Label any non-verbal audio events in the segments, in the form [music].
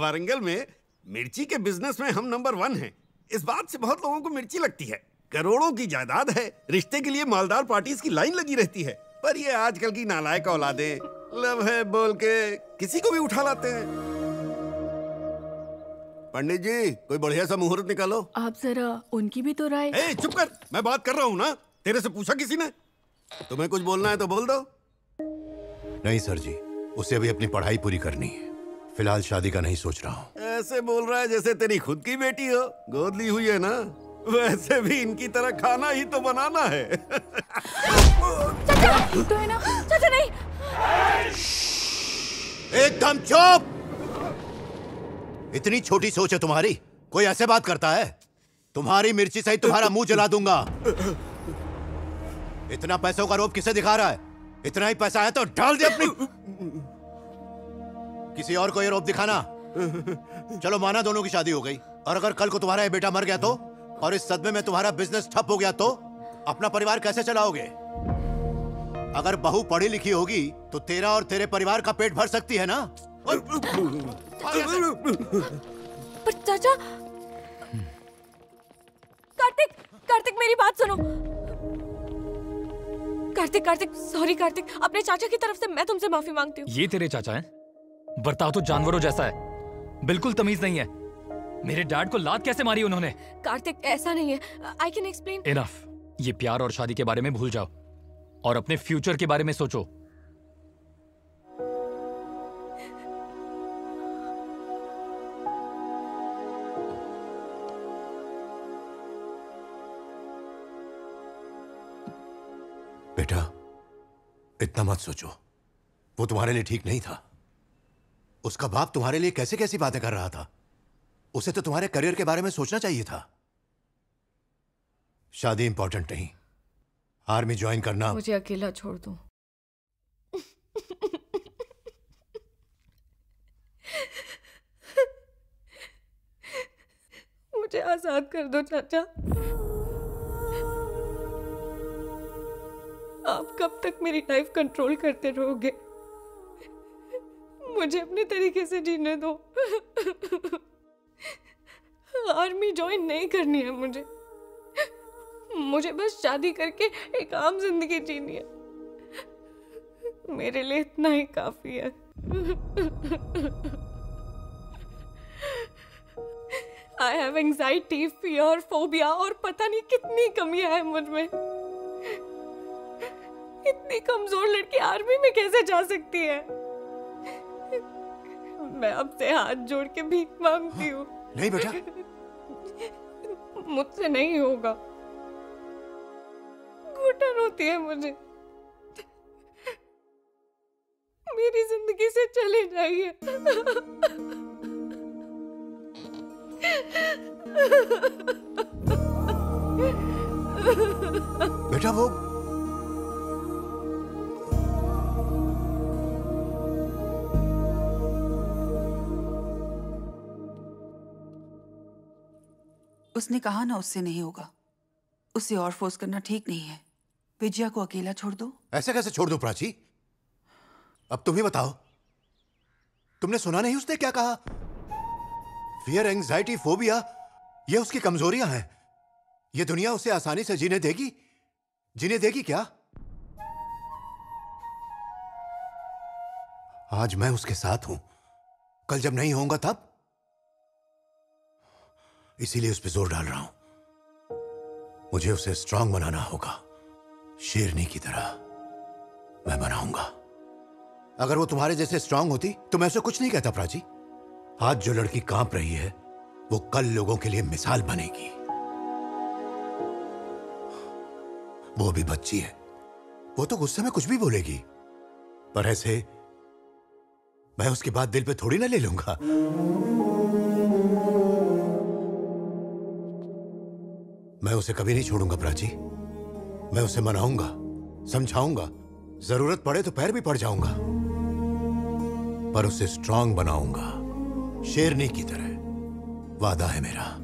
वारंगल में मिर्ची के बिज़नेस में हम नंबर वन हैं। इस बात से बहुत लोगों को मिर्ची लगती है। करोड़ों की जायदाद है। रिश्ते के लिए मालदार पार्टीज़ की लाइन लगी रहती है। पर ये आजकल की नालायक औलादे लव है बोल के किसी को भी उठा लाते हैं। पंडित जी कोई बढ़िया सा मुहूर्त निकालो। आप जरा उनकी भी तो राय ए, चुप कर। मैं बात कर रहा हूँ ना। तेरे से पूछा किसी ने? तुम्हें कुछ बोलना है तो बोल दो। नहीं सर जी। उसे अभी अपनी पढ़ाई पूरी करनी है। फ़िलहाल शादी का नहीं सोच रहा हूँ। ऐसे बोल रहा है जैसे तेरी खुद की बेटी हो। गोद ली हुई है ना? वैसे भी इनकी तरह खाना ही तो बनाना है। चाचा तो है ना? चाचा नहीं। एकदम चुप! इतनी छोटी सोच है तुम्हारी। कोई ऐसे बात करता है? तुम्हारी मिर्ची सहित तुम्हारा मुँह जला दूँगा। इतना पैसों का रोप किसे दिखा रहा है? इतना ही पैसा है तो डाल दे अपनी किसी और को ये रोप दिखाना। चलो माना दोनों की शादी हो गई। और अगर कल को तुम्हारा ये बेटा मर गया तो? और इस सदमे में तुम्हारा बिज़नेस ठप हो गया तो? अपना परिवार कैसे चलाओगे? अगर बहू पढ़ी लिखी होगी तो तेरा और तेरे परिवार का पेट भर सकती है ना? पर चाचा कार्तिक कार्तिक मेरी बात सुनो। कार्तिक कार्तिक सॉरी कार्तिक अपने चाचा की तरफ़ से मैं तुमसे माफ़ी मांगती हूँ। ये तेरे चाचा हैं? बर्ताव तो जानवरों जैसा है। बिल्कुल तमीज नहीं है। मेरे डैड को लात कैसे मारी उन्होंने? कार्तिक ऐसा नहीं है। आई कैन एक्सप्लेन इनफ ये प्यार और शादी के बारे में भूल जाओ। और अपने फ्यूचर के बारे में सोचो। बेटा इतना मत सोचो। वो तुम्हारे लिए ठीक नहीं था। उसका बाप तुम्हारे लिए कैसे कैसी बातें कर रहा था? उसे तो तुम्हारे करियर के बारे में सोचना चाहिए था। शादी इंपॉर्टेंट नहीं। आर्मी ज्वाइन करना। मुझे अकेला छोड़ दो। मुझे आज़ाद कर दो, चाचा। आप कब तक मेरी लाइफ कंट्रोल करते रहोगे? मुझे अपने तरीके से जीने दो। आर्मी ज्वाइन नहीं करनी है मुझे। मुझे बस शादी करके एक आम ज़िंदगी जीनी है। मेरे लिए इतना ही काफ़ी है। I have anxiety fear phobia और पता नहीं कितनी कमियाँ हैं मुझमें। इतनी कमज़ोर लड़की आर्मी में कैसे जा सकती है? मैं आपसे हाथ जोड़ के भीख मांगती हूँ। नहीं बेटा। मुझसे नहीं होगा। घुटन होती है मुझे। मेरी ज़िंदगी से चले जाइए। बेटा वो उसने कहा, ना, उससे नहीं होगा। उसे और फोर्स करना ठीक नहीं है। विजया को अकेला छोड़ दो। ऐसे कैसे छोड़ दो, प्राची? अब तुम ही बताओ। तुमने सुना नहीं उसने क्या कहा? फियर एंजाइटी फोबिया ये उसकी कमजोरियाँ हैं। ये दुनिया उसे आसानी से जीने देगी। जीने देगी क्या? आज मैं उसके साथ हूँ। कल जब नहीं होऊँगा तब? इसीलिए उस पर ज़ोर डाल रहा हूँ। मुझे उसे स्ट्रांग बनाना होगा। शेरनी की तरह मैं बनाऊँगा। अगर वो तुम्हारे जैसे स्ट्रांग होती तो मैं उसे कुछ नहीं कहता, प्राची। आज जो लड़की काँप रही है, वो कल लोगों के लिए मिसाल बनेगी। वो भी बच्ची है। वो तो गुस्से में कुछ भी बोलेगी। पर ऐसे मैं उसकी बात दिल पे थोड़ी ना ले लूँगा। मैं उसे कभी नहीं छोड़ूँगा प्राची। मैं उसे मनाऊँगा, समझाऊँगा। ज़रूरत पड़े तो पैर भी पड़ जाऊँगा। पर उसे स्ट्रांग बनाऊँगा। शेरनी की तरह। वादा है मेरा।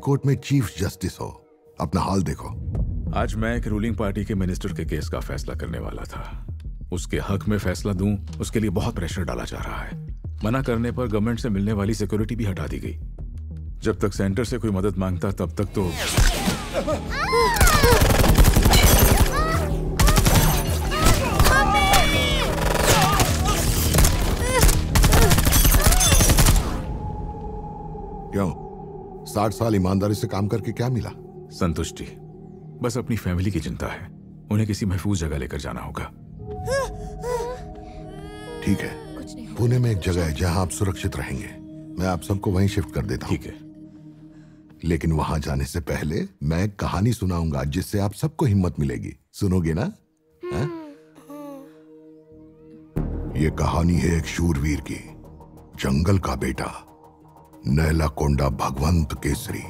हाईकोर्ट में चीफ जस्टिस हो। अपना हाल देखो। आज मैं एक रूलिंग पार्टी के मिनिस्टर के केस का फैसला करने वाला था। उसके हक में फैसला दूँ उसके लिए बहुत प्रेशर डाला जा रहा है। मना करने पर गवर्नमेंट से मिलने वाली सिक्योरिटी भी हटा दी गई। जब तक सेंटर से कोई मदद माँगता तब तक तो [laughs] साठ साल ईमानदारी से काम करके क्या मिला? संतुष्टि। बस अपनी फैमिली की चिंता है। उन्हें किसी महफूज जगह लेकर जाना होगा। ठीक है। पुणे में एक जगह है जहाँ आप सुरक्षित रहेंगे। मैं आप सबको वहीं शिफ्ट कर देता हूँ। ठीक है। लेकिन वहाँ जाने से पहले मैं एक कहानी सुनाऊँगा जिससे आप सबको हिम्मत मिलेगी। सुनोगे ना? हैं? ये कहानी है एक शूरवीर की जंगल का बेटा। Nelakonda Bhagavanth Kesari.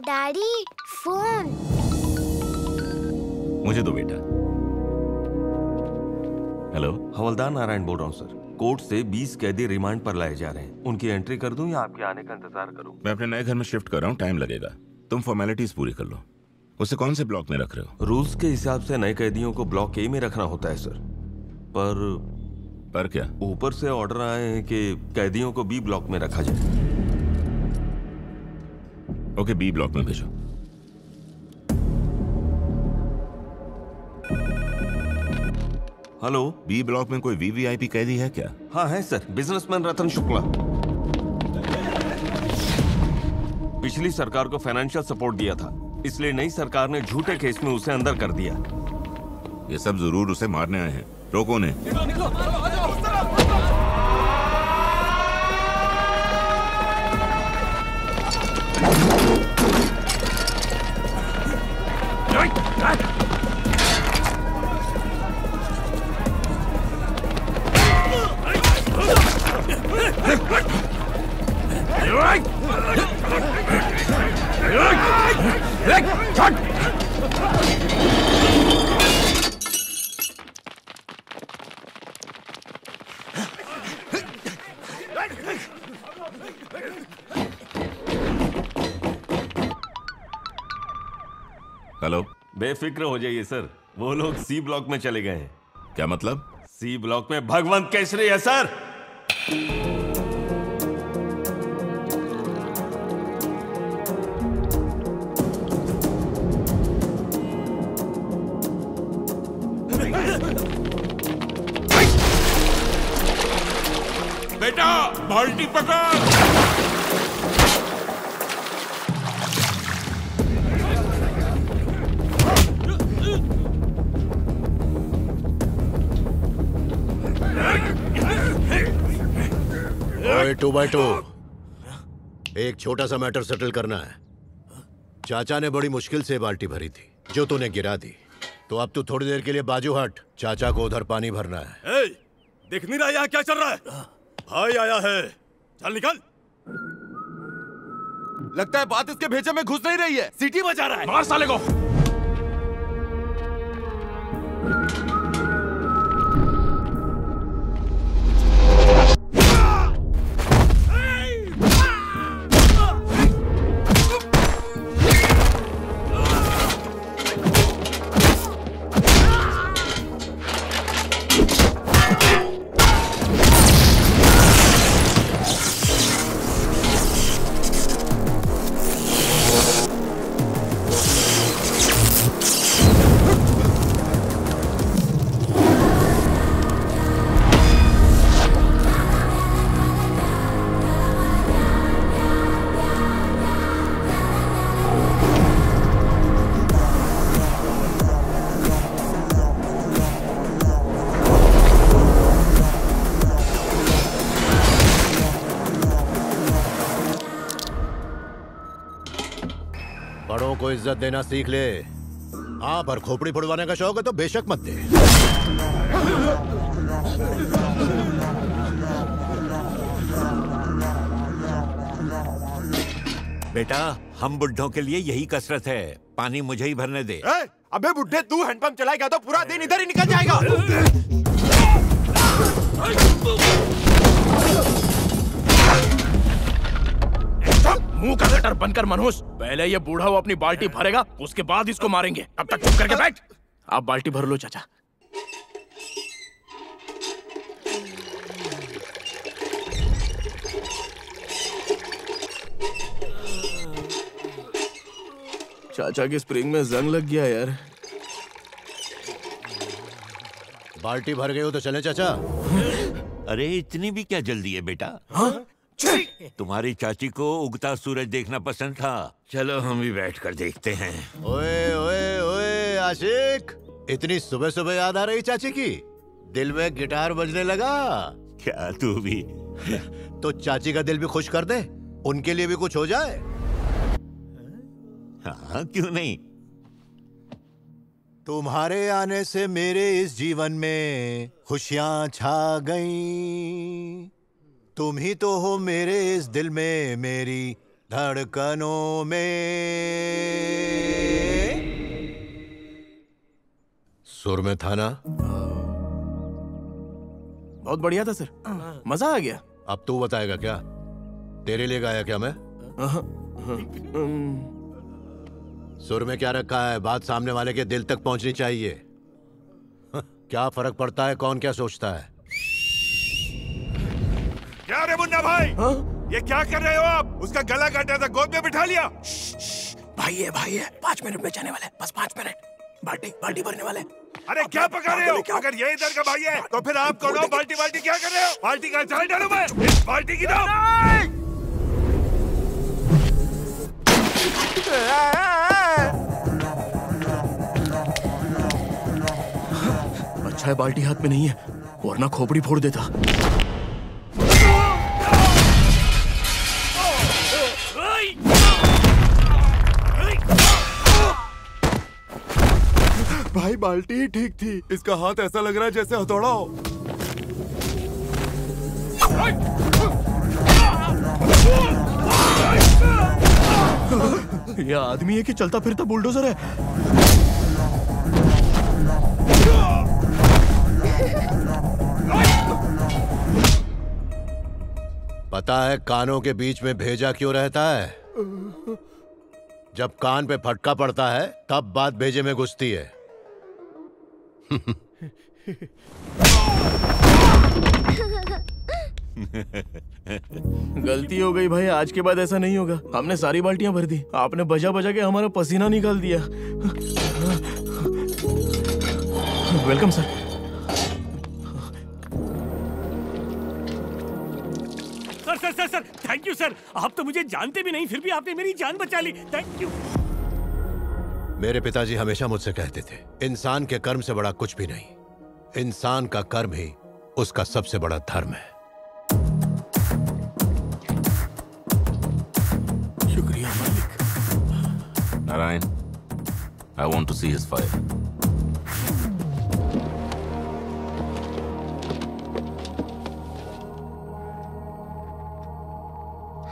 Daddy phone. मुझे दो बेटा। हेलो हवलदार नारायण बोल रहा हूँ सर। कोर्ट से 20 कैदी रिमांड पर लाए जा रहे हैं। उनकी एंट्री कर दूँ या आपके आने का इंतज़ार करूँ? मैं अपने नए घर में शिफ्ट कर रहा हूँ टाइम लगेगा। तुम फॉर्मेलिटीज पूरी कर लो। उसे कौन से ब्लॉक में रख रहे हो? रूल्स के हिसाब से नए कैदियों को ब्लॉक ए में रखना होता है सर। पर पर क्या? ऊपर से ऑर्डर आए हैं कि कैदियों को बी ब्लॉक में रखा जाए। ओके बी ब्लॉक में भेजो। हेलो बी ब्लॉक में कोई वीवीआईपी कैदी है क्या? हाँ है सर। बिजनेसमैन रतन शुक्ला। पिछली सरकार को फाइनेंशियल सपोर्ट दिया था। इसलिए नई सरकार ने झूठे केस में उसे अंदर कर दिया। ये सब ज़रूर उसे मारने आए हैं। रोको ने हेलो। बेफिक्र हो जाइए सर। वो लोग सी ब्लॉक में चले गए हैं। क्या मतलब? सी ब्लॉक में भगवंत केसरी है सर। बाल्टी पकड़। ओए टू बाई टू एक छोटा सा मैटर सेटल करना है। चाचा ने बड़ी मुश्किल से बाल्टी भरी थी जो तूने गिरा दी। तो अब तू थोड़ी देर के लिए बाजू हट। चाचा को उधर पानी भरना है। ए, दिख नहीं रहा यहाँ क्या चल रहा है? भाई आया है। चल निकल। लगता है बात इसके भेजे में घुस नहीं रही है। सीटी बजा रहा है। मार साले को। को इज़्ज़त देना सीख ले। आप पर खोपड़ी फुड़वाने का शौक है तो बेशक मत दे। बेटा हम बुढ़ों के लिए यही कसरत है। पानी मुझे ही भरने दे। ए, अबे बुढ़े तू हैंडपंप चलाएगा तो पूरा दिन इधर ही निकल जाएगा। [laughs] मुँह का गटर बनकर मनोज पहले ये बूढ़ा वो अपनी बाल्टी भरेगा उसके बाद इसको मारेंगे। अब तक चुप करके बैठ। आप बाल्टी भर लो चाचा। चाचा की स्प्रिंग में जंग लग गया यार। बाल्टी भर गई हो तो चले चाचा। अरे इतनी भी क्या जल्दी है बेटा? [laughs] तुम्हारी चाची को उगता सूरज देखना पसंद था। चलो हम भी बैठ कर देखते हैं। ओए ओए ओए आशिक। इतनी सुबह सुबह याद आ रही चाची की। दिल में गिटार बजने लगा। क्या तू भी? [laughs] तो चाची का दिल भी खुश कर दे। उनके लिए भी कुछ हो जाए। हाँ क्यों नहीं? तुम्हारे आने से मेरे इस जीवन में खुशियाँ छा गईं। तुम ही तो हो मेरे इस दिल में मेरी धड़कनों में। सुर में था ना? बहुत बढ़िया था सर। मज़ा आ गया। अब तू बताएगा क्या? तेरे लिए गाया क्या मैं? सुर में क्या रखा है? बात सामने वाले के दिल तक पहुंचनी चाहिए। [laughs] क्या फ़र्क पड़ता है? कौन क्या सोचता है? क्या रे मुन्ना भाई? हा? ये क्या कर रहे हो आप? उसका गला काटा था गोद में बिठा लिया। भाई है भाई है पाँच मिनट में जाने वाले बस पाँच मिनट। बाल्टी बाल्टी भरने वाले अरे क्या पका रहे हो? अगर ये इधर का भाई है तो फिर आप कौन हो? बाल्टी बाल्टी क्या कर रहे हो? बाल्टी का चाय डालू मैं। इस बाल्टी की दो। अच्छा है बाल्टी हाथ में नहीं है वरना खोपड़ी फोड़ देता। भाई बाल्टी ही ठीक थी। इसका हाथ ऐसा लग रहा है जैसे हथौड़ा हो। ये आदमी है कि चलता फिरता बुलडोजर है? पता है कानों के बीच में भेजा क्यों रहता है? जब कान पे फटका पड़ता है तब बात भेजे में घुसती है। गलती हो गई भाई, आज के बाद ऐसा नहीं होगा। हमने सारी बाल्टियाँ भर दी। आपने बजा बजा के हमारा पसीना निकाल दिया। Welcome, sir. Sir sir sir thank you sir आप तो मुझे जानते भी नहीं, फिर भी आपने मेरी जान बचा ली। थैंक यू मेरे पिताजी हमेशा मुझसे कहते थे इंसान के कर्म से बड़ा कुछ भी नहीं। इंसान का कर्म ही उसका सबसे बड़ा धर्म है। शुक्रिया मालिक। Narayan I want to see his file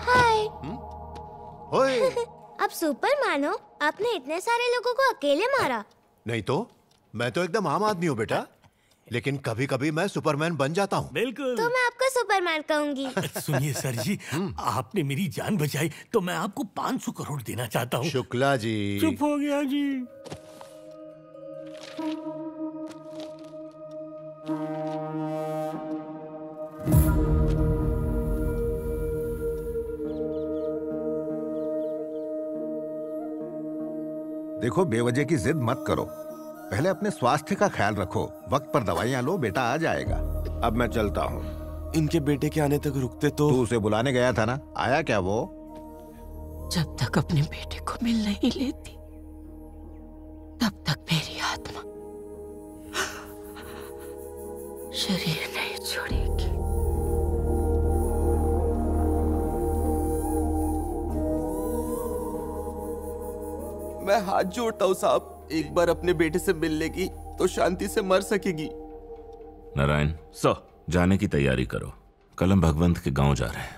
hi ओए। [laughs] आप सुपर मानो आपने इतने सारे लोगों को अकेले मारा। नहीं तो मैं तो एकदम आम आदमी हूँ बेटा। लेकिन कभी कभी मैं सुपरमैन बन जाता हूँ। बिल्कुल। तो मैं आपको सुपरमैन कहूँगी। [laughs] सुनिए सर जी आपने मेरी जान बचाई तो मैं आपको 500 करोड़ देना चाहता हूँ। शुक्ला जी। चुप हो गया जी। देखो बेवजह की जिद मत करो। पहले अपने स्वास्थ्य का ख्याल रखो। वक्त पर दवाइयाँ लो बेटा आ जाएगा अब मैं चलता हूँ। इनके बेटे के आने तक रुकते तो तू उसे बुलाने गया था ना? आया क्या वो? जब तक अपने बेटे को मिल नहीं लेती तब तक मेरी आत्मा शरीर नहीं छोड़ेगी। मैं हाथ जोड़ता हूँ साहब। एक बार अपने बेटे से मिल लेगी तो शांति से मर सकेगी। नारायण सर। जाने की तैयारी करो। कलम हम भगवंत के गाँव जा रहे हैं।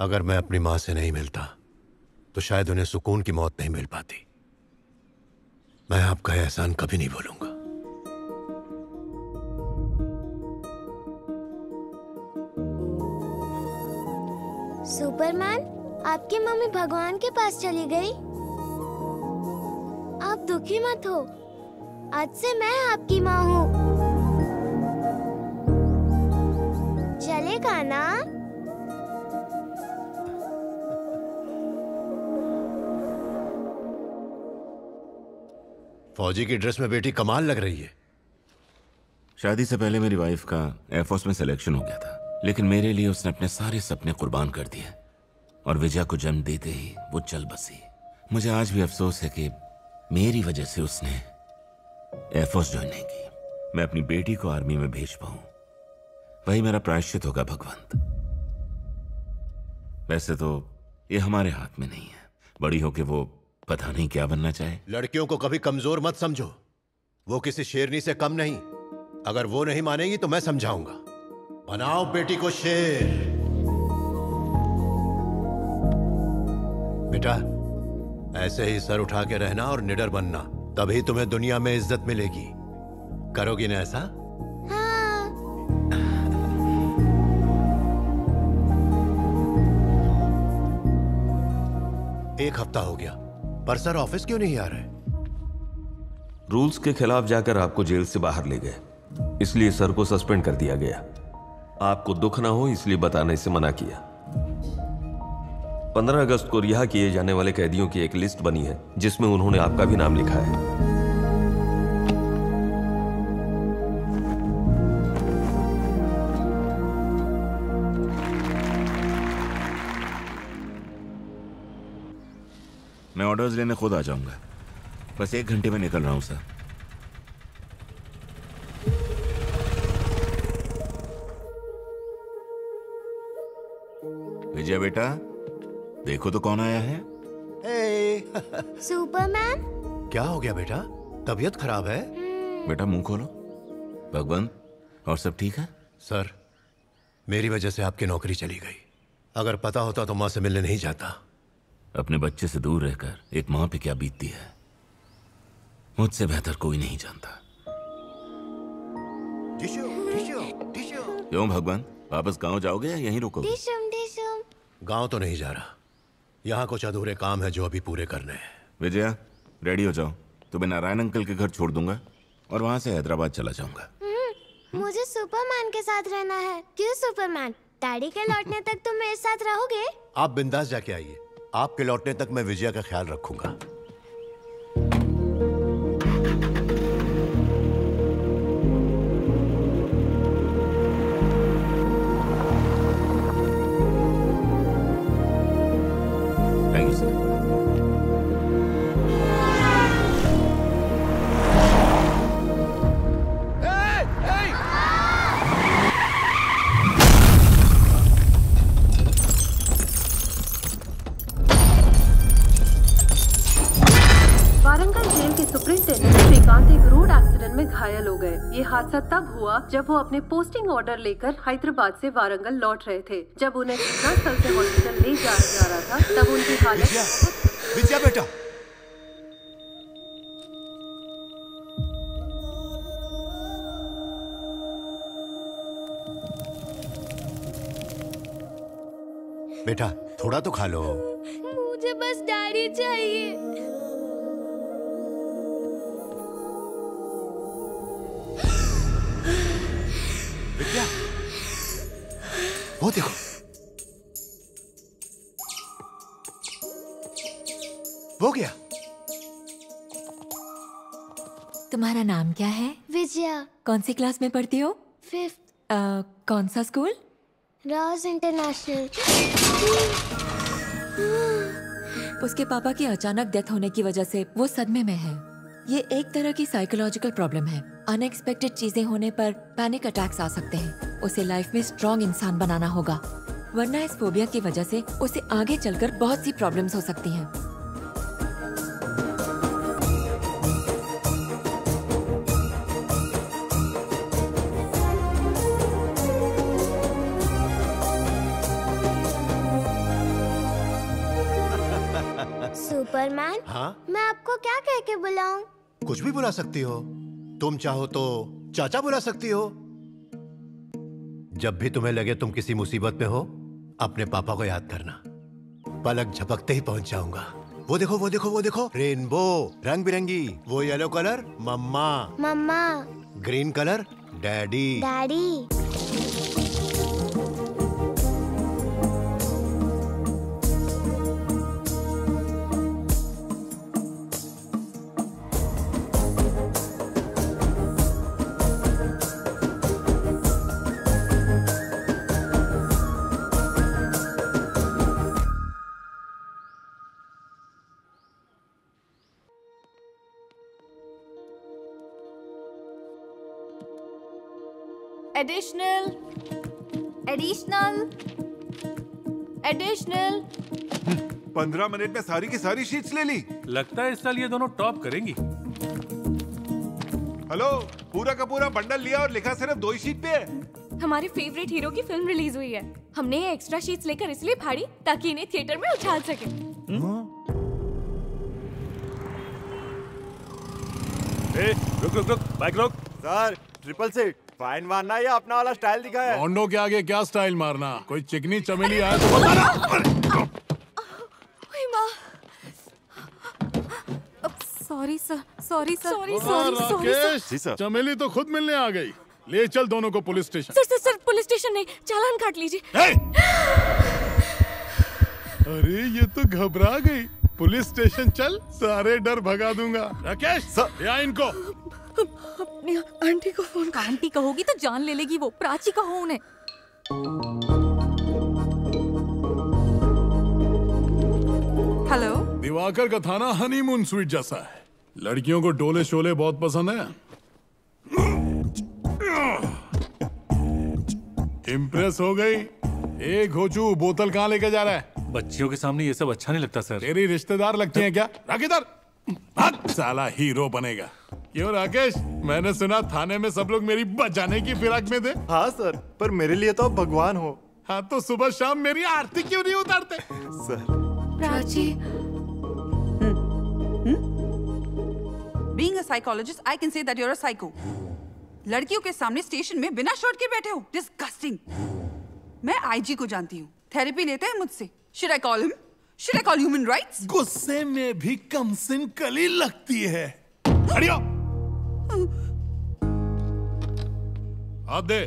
अगर मैं अपनी माँ से नहीं मिलता तो शायद उन्हें सुकून की मौत नहीं मिल पाती। मैं आपका एहसान कभी नहीं भूलूँगा। सुपरमैन, आपकी मम्मी भगवान के पास चली गई। आप दुखी मत हो। आज से मैं आपकी माँ हूँ। चलेगा ना? फौजी की ड्रेस में बेटी कमाल लग रही है। शादी से पहले मेरी वाइफ का एयरफोर्स में सिलेक्शन हो गया था। लेकिन मेरे लिए उसने अपने सारे सपने कुर्बान कर दिए। और विजया को जन्म देते ही वो चल बसी। मुझे आज भी अफसोस है कि मेरी वजह से उसने एयरफोर्स ज्वाइन नहीं की। मैं अपनी बेटी को आर्मी में भेज पाऊँ। वही मेरा प्रायश्चित होगा भगवंत। वैसे तो ये हमारे हाथ में नहीं है। बड़ी होके वो पता नहीं क्या बनना चाहे। लड़कियों को कभी कमज़ोर मत समझो। वो किसी शेरनी से कम नहीं। अगर वो नहीं मानेगी तो मैं समझाऊँगा। बनाओ बेटी को शेर। बेटा ऐसे ही सर उठा के रहना और निडर बनना। तभी तुम्हें दुनिया में इज़्ज़त मिलेगी। करोगी ना ऐसा? एक हफ़्ता हो गया। पर सर, ऑफ़िस क्यों नहीं आ रहे? रूल्स के खिलाफ जाकर आपको जेल से बाहर ले गए। इसलिए सर को सस्पेंड कर दिया गया। आपको दुख ना हो, इसलिए बताने से मना किया। पंद्रह अगस्त को रिहा किए जाने वाले कैदियों की एक लिस्ट बनी है, जिसमें उन्होंने आपका भी नाम लिखा है। मैं ऑर्डर्स लेने खुद आ जाऊँगा। बस एक घंटे में निकल रहा हूँ सर। विजय बेटा देखो तो कौन आया है। सुपरमैन [laughs] क्या हो गया बेटा? तबीयत खराब है? बेटा मुँह खोलो। भगवान और सब ठीक है? सर मेरी वजह से आपकी नौकरी चली गई। अगर पता होता तो माँ से मिलने नहीं जाता। अपने बच्चे से दूर रहकर एक माँ पे क्या बीतती है? मुझसे बेहतर कोई नहीं जानता। क्यों भगवान? वापस गाँव जाओगे या यहीं रुकोगे? डिशुम गाँव तो नहीं जा रहा। यहाँ कुछ अधूरे काम है जो अभी पूरे करने हैं। विजया रेडी हो जाओ। तुम्हें नारायण अंकल के घर छोड़ दूँगा और वहाँ से हैदराबाद चला जाऊँगा। हम्म, मुझे सुपरमैन के साथ रहना है। क्यों सुपरमैन? डैडी के लौटने तक तुम मेरे साथ रहोगे? आप बिंदास जाके आइए। आपके लौटने तक मैं विजया का ख्याल रखूँगा। जब वो अपने पोस्टिंग ऑर्डर लेकर हैदराबाद से वारंगल लौट रहे थे जब उन्हें घटनास्थल से हॉस्पिटल ले जाया जा रहा था तब उनकी हालत विजया बेटा। बेटा थोड़ा तो खा लो। मुझे बस डायरी चाहिए। विद्या वो देखो। वो गया तुम्हारा नाम क्या है? विजया। कौन सी क्लास में पढ़ती हो? फिफ्थ। कौन सा स्कूल? Rows international. उसके पापा की अचानक डेथ होने की वजह से वो सदमे में है। ये एक तरह की साइकोलॉजिकल प्रॉब्लम है। अनएक्सपेक्टेड चीज़ें होने पर पैनिक अटैक्स आ सकते हैं। उसे लाइफ में स्ट्रॉन्ग इंसान बनाना होगा। वरना इस फोबिया की वजह से उसे आगे चलकर बहुत सी प्रॉब्लम्स हो सकती हैं। सुपरमैन हाँ? मैं आपको क्या कह के बुलाऊं? कुछ भी बुला सकती हो। तुम चाहो तो चाचा बुला सकती हो। जब भी तुम्हें लगे तुम किसी मुसीबत में हो अपने पापा को याद करना। पलक झपकते ही पहुँच जाऊँगा। वो देखो वो देखो वो देखो। रेनबो रंग बिरंगी। वो yellow colour mamma. Mamma. Green colour daddy. Daddy. Additional additional additional पंद्रह मिनट में सारी की सारी शीट्स ले ली। लगता है इस साल ये दोनों टॉप करेंगी। हेलो पूरा का पूरा बंडल लिया और लिखा सिर्फ़ दो ही शीट पे है। हमारे फेवरेट हीरो की फ़िल्म रिलीज़ हुई है। हमने ये एक्स्ट्रा शीट्स लेकर इसलिए फाड़ी ताकि इन्हें थिएटर में उछाल सके। ए, रुक रुक रुक बाइक रोक। सर ट्रिपल सीट फाइन मारना या अपना वाला स्टाइल दिखाया? होंडो के आगे क्या स्टाइल मारना? कोई चिकनी चमेली आए तो बताना ओए माँ। Sorry sir sorry sir sorry sorry sorry Chameli तो खुद मिलने आ गई। ले चल दोनों को police station sir sir sir police station नहीं चालान काट लीजिए। अरे ये तो घबरा गई। पुलिस स्टेशन चल सारे डर भगा दूँगा। राकेश सर या इनको। अपनी आंटी को फ़ोन आंटी कहोगी तो जान ले लेगी वो प्राची कहो उन्हें। हेलो? दिवाकर का थाना हनीमून स्वीट जैसा है। लड़कियों को डोले शोले बहुत पसंद है। इम्प्रेस हो गई। ए घोचू बोतल कहाँ लेके जा रहा है? बच्चियों के सामने ये सब अच्छा नहीं लगता सर। तेरी रिश्तेदार लगती हैं क्या? रख इधर। भाग, साला हीरो बनेगा। क्यों राकेश मैंने सुना थाने में सब लोग मेरी बचाने की फिराक में थे। हाँ सर पर मेरे लिए तो आप भगवान हो। हाँ तो सुबह शाम मेरी आरती क्यों नहीं उतारते? Sir. Prachi. Being a psychologist, I can say that you're a psycho. लड़कियों के सामने स्टेशन में बिना शर्ट के बैठे हो। डिस्गस्टिंग मैं आईजी को जानती हूँ। थेरेपी लेते हैं मुझसे। Should I call him should I call human rights गुस्से में भी कम सिन कली लगती है। हटियो हाथ दे।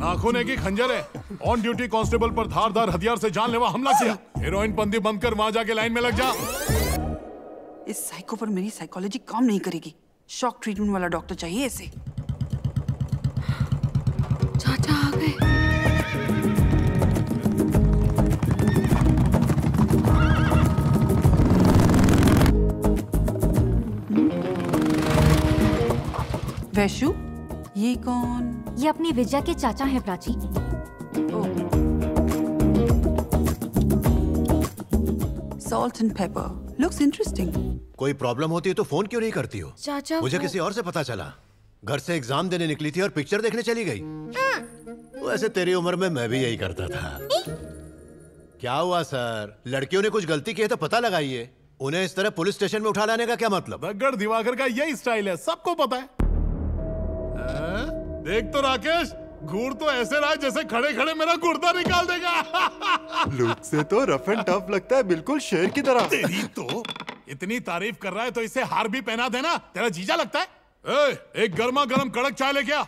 नाखून है कि खंजर है। ऑन ड्यूटी कांस्टेबल पर धारदार हथियार से जानलेवा हमला किया। हीरोइन पंदी बंद कर वहाँ जाके लाइन में लग जा। इस साइको पर मेरी साइकोलॉजी काम नहीं करेगी। शॉक ट्रीटमेंट वाला डॉक्टर चाहिए इसे। वैशु ये कौन? ये अपनी विजया के चाचा हैं Prachi. Salt and pepper looks interesting कोई प्रॉब्लम होती है तो फ़ोन क्यों नहीं करती हो? चाचा मुझे किसी और से पता चला। घर से एग्ज़ाम देने निकली थी और पिक्चर देखने चली गई। वैसे तेरी उम्र में मैं भी यही करता था। क्या हुआ सर? लड़कियों ने कुछ गलती की है तो पता लगाइए। उन्हें इस तरह पुलिस स्टेशन में उठा लाने का क्या मतलब? दिवाकर का यही स्टाइल है सबको पता है। हैं? देख तो राकेश घूर तो ऐसे रहा है जैसे खड़े खड़े मेरा गुर्दा निकाल देगा। लुक से तो रफ एंड टफ लगता है बिल्कुल शेर की तरह। तेरी तो इतनी तारीफ़ कर रहा है तो इसे हार भी पहना देना तेरा जीजा लगता है। ए, एक गर्मा गर्म कड़क चाय लेके आ।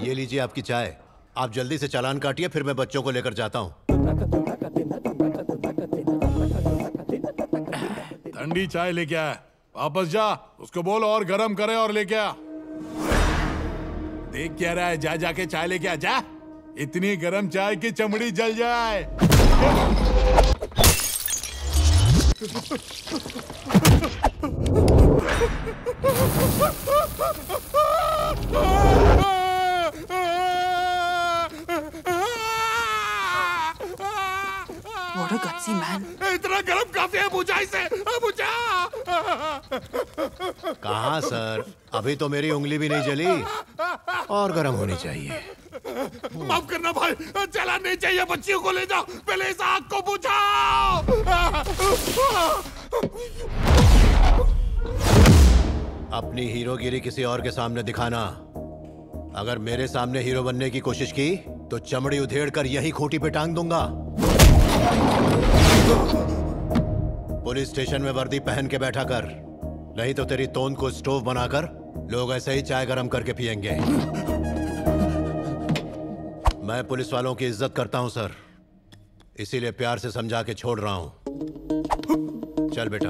ये लीजिए आपकी चाय। आप जल्दी से चालान काटिए फिर मैं बच्चों को लेकर जाता हूँ। ठंडी चाय लेके आ वापस जा, उसको बोल और गरम करे और लेके आ। देख क्या रहा है, जा, जाके चाय लेके आ, जा। इतनी गरम चाय की चमड़ी जल जाए। [laughs] What a gutsy man. इतना गरम काफ़ी है बुझा इसे बुझा। कहाँ सर? अभी तो मेरी उंगली भी नहीं जली। और गर्म होनी चाहिए। माफ़ करना भाई चला नहीं चाहिए बच्चियों को ले जाओ। पहले इस आग को बुझाओ। अपनी हीरोगिरी किसी और के सामने दिखाना। अगर मेरे सामने हीरो बनने की कोशिश की तो चमड़ी उधेड़ कर यही खूंटी पे टांग दूँगा। पुलिस स्टेशन में वर्दी पहन के बैठा कर नहीं तो तेरी तोंद को स्टोव बनाकर लोग ऐसे ही चाय गरम करके पियेंगे। मैं पुलिस वालों की इज़्ज़त करता हूँ सर। इसीलिए प्यार से समझा के छोड़ रहा हूँ। चल बेटा।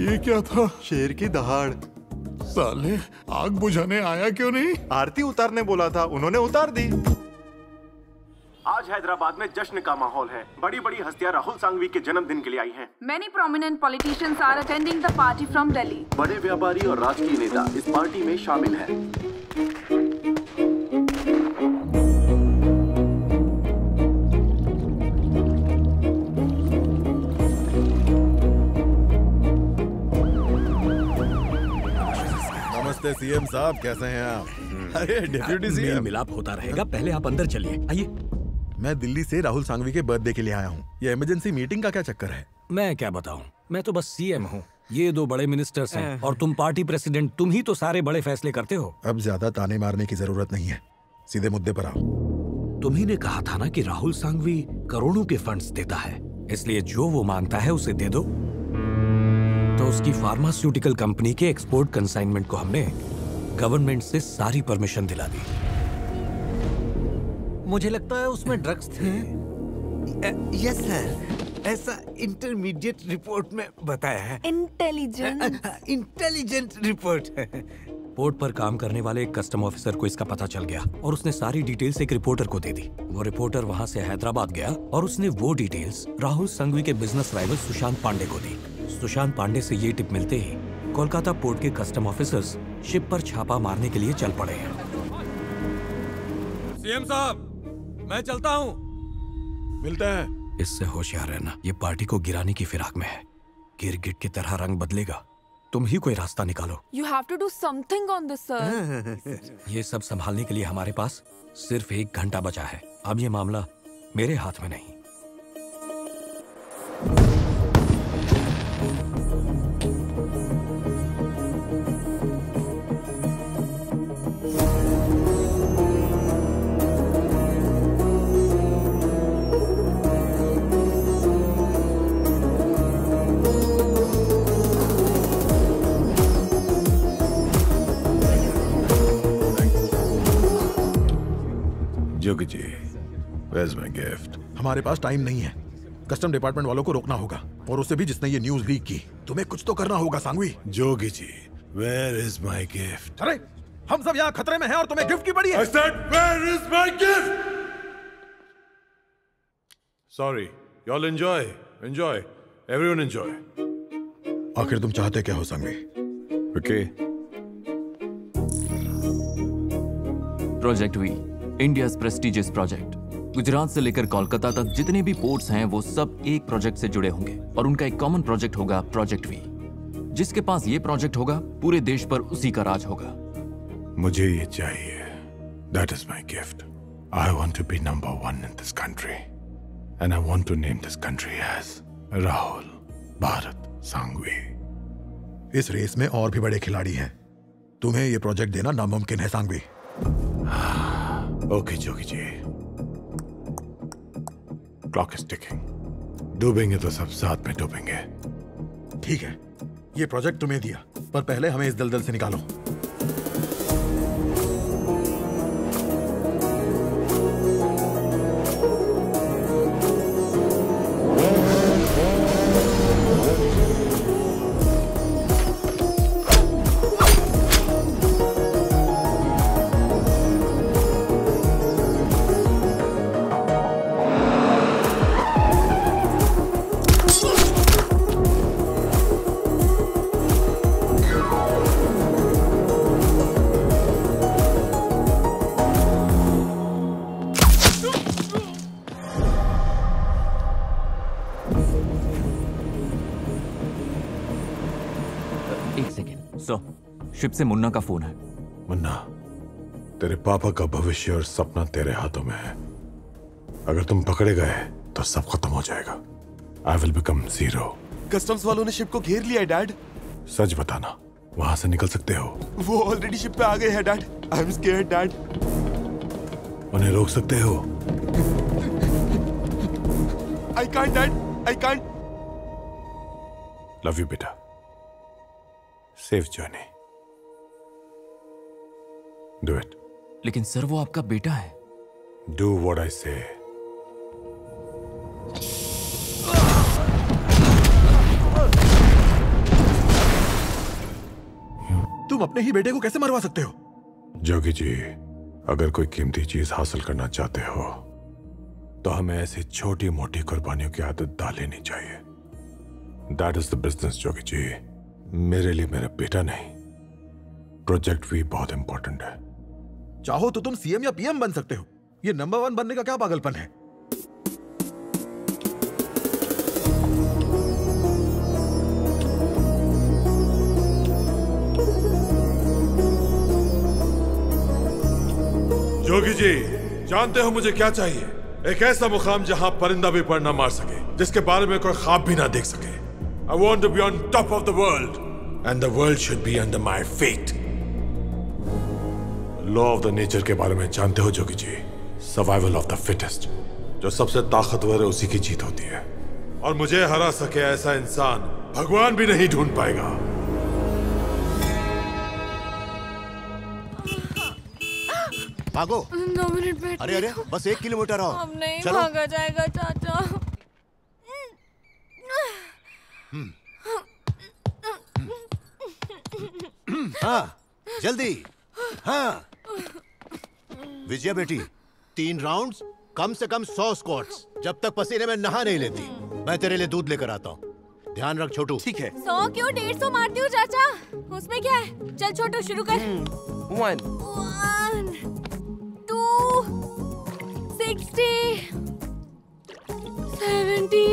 ये क्या था? शेर की दहाड़। साले आग बुझाने आया क्यों नहीं? आरती उतारने बोला था उन्होंने उतार दी। आज हैदराबाद में जश्न का माहौल है। बड़ी बड़ी हस्तियाँ राहुल सांघवी के जन्मदिन के लिए आई हैं। Many prominent politicians are attending the party from Delhi बड़े व्यापारी और राजकीय नेता इस पार्टी में शामिल हैं। नमस्ते सीएम साहब कैसे हैं आप? अरे डिप्यूटी सीएम। मिलाप होता रहेगा पहले आप अंदर चलिए। आइए। मैं दिल्ली से राहुल सांघवी के बर्थडे के लिए आया हूँ। ये इमरजेंसी मीटिंग का क्या चक्कर है? मैं क्या बताऊँ? मैं तो बस सीएम हूँ। ये दो बड़े मिनिस्टर्स हैं और तुम पार्टी प्रेसिडेंट तुम ही तो सारे बड़े फैसले करते हो। अब ज़्यादा ताने मारने की ज़रूरत नहीं है। सीधे मुद्दे पर आओ। तुम्ही ने कहा था ना कि राहुल सांघवी करोड़ों के फंड्स देता है। इसलिए जो वो माँगता है उसे दे दो। तो उसकी फार्मास्यूटिकल कंपनी के एक्सपोर्ट कंसाइनमेंट को हमने गवर्नमेंट से सारी परमिशन दिला दी। मुझे लगता है उसमें ड्रग्स थे। यस सर ऐसा इंटरमीडिएट रिपोर्ट में बताया है। इंटेलिजेंट इंटेलिजेंट रिपोर्ट है पोर्ट पर काम करने वाले एक कस्टम ऑफिसर को इसका पता चल गया और उसने सारी डिटेल्स एक रिपोर्टर को दे दी। वो रिपोर्टर वहाँ से हैदराबाद गया और उसने वो डिटेल्स राहुल संघवी के बिज़नेस राइवल सुशांत पांडे को दी। सुशांत पांडे से ये टिप मिलते ही कोलकाता पोर्ट के कस्टम ऑफिसर्स शिप पर छापा मारने के लिए चल पड़े हैं। सीएम साहब मैं चलता हूँ। मिलता है। इससे होशियार रहना। ये पार्टी को गिराने की फिराक में है। गिरगिट की तरह रंग बदलेगा। तुम ही कोई रास्ता निकालो। You have to do something on this sir ये सब संभालने के लिए हमारे पास सिर्फ़ एक घंटा बचा है। अब ये मामला मेरे हाथ में नहीं। Jogi ji where's my gift? हमारे पास टाइम नहीं है कस्टम डिपार्टमेंट वालों को रोकना होगा और उसे भी जिसने ये न्यूज़ लीक की तुम्हें कुछ तो करना होगा Sanghvi Jogi ji where is my gift? अरे हम सब यहाँ खतरे में हैं और तुम्हें गिफ्ट की पड़ी है I said, where is my gift? Sorry, y'all enjoy, enjoy, everyone enjoy. आखिर तुम चाहते क्या हो Sangvi Okay. Project V India prestigious project Gujarat से लेकर कोलकाता तक जितने भी पोर्ट्स हैं वो सब एक प्रोजेक्ट से जुड़े होंगे। और उनका एक कॉमन प्रोजेक्ट होगा प्रोजेक्ट वी जिसके पास ये प्रोजेक्ट होगा पूरे देश पर उसी का राज होगा। मुझे ये चाहिए। That is my gift. I want to be number one in this country. And I want to name this country as Rahul Bharat Sangvi. इस रेस में और भी बड़े खिलाड़ी हैं। तुम्हें ये प्रोजेक्ट देना नामुमकिन है Sangvi Okay, Jogi ji clock is ticking डूबेंगे तो सब साथ में डूबेंगे। ठीक है। ये प्रोजेक्ट तुम्हें दिया पर पहले हमें इस दलदल से निकालो। से मुन्ना का फ़ोन है। मुन्ना तेरे पापा का भविष्य और सपना तेरे हाथों में है। अगर तुम पकड़े गए तो सब खत्म हो जाएगा। I will become zero customs वालों ने शिप को घेर लिया है डैड सच बताना वहाँ से निकल सकते हो? वो ऑलरेडी शिप पे आ गए हैं dad I am scared dad उन्हें रोक सकते हो? I can't dad I can't love you बेटा। सेफ़ जर्नी डू इट लेकिन सर वो आपका बेटा है। डू व्हाट आई से तुम अपने ही बेटे को कैसे मरवा सकते हो? जोगी जी अगर कोई कीमती चीज़ हासिल करना चाहते हो तो हमें ऐसी छोटी मोटी कुर्बानियों की आदत डाल लेनी चाहिए। That is the business Jogi ji. मेरे लिए मेरा बेटा नहीं। प्रोजेक्ट भी बहुत इंपॉर्टेंट है। चाहो तो तुम सीएम या पीएम बन सकते हो। ये नंबर वन बनने का क्या पागलपन है? जोगी जी, जानते हो मुझे क्या चाहिए? एक ऐसा मुकाम जहाँ परिंदा भी पढ़ ना मार सके, जिसके बारे में कोई ख्वाब भी ना देख सके। I want to be on top of the world and the world should be under my feet law of the nature के बारे में जानते हो Jogi ji? Survival of the fittest जो सबसे ताकतवर है उसी की जीत होती है। और मुझे हरा सके ऐसा इंसान भगवान भी नहीं ढूंढ पाएगा। भागो। दो मिनट बैठ अरे अरे बस एक किलोमीटर और अब नहीं चलो। भागा जाएगा चाचा। हाँ जल्दी। हाँ। विजया बेटी तीन राउंड्स कम से कम सौ स्क्वाट्स जब तक पसीने में नहा नहीं लेती। मैं तेरे लिए दूध लेकर आता हूँ। ध्यान रख छोटू। ठीक है। सौ क्यों? डेढ़ सौ मारती हूँ चाचा। उसमें क्या है? चल छोटू शुरू कर। One one two sixty seventy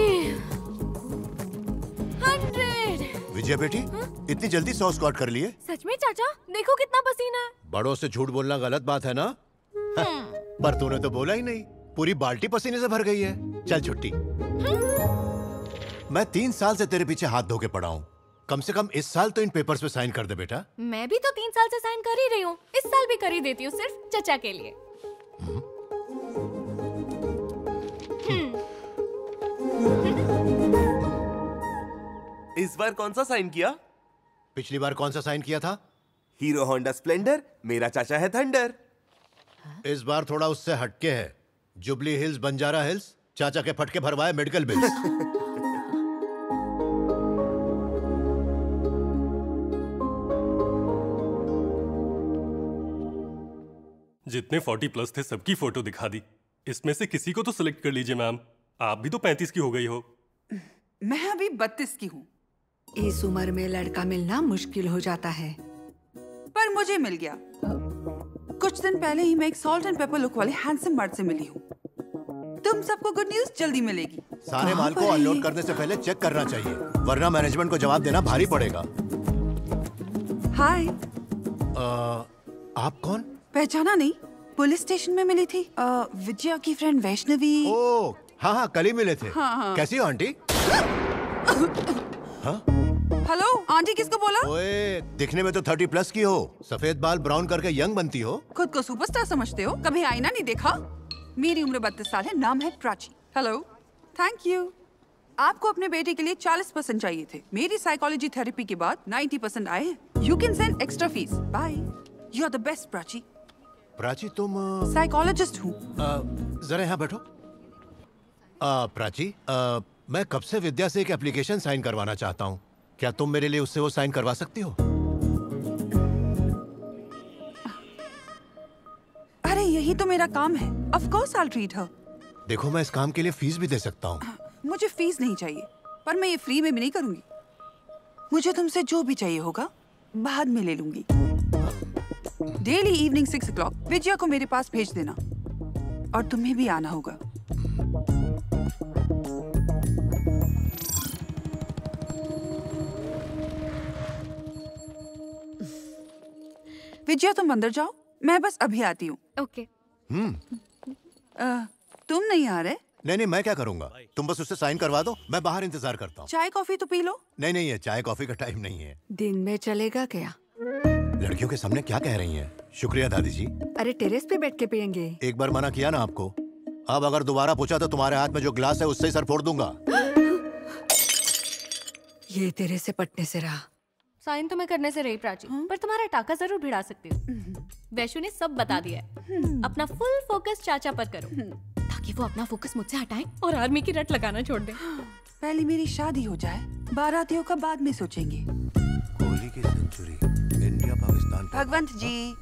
hundred Vijaya बेटी इतनी जल्दी सौ स्क्वाट कर लिए? सच में चाचा? देखो कितना पसीना है। बड़ों से झूठ बोलना गलत बात है ना? [laughs] पर तूने तो बोला ही नहीं पूरी बाल्टी पसीने से भर गई है। चल छुट्टी। मैं तीन साल से तेरे पीछे हाथ धो के पड़ा हूँ। कम से कम इस साल तो इन पेपर्स पे साइन कर दे बेटा। मैं भी तो तीन साल से साइन कर ही रही हूँ। इस साल भी कर ही देती हूँ सिर्फ़ चचा के लिए। इस बार कौन सा साइन किया? पिछली बार कौन सा साइन किया था? हीरो होंडा स्प्लेंडर मेरा चाचा है थंडर इस बार थोड़ा उससे हटके है। जुबली हिल्स बंजारा हिल्स चाचा के फटके भरवाए मेडिकल बिल्स जितने 40 प्लस थे सबकी फ़ोटो दिखा दी। इसमें से किसी को तो सिलेक्ट कर लीजिए मैम आप भी तो 35 की हो गई हो। मैं अभी बत्तीस की हूँ। इस उम्र में लड़का मिलना मुश्किल हो जाता है। पर मुझे मिल गया। कुछ दिन पहले ही मैं एक सॉल्ट एंड पेपर लुक वाले हैंडसम मर्द से मिली हूँ। तुम सबको गुड न्यूज़ जल्दी मिलेगी। सारे माल को अनलोड करने से पहले चेक करना चाहिए वरना मैनेजमेंट को जवाब देना भारी पड़ेगा। हाय आप कौन? पहचाना नहीं। पुलिस स्टेशन में मिली थी। विजया की फ्रेंड वैष्णवी। ओ हाँ हाँ कल ही मिले थे। हाँ, हाँ। कैसी हो आंटी? [laughs] हेलो आंटी किसको बोला? ओए दिखने में तो थर्टी प्लस की हो। सफ़ेद बाल ब्राउन करके यंग बनती हो। खुद को सुपरस्टार समझते हो? कभी आईना नहीं देखा? मेरी उम्र बत्तीस साल है नाम है प्राची। Hello thank you. आपको अपने बेटे के लिए 40 परसेंट चाहिए थे। मेरी साइकोलॉजी थेरेपी के बाद 90 परसेंट आए you can send extra fees bye you are the best Prachi. Prachi तुम साइकोलॉजिस्ट हूँ। जरा यहाँ बैठो। अ, प्राची अ, मैं कब से विद्या से एक एप्लीकेशन साइन करवाना चाहता हूँ। क्या तुम मेरे लिए उससे वो साइन करवा सकती हो? अरे यही तो मेरा काम है। Of course I treat her देखो मैं इस काम के लिए फ़ीस भी दे सकता हूँ। मुझे फ़ीस नहीं चाहिए पर मैं ये फ्री में भी नहीं करूँगी। मुझे तुमसे जो भी चाहिए होगा बाद में ले लूँगी। Daily evening six o Vijaya को मेरे पास भेज देना। और तुम्हें भी आना होगा। विजया तुम अंदर जाओ। मैं बस अभी आती हूँ। ओके। हम्म। तुम नहीं आ रहे? नहीं नहीं मैं क्या करूँगा? तुम बस उससे साइन करवा दो मैं बाहर इंतज़ार करता हूँ। चाय कॉफ़ी तो पी लो। नहीं नहीं ये चाय कॉफ़ी का टाइम नहीं है। दिन में चलेगा क्या? लड़कियों के सामने क्या कह रही हैं? शुक्रिया दादी जी। अरे टेरेस पे बैठ के पियेंगे। एक बार मना किया ना आपको। अब अगर दोबारा पूछा तो तुम्हारे हाथ में जो ग्लास है उससे ही सर फोड़ दूँगा। ये तेरे से पटने से रहा। साइन तो मैं करने से रही प्राची पर तुम्हारा टाका ज़रूर भिड़ा सकती हूँ। वैशु ने सब बता दिया है। अपना फुल फोकस चाचा पर करो। ताकि वो अपना फोकस मुझसे हटाए और आर्मी की रट लगाना छोड़ दे। पहले मेरी शादी हो जाए बारातियों का बाद में सोचेंगे। कोहली की सेंचुरी इंडिया पाकिस्तान भगवंत जी।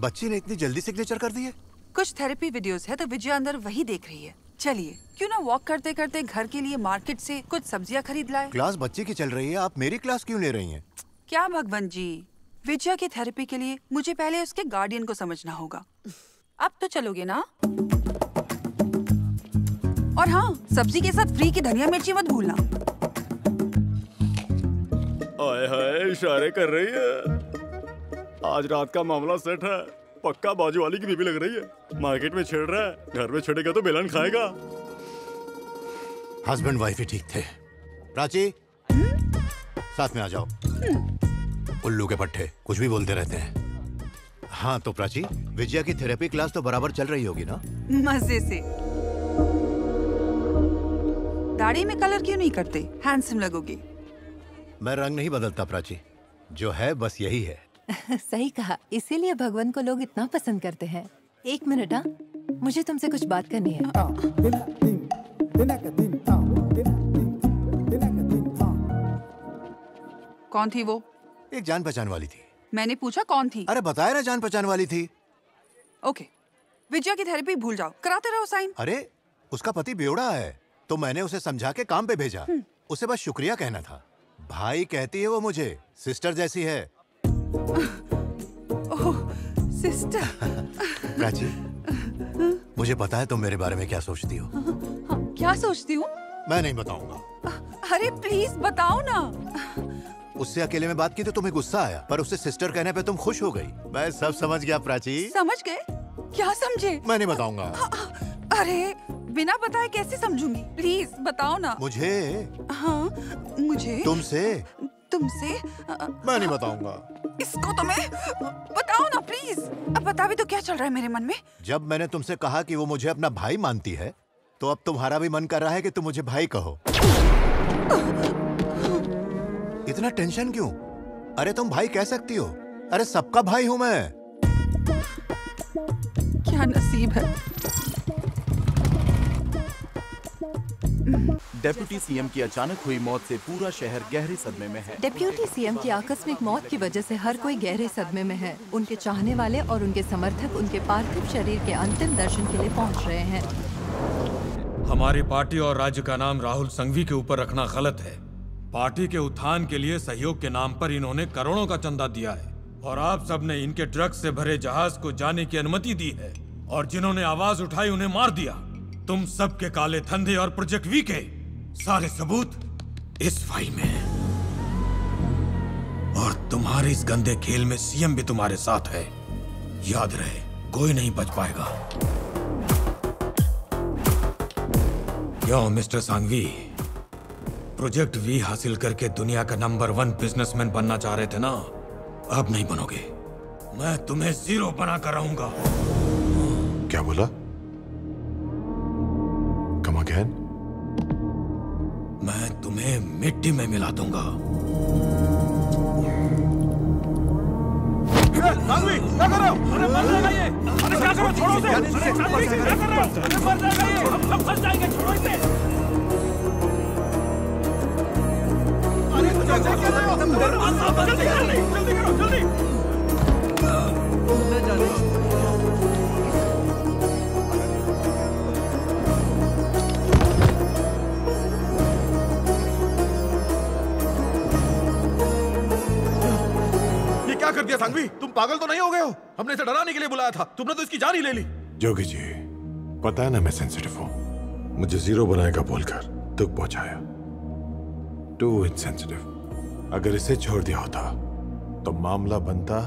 बच्ची ने इतनी जल्दी सिग्नेचर कर दी है? कुछ थेरेपी वीडियोस है तो विजया अंदर वही देख रही है। चलिए क्यों ना वॉक करते करते घर के लिए मार्केट से कुछ सब्ज़ियाँ खरीद लाए। क्लास बच्चे की चल रही है आप मेरी क्लास क्यों ले रही हैं? क्या भगवंत जी? विजया की थेरेपी के लिए मुझे पहले उसके गार्डियन को समझना होगा। अब तो चलोगे ना? और हाँ सब्ज़ी के साथ फ्री की धनिया मिर्ची मत भूलना। आए हाय इशारे कर रही है। आज रात का मामला सेट है। पक्का बाजू वाली की बीबी लग रही है। मार्केट में छेड़ रहा है घर में छेड़ेगा तो बेलन खाएगा। हस्बैंड वाइफ ही ठीक थे। प्राची साथ में आ जाओ। उल्लू के पट्टे कुछ भी बोलते रहते हैं। हाँ तो प्राची विजया की थेरेपी क्लास तो बराबर चल रही होगी ना? मज़े से। दाढ़ी में कलर क्यों नहीं करते? हैंडसम लगोगे। मैं रंग नहीं बदलता प्राची। जो है बस यही है। [laughs] सही कहा। इसीलिए भगवान को लोग इतना पसंद करते हैं। एक मिनट हाँ? मुझे तुमसे कुछ बात करनी है। कौन थी वो? एक जान पहचान वाली थी। मैंने पूछा कौन थी? अरे बताया ना जान पहचान वाली थी। ओके। विजया की थेरेपी भूल जाओ। कराते रहो साइन। अरे उसका पति बेवड़ा है तो मैंने उसे समझा के काम पे भेजा। उसे बस शुक्रिया कहना था। भाई कहती है वो मुझे सिस्टर जैसी है। ओह सिस्टर। प्राची मुझे पता है तुम मेरे बारे में क्या सोचती हो। क्या सोचती हूँ? मैं नहीं बताऊँगा। अरे प्लीज़ बताओ ना। उससे अकेले में बात की तो तुम्हें गुस्सा आया पर उससे सिस्टर कहने पे तुम खुश हो गई। मैं सब समझ गया प्राची। समझ गए? क्या समझे? मैं नहीं बताऊँगा। अरे बिना बताए कैसे समझूँगी? प्लीज़ बताओ ना। मुझे? हाँ मुझे? तुमसे? तुमसे? मैं नहीं बताऊँगा। इसको तो मैं बताओ ना प्लीज़ अब बता भी तो क्या चल रहा है मेरे मन में? जब मैंने तुमसे कहा कि वो मुझे अपना भाई मानती है तो अब तुम्हारा भी मन कर रहा है कि तुम मुझे भाई कहो। इतना टेंशन क्यों? अरे तुम भाई कह सकती हो। अरे सबका भाई हूँ मैं। क्या नसीब है? डेप्यूटी सीएम की अचानक हुई मौत से पूरा शहर गहरे सदमे में है। डिप्यूटी सीएम की आकस्मिक मौत की वजह से हर कोई गहरे सदमे में है। उनके चाहने वाले और उनके समर्थक उनके पार्थिव शरीर के अंतिम दर्शन के लिए पहुँच रहे हैं। हमारी पार्टी और राज्य का नाम राहुल संघवी के ऊपर रखना गलत है। पार्टी के उत्थान के लिए सहयोग के नाम पर इन्होंने करोड़ों का चंदा दिया है और आप सबने इनके ड्रग्स से भरे जहाज़ को जाने की अनुमति दी है और जिन्होंने आवाज़ उठाई उन्हें मार दिया। तुम सबके काले धंधे और प्रोजेक्ट वी के सारे सबूत इस फ़ाइल में है। और तुम्हारे इस गंदे खेल में सीएम भी तुम्हारे साथ है। याद रहे, कोई नहीं बच पाएगा। Yo, mister Sangvi, project V हासिल करके दुनिया का नंबर वन बिजनेसमैन बनना चाह रहे थे ना? अब नहीं बनोगे। मैं तुम्हें ज़ीरो बना कर रहूँगा। क्या बोला? जाएँगे। छोड़ो इसे। अरे जल्दी करो जल्दी करो दिया सांगवी तुम पागल तो नहीं हो गए हो? हमने इसे डराने के लिए बुलाया था। तुमने तो इसकी जान ही ले ली। जोगी जी पता है ना मैं सेंसिटिव हूँ। मुझे ज़ीरो बनाएगा बोलकर दुख पहुँचाया। टू इनसेंसिटिव अगर इसे छोड़ दिया होता तो मामला बनता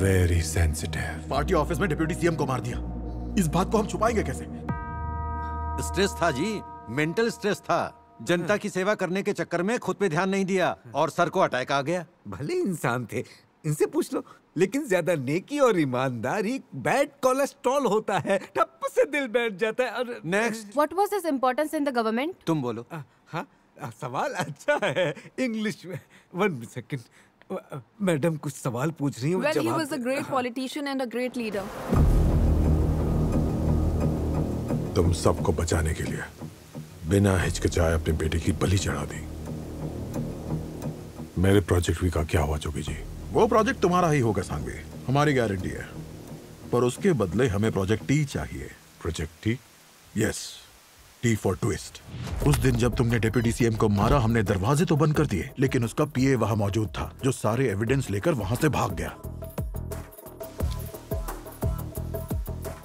वेरी सेंसिटिव पार्टी ऑफ़िस में डिप्यूटी सीएम को मार दिया। इस बात को हम छुपाएँगे कैसे? स्ट्रेस था जी। मेंटल स्ट्रेस था। जनता की सेवा करने के चक्कर में खुद पे ध्यान नहीं दिया और सर को अटैक आ गया। भले इंसान थे इनसे पूछ लो। लेकिन ज़्यादा नेकी और ईमानदारी बैड कोलेस्ट्रॉल होता है। ठप से दिल बैठ जाता है। और next What was his importance in the government? तुम बोलो। हाँ सवाल अच्छा है इंग्लिश में। वन सेकंड मैडम कुछ सवाल पूछ रही हूँ Well, he was a they- great politician and a great leader. तुम सबको बचाने के लिए बिना हिचकिचाए अपने बेटे की बलि चढ़ा दी। मेरे प्रोजेक्ट वी का क्या हुआ जोगी जी? वो प्रोजेक्ट तुम्हारा ही होगा सांगवी हमारी गारंटी है। पर उसके बदले हमें प्रोजेक्ट टी चाहिए। Project T? Yes T for twist उस दिन जब तुमने डिप्यूटी सीएम को मारा हमने दरवाजे तो बंद कर दिए लेकिन उसका पीए वहाँ मौजूद था जो सारे एविडेंस लेकर वहाँ से भाग गया।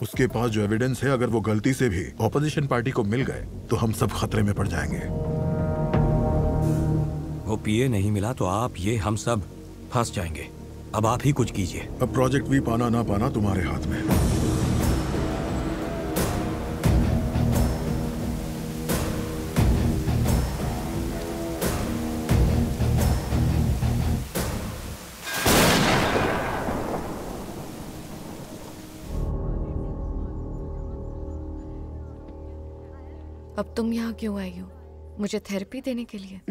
उसके पास जो एविडेंस है अगर वो गलती से भी ऑपोजिशन पार्टी को मिल गए तो हम सब खतरे में पड़ जाएँगे। वो पीए नहीं मिला तो आप ये हम सब। फंस जाएँगे। अब आप ही कुछ कीजिए। अब प्रोजेक्ट भी पाना ना पाना तुम्हारे हाथ में। अब तुम यहाँ क्यों आई हो? मुझे थेरेपी देने के लिए।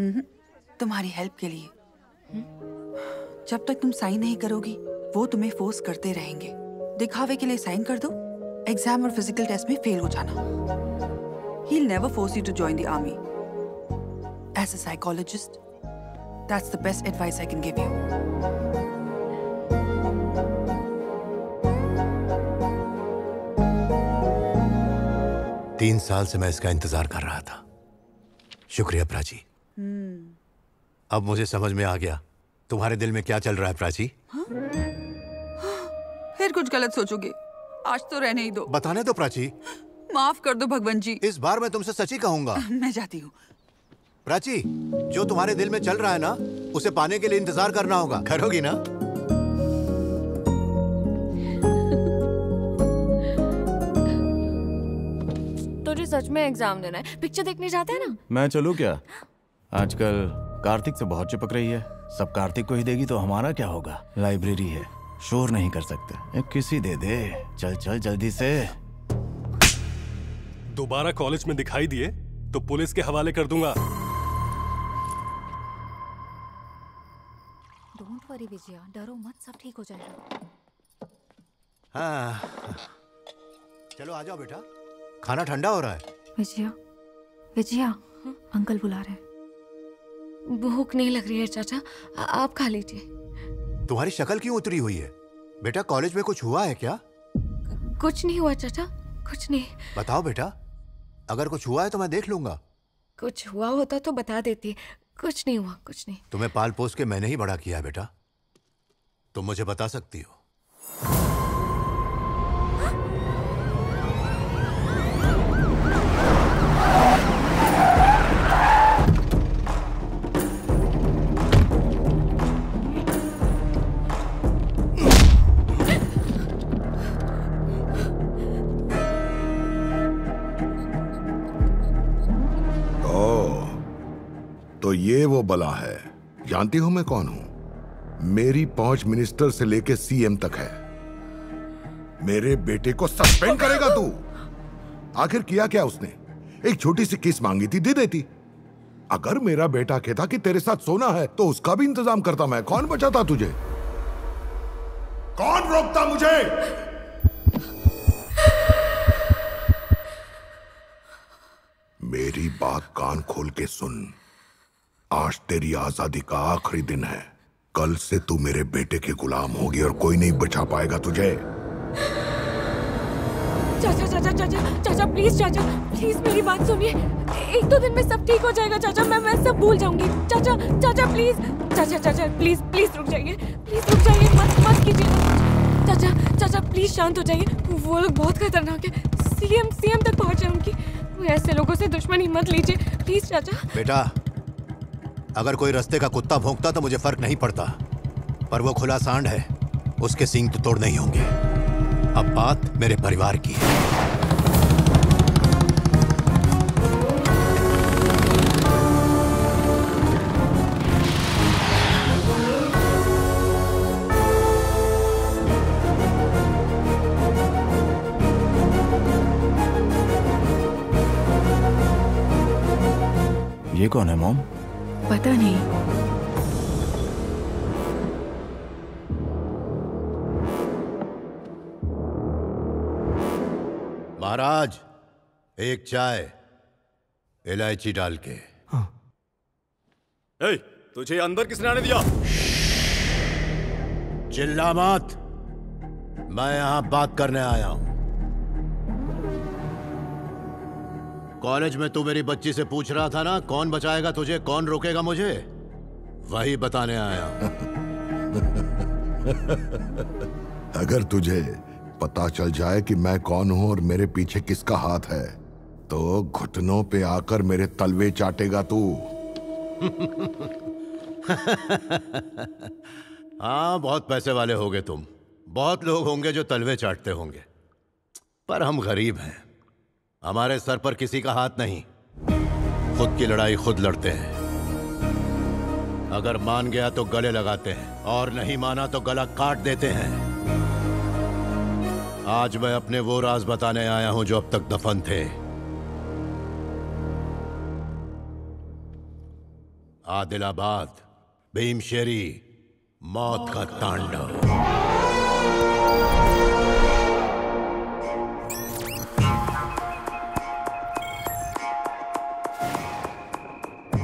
तुम्हारी हेल्प के लिए। जब तक तुम साइन नहीं करोगी वो तुम्हें फोर्स करते रहेंगे दिखावे के लिए साइन कर दो एग्ज़ाम और फ़िज़िकल टेस्ट में फेल हो जाना He'll never force you to join the army. As a psychologist, that's the best advice I can give you. तीन साल से मैं इसका इंतज़ार कर रहा था शुक्रिया प्राची hmm. अब मुझे समझ में आ गया तुम्हारे दिल में क्या चल रहा है प्राची? फिर कुछ गलत सोचोगे। आज तो रहने ही दो। बताने दो प्राची। माफ़ कर दो भगवान जी। इस बार मैं तुमसे सच ही कहूँगा। मैं जाती हूँ। प्राची जो तुम्हारे दिल में चल रहा है ना उसे पाने के लिए इंतज़ार करना होगा। करोगी ना? तुझे सच में एग्ज़ाम देना है। पिक्चर देखने जाते हैं ना? मैं चलूँ क्या? आजकल कार्तिक से बहुत चिपक रही है। सब कार्तिक को ही देगी तो हमारा क्या होगा? लाइब्रेरी है। शोर नहीं कर सकते। एक किसी दे दे। चल चल जल्दी से। दोबारा कॉलेज में दिखाई दिए तो पुलिस के हवाले कर दूँगा। डोंट वरी विजया डरो मत सब ठीक हो जाएगा। हाँ। चलो आ जाओ बेटा। खाना ठंडा हो रहा है। विजया विजया अंकल बुला रहे हैं। भूख नहीं लग रही है चाचा। आ- आप खा लीजिए। तुम्हारी शक्ल क्यों उतरी हुई है? बेटा कॉलेज में कुछ हुआ है क्या? कुछ नहीं हुआ चाचा। कुछ नहीं। बताओ बेटा अगर कुछ हुआ है तो मैं देख लूँगा। कुछ हुआ होता तो बता देती। कुछ नहीं हुआ कुछ नहीं। तुम्हें पाल पोस के मैंने ही बड़ा किया है बेटा। तुम मुझे बता सकती हो। तो ये वो बला है। जानती हूँ मैं कौन हूँ? मेरी पहुँच मिनिस्टर से लेके सीएम तक है। मेरे बेटे को सस्पेंड करेगा तू। आखिर किया क्या उसने? एक छोटी सी किस मांगी थी? दे देती। अगर मेरा बेटा कहता कि तेरे साथ सोना है तो उसका भी इंतज़ाम करता मैं। कौन बचाता तुझे? कौन रोकता मुझे? मेरी बात कान खोल के सुन। आज तेरी आज़ादी का आखिरी दिन है। कल से तू मेरे बेटे के गुलाम होगी और कोई नहीं बचा पाएगा तुझे। चाचा चाचा चाचा चाचा प्लीज़ चाचा प्लीज़ मेरी बात सुनिए। एक दो दिन में सब ठीक हो जाएगा चाचा मैं मैं सब भूल जाऊँगी। चाचा चाचा प्लीज़ चाचा चाचा प्लीज़ प्लीज़ रुक जाइए प्लीज़ रुक जाइए मत मत कीजिए चाचा चाचा प्लीज़ शांत हो जाइए। वो लोग बहुत खतरनाक है। सीएम सीएम तक पहुँचे उनकी ऐसे लोगों से दुश्मनी मत लीजिए। प्लीज़ चाचा। बेटा अगर कोई रास्ते का कुत्ता भोंकता तो मुझे फ़र्क नहीं पड़ता। पर वो खुला सांड है। उसके सींग तो तोड़ नहीं होंगे। अब बात मेरे परिवार की है। ये कौन है, मॉम? पता नहीं। महाराज एक चाय इलायची डाल के। हाँ। ए, तुझे अंदर किसने आने दिया? चिल्ला मत। मैं यहाँ बात करने आया हूँ। कॉलेज में तू मेरी बच्ची से पूछ रहा था ना कौन बचाएगा तुझे कौन रोकेगा मुझे? वही बताने आया [laughs] अगर तुझे पता चल जाए कि मैं कौन हूँ और मेरे पीछे किसका हाथ है तो घुटनों पे आकर मेरे तलवे चाटेगा तू। [laughs] हाँ बहुत पैसे वाले होगे तुम। बहुत लोग होंगे जो तलवे चाटते होंगे। पर हम गरीब हैं। हमारे सर पर किसी का हाथ नहीं। खुद की लड़ाई खुद लड़ते हैं। अगर मान गया तो गले लगाते हैं, और नहीं माना तो गला काट देते हैं। आज मैं अपने वो राज बताने आया हूँ जो अब तक दफन थे। आदिलाबाद, भीमशेरी, मौत का तांडव।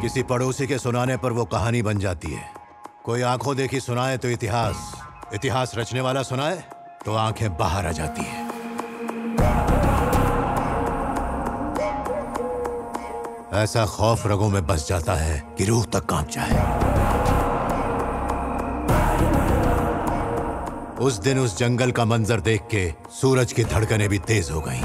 किसी पड़ोसी के सुनाने पर वो कहानी बन जाती है। कोई आँखों देखी सुनाए तो इतिहास इतिहास रचने वाला सुनाए तो आँखें बाहर आ जाती है। ऐसा खौफ रगों में बस जाता है कि रूह तक काँप जाए। उस दिन उस जंगल का मंजर देख के सूरज की धड़कनें भी तेज हो गईं।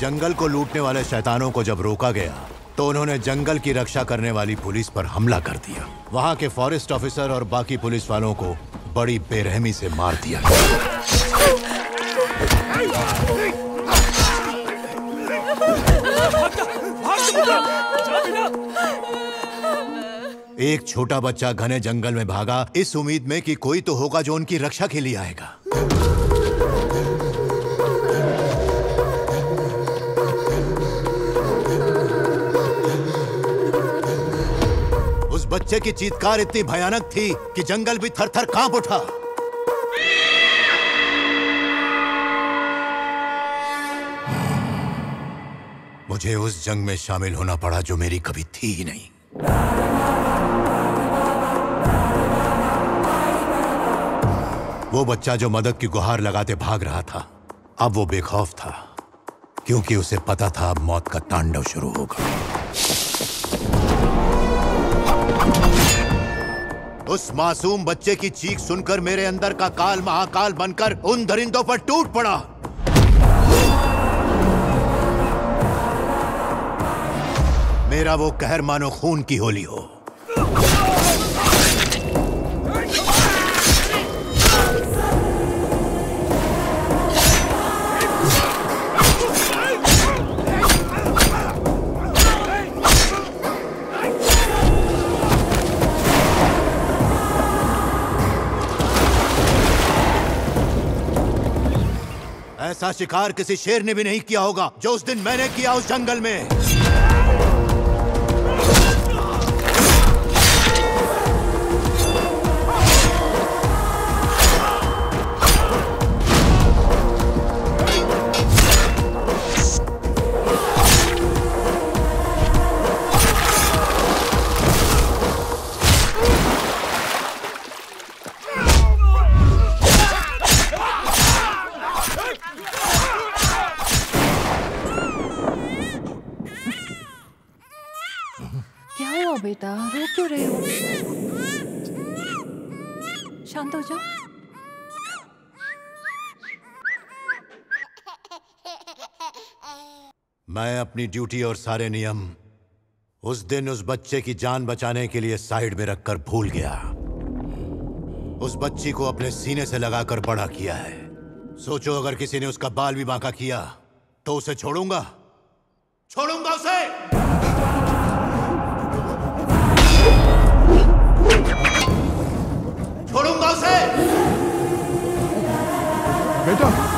जंगल को लूटने वाले शैतानों को जब रोका गया तो उन्होंने जंगल की रक्षा करने वाली पुलिस पर हमला कर दिया। वहाँ के फॉरेस्ट ऑफिसर और बाकी पुलिस वालों को बड़ी बेरहमी से मार दिया एक छोटा बच्चा घने जंगल में भागा। इस उम्मीद में कि कोई तो होगा जो उनकी रक्षा के लिए आएगा। बच्चे की चीत्कार इतनी भयानक थी कि जंगल भी थर थर काँप उठा। मुझे उस जंग में शामिल होना पड़ा जो मेरी कभी थी ही नहीं। वो बच्चा जो मदद की गुहार लगाते भाग रहा था, अब वो बेखौफ था, क्योंकि उसे पता था अब मौत का तांडव शुरू होगा। उस मासूम बच्चे की चीख सुनकर मेरे अंदर का काल महाकाल बनकर उन दरिंदों पर टूट पड़ा। मेरा वो कहर मानो खून की होली हो। ऐसा शिकार किसी शेर ने भी नहीं किया होगा, जो उस दिन मैंने किया उस जंगल में। मैं अपनी ड्यूटी और सारे नियम उस दिन उस बच्चे की जान बचाने के लिए साइड में रखकर भूल गया। उस बच्ची को अपने सीने से लगाकर बड़ा किया है। सोचो, अगर किसी ने उसका बाल भी बांका किया तो उसे छोड़ूँगा। छोड़ूँगा उसे! छोड़ूँगा उसे! बेटा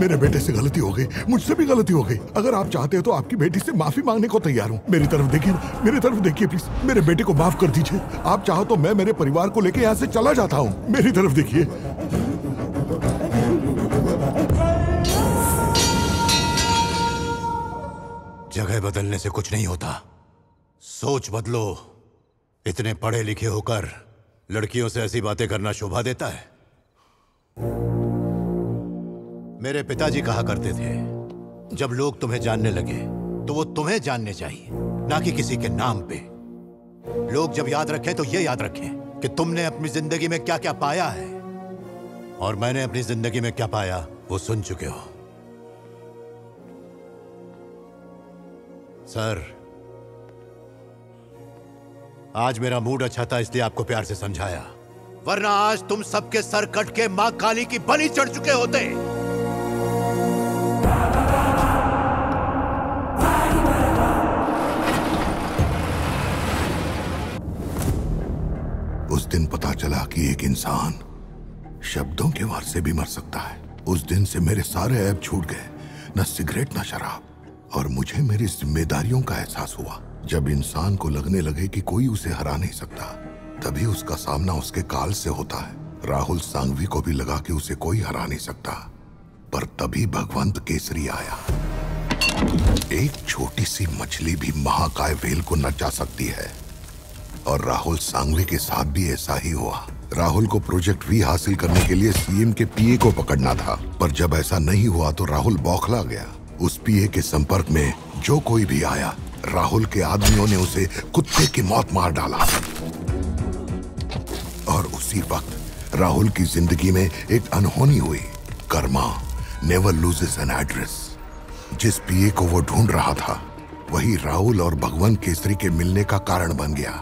मेरे बेटे से गलती हो गई, मुझसे भी गलती हो गई। अगर आप चाहते हो तो आपकी बेटी से माफ़ी मांगने को तैयार हूँ। मेरी तरफ़ देखिए, मेरी तरफ़ देखिए प्लीज़ मेरे बेटे को माफ़ कर दीजिए। आप चाहो तो मैं मेरे परिवार को लेके यहाँ से चला जाता हूँ। मेरी तरफ़ देखिए। जगह बदलने से कुछ नहीं होता। सोच बदलो। इतने पढ़े लिखे होकर लड़कियों से ऐसी बातें करना शोभा देता है। मेरे पिताजी कहा करते थे, जब लोग तुम्हें जानने लगे तो वो तुम्हें जानने चाहिए, ना कि किसी के नाम पे। लोग जब याद रखें तो ये याद रखें कि तुमने अपनी ज़िंदगी में क्या क्या पाया है। और मैंने अपनी ज़िंदगी में क्या पाया, वो सुन चुके हो। सर, आज मेरा मूड अच्छा था, इसलिए आपको प्यार से समझाया। वरना आज तुम सबके सर कट के माँ काली की बलि चढ़ चुके होते। दिन पता चला कि एक इंसान शब्दों के वार से भी मर सकता है। उस दिन से मेरे सारे ऐब छूट गए, न सिगरेट, न शराब। और मुझे मेरी जिम्मेदारियों का एहसास हुआ। जब इंसान को लगने लगे कि कोई उसे हरा नहीं सकता, तभी उसका सामना उसके काल से होता है। राहुल सांघवी को भी लगा कि उसे कोई हरा नहीं सकता। पर तभी भगवंत केसरी आया। एक छोटी सी मछली भी महाकाय वेल को नचा सकती है। और राहुल सांगवी के साथ भी ऐसा ही हुआ। राहुल को प्रोजेक्ट वी हासिल करने के लिए सीएम के पीए को पकड़ना था, पर जब ऐसा नहीं हुआ तो राहुल बौखला गया। उस पीए के संपर्क में जो कोई भी आया, राहुल के आदमियों ने उसे कुत्ते की मौत मार डाला। और उसी वक्त राहुल की ज़िंदगी में एक अनहोनी हुई। Karma never loses an address जिस पीए को वो ढूंढ रहा था, वही राहुल और भगवंत केसरी के मिलने का कारण बन गया।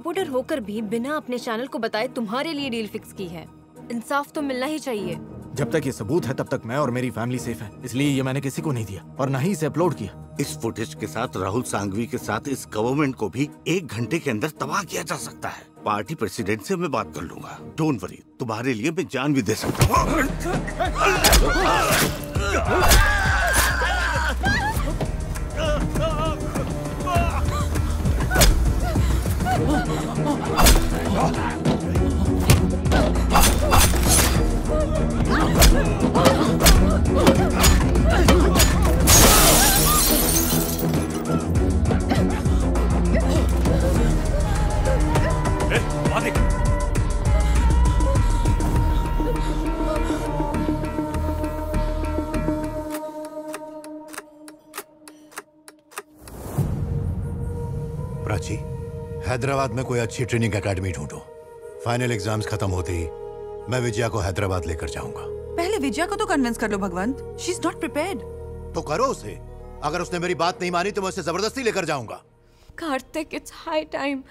रिपोर्टर होकर भी बिना अपने चैनल को बताए तुम्हारे लिए डील फिक्स की है। इंसाफ तो मिलना ही चाहिए। जब तक ये सबूत है तब तक मैं और मेरी फैमिली सेफ़ है। इसलिए ये मैंने किसी को नहीं दिया और न ही इसे अपलोड किया। इस फुटेज के साथ राहुल सांघवी के साथ इस गवर्नमेंट को भी एक घंटे के अंदर तबाह किया जा सकता है। पार्टी प्रेसिडेंट से मैं बात कर लूँगा। डोंट वरी तुम्हारे लिए मैं जान भी दे सकता हूँ। [laughs] [laughs] प्राची? हैदराबाद में कोई अच्छी ट्रेनिंग एकेडमी ढूंढो। फाइनल एग्ज़ाम्स खत्म होते ही मैं विजया को हैदराबाद लेकर जाऊँगा। पहले विजया को तो कन्विंस कर लो Bhagwant. She is not prepared तो करो उसे। अगर उसने मेरी बात नहीं मानी तो मैं उसे ज़बरदस्ती लेकर जाऊँगा। कार्तिक इट्स हाई टाइम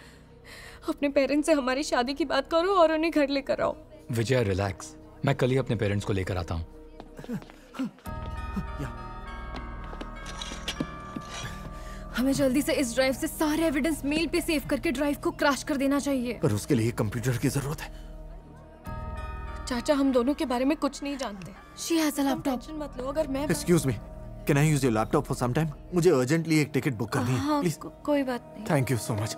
अपने पेरेंट्स से हमारी शादी की बात करो और उन्हें घर लेकर आओ। विजय रिलैक्स मैं कल ही अपने पेरेंट्स को लेकर आता हूँ। [laughs] हमें जल्दी से इस ड्राइव से सारे एविडेंस मेल पे सेव करके ड्राइव को क्रैश कर देना चाहिए। पर उसके लिए कंप्यूटर की ज़रूरत है। चाचा हम दोनों के बारे में कुछ नहीं जानते। शी हैज़ अ लैपटॉप मत लो अगर मैं excuse me can I use your laptop for some time मुझे अर्जेंटली एक टिकट बुक करनी है हाँ प्लीज़ को, कोई बात नहीं। थैंक यू सो मच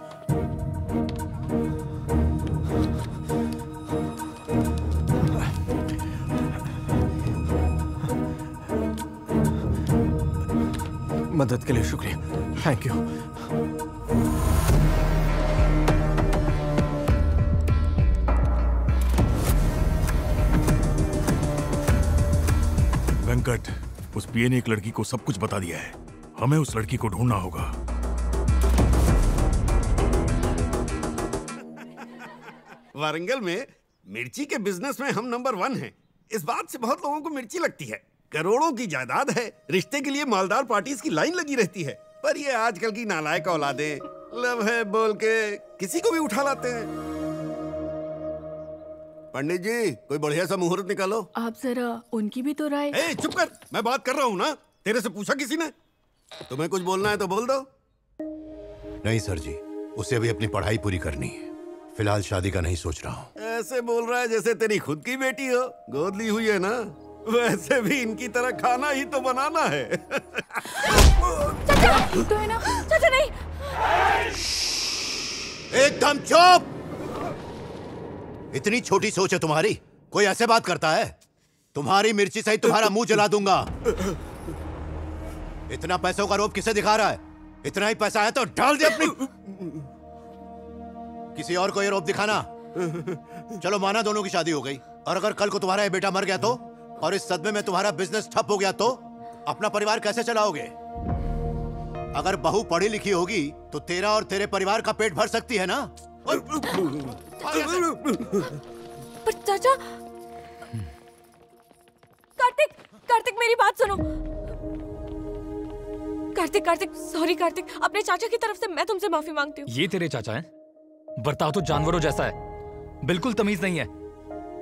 मदद के लिए शुक्रिया। थैंक यू वेंकट उस पीए ने एक लड़की को सब कुछ बता दिया है। हमें उस लड़की को ढूंढना होगा। वारंगल में मिर्ची के बिज़नेस में हम नंबर वन हैं। इस बात से बहुत लोगों को मिर्ची लगती है। करोड़ों की जायदाद है। रिश्ते के लिए मालदार पार्टीज़ की लाइन लगी रहती है। पर ये आजकल की नालायक औलादे लव है बोल के किसी को भी उठा लाते हैं। पंडित जी कोई बढ़िया सा मुहूर्त निकालो। आप जरा उनकी भी तो राय ए, चुप कर मैं बात कर रहा हूँ ना तेरे से पूछा किसी ने? तुम्हें कुछ बोलना है तो बोल दो। नहीं सर जी उसे अभी अपनी पढ़ाई पूरी करनी है। फ़िलहाल शादी का नहीं सोच रहा हूँ। ऐसे बोल रहा है जैसे तेरी खुद की बेटी हो गोद ली हुई है ना। वैसे भी इनकी तरह खाना ही तो बनाना है। चाचा तो है ना? चाचा नहीं। एकदम चुप! इतनी छोटी सोच है तुम्हारी। कोई ऐसे बात करता है? तुम्हारी मिर्ची सही तुम्हारा मुँह जला दूँगा। इतना पैसों का रोप किसे दिखा रहा है? इतना ही पैसा है तो डाल दे अपनी। किसी और को ये रोप दिखाना। चलो माना दोनों की शादी हो गई। और अगर कल को तुम्हारा ये बेटा मर गया तो? और इस सदमे में तुम्हारा बिज़नेस ठप हो गया तो अपना परिवार कैसे चलाओगे? अगर बहू पढ़ी लिखी होगी तो तेरा और तेरे परिवार का पेट भर सकती है ना? पर चाचा कार्तिक कार्तिक मेरी बात सुनो। कार्तिक कार्तिक सॉरी कार्तिक अपने चाचा की तरफ़ से मैं तुमसे माफ़ी मांगती हूँ। ये तेरे चाचा हैं? बर्ताव तो जानवरों जैसा है। बिल्कुल तमीज नहीं है।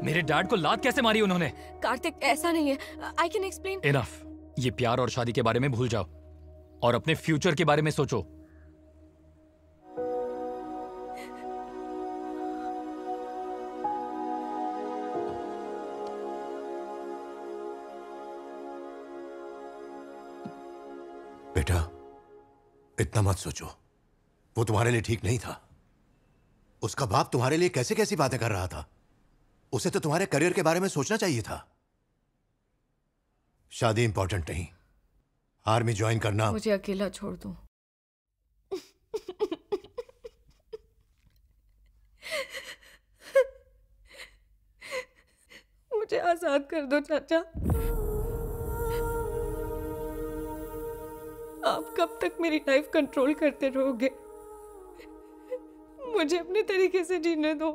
मेरे डैड को लात कैसे मारी उन्होंने? कार्तिक ऐसा नहीं है। आई कैन एक्सप्लेन इनफ ये प्यार और शादी के बारे में भूल जाओ। और अपने फ्यूचर के बारे में सोचो। बेटा इतना मत सोचो। वो तुम्हारे लिए ठीक नहीं था। उसका बाप तुम्हारे लिए कैसे कैसी बातें कर रहा था? उसे तो तुम्हारे करियर के बारे में सोचना चाहिए था। शादी इंपॉर्टेंट नहीं। आर्मी ज्वाइन करना। मुझे अकेला छोड़ दो। मुझे आज़ाद कर दो, चाचा। आप कब तक मेरी लाइफ कंट्रोल करते रहोगे? मुझे अपने तरीके से जीने दो।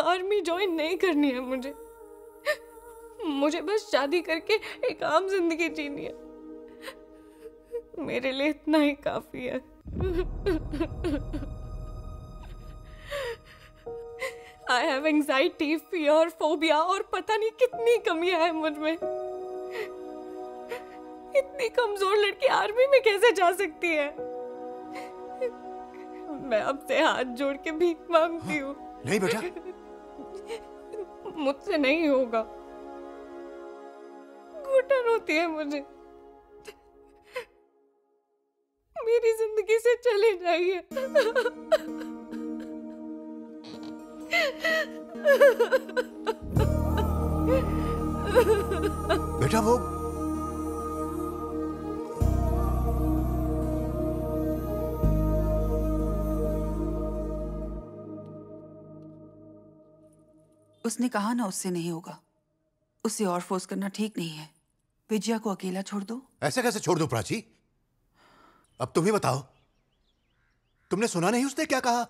आर्मी ज्वाइन नहीं करनी है मुझे। मुझे बस शादी करके एक आम ज़िंदगी जीनी है। मेरे लिए इतना ही काफ़ी है। I have anxiety fear phobia और पता नहीं कितनी कमियाँ हैं मुझमें। इतनी कमज़ोर लड़की आर्मी में कैसे जा सकती है? मैं आपसे हाथ जोड़ के भीख मांगती हूँ। नहीं बेटा। मुझसे नहीं होगा। घुटन होती है मुझे। मेरी ज़िंदगी से चले जाइए। बेटा वो उसने कहा, ना, उससे नहीं होगा। उसे और फोर्स करना ठीक नहीं है। विजया को अकेला छोड़ दो। ऐसे कैसे छोड़ दो, प्राची? अब तुम ही बताओ। तुमने सुना नहीं उसने क्या कहा?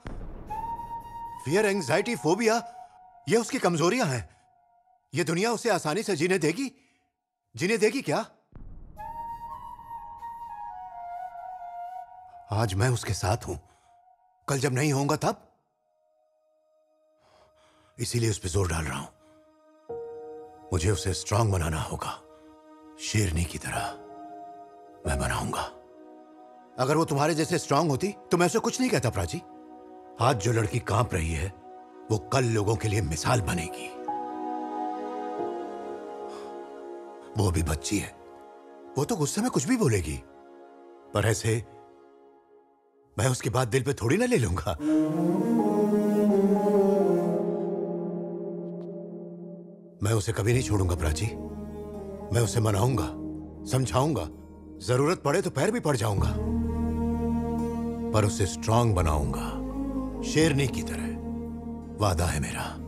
फियर एंजाइटी फोबिया ये उसकी कमजोरियाँ हैं। ये दुनिया उसे आसानी से जीने देगी। जीने देगी क्या? आज मैं उसके साथ हूँ। कल जब नहीं होऊँगा तब? इसीलिए उस पर ज़ोर डाल रहा हूँ। मुझे उसे स्ट्रांग बनाना होगा। शेरनी की तरह मैं बनाऊँगा। अगर वो तुम्हारे जैसे स्ट्रांग होती तो मैं उसे कुछ नहीं कहता प्राची। आज जो लड़की काँप रही है, वो कल लोगों के लिए मिसाल बनेगी। वो भी बच्ची है। वो तो गुस्से में कुछ भी बोलेगी। पर ऐसे मैं उसकी बात दिल पे थोड़ी ना ले लूँगा। मैं उसे कभी नहीं छोड़ूँगा, प्राची। मैं उसे मनाऊँगा, समझाऊँगा। ज़रूरत पड़े तो पैर भी पड़ जाऊँगा। पर उसे स्ट्रांग बनाऊँगा। शेरनी की तरह। वादा है मेरा।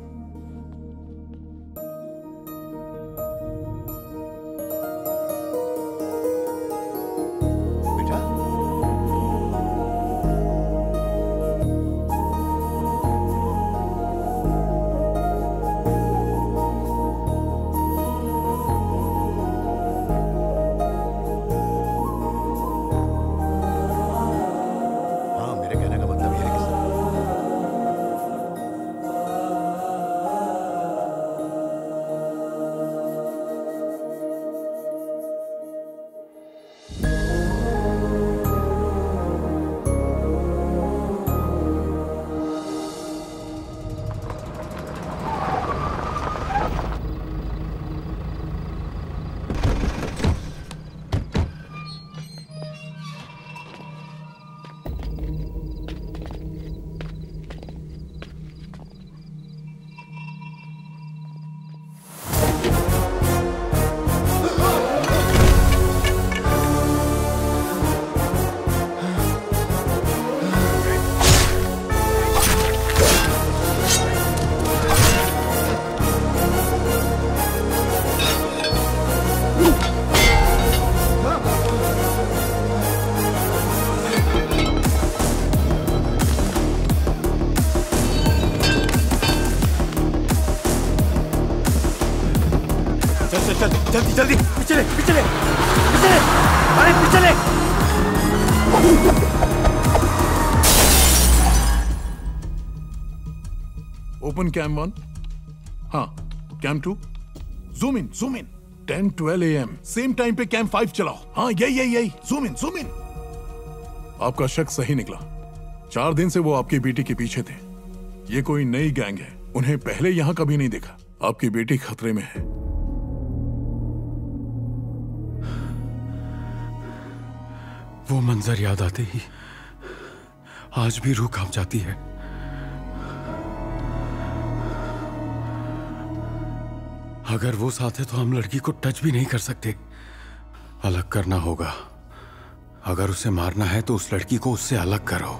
ओपन कैम वन हाँ cam two zoom in zoom in ten twelve A M same time पे कैम फाइव चलाओ. हाँ यही यही यही. जूम इन जूम इन आपका शक सही निकला। चार दिन से वो आपकी बेटी के पीछे थे। ये कोई नई गैंग है। उन्हें पहले यहाँ कभी नहीं देखा। आपकी बेटी खतरे में है। वो मंजर याद आते ही आज भी रूह काँप जाती है। अगर वो साथ है तो हम लड़की को टच भी नहीं कर सकते। अलग करना होगा। अगर उसे मारना है तो उस लड़की को उससे अलग करो।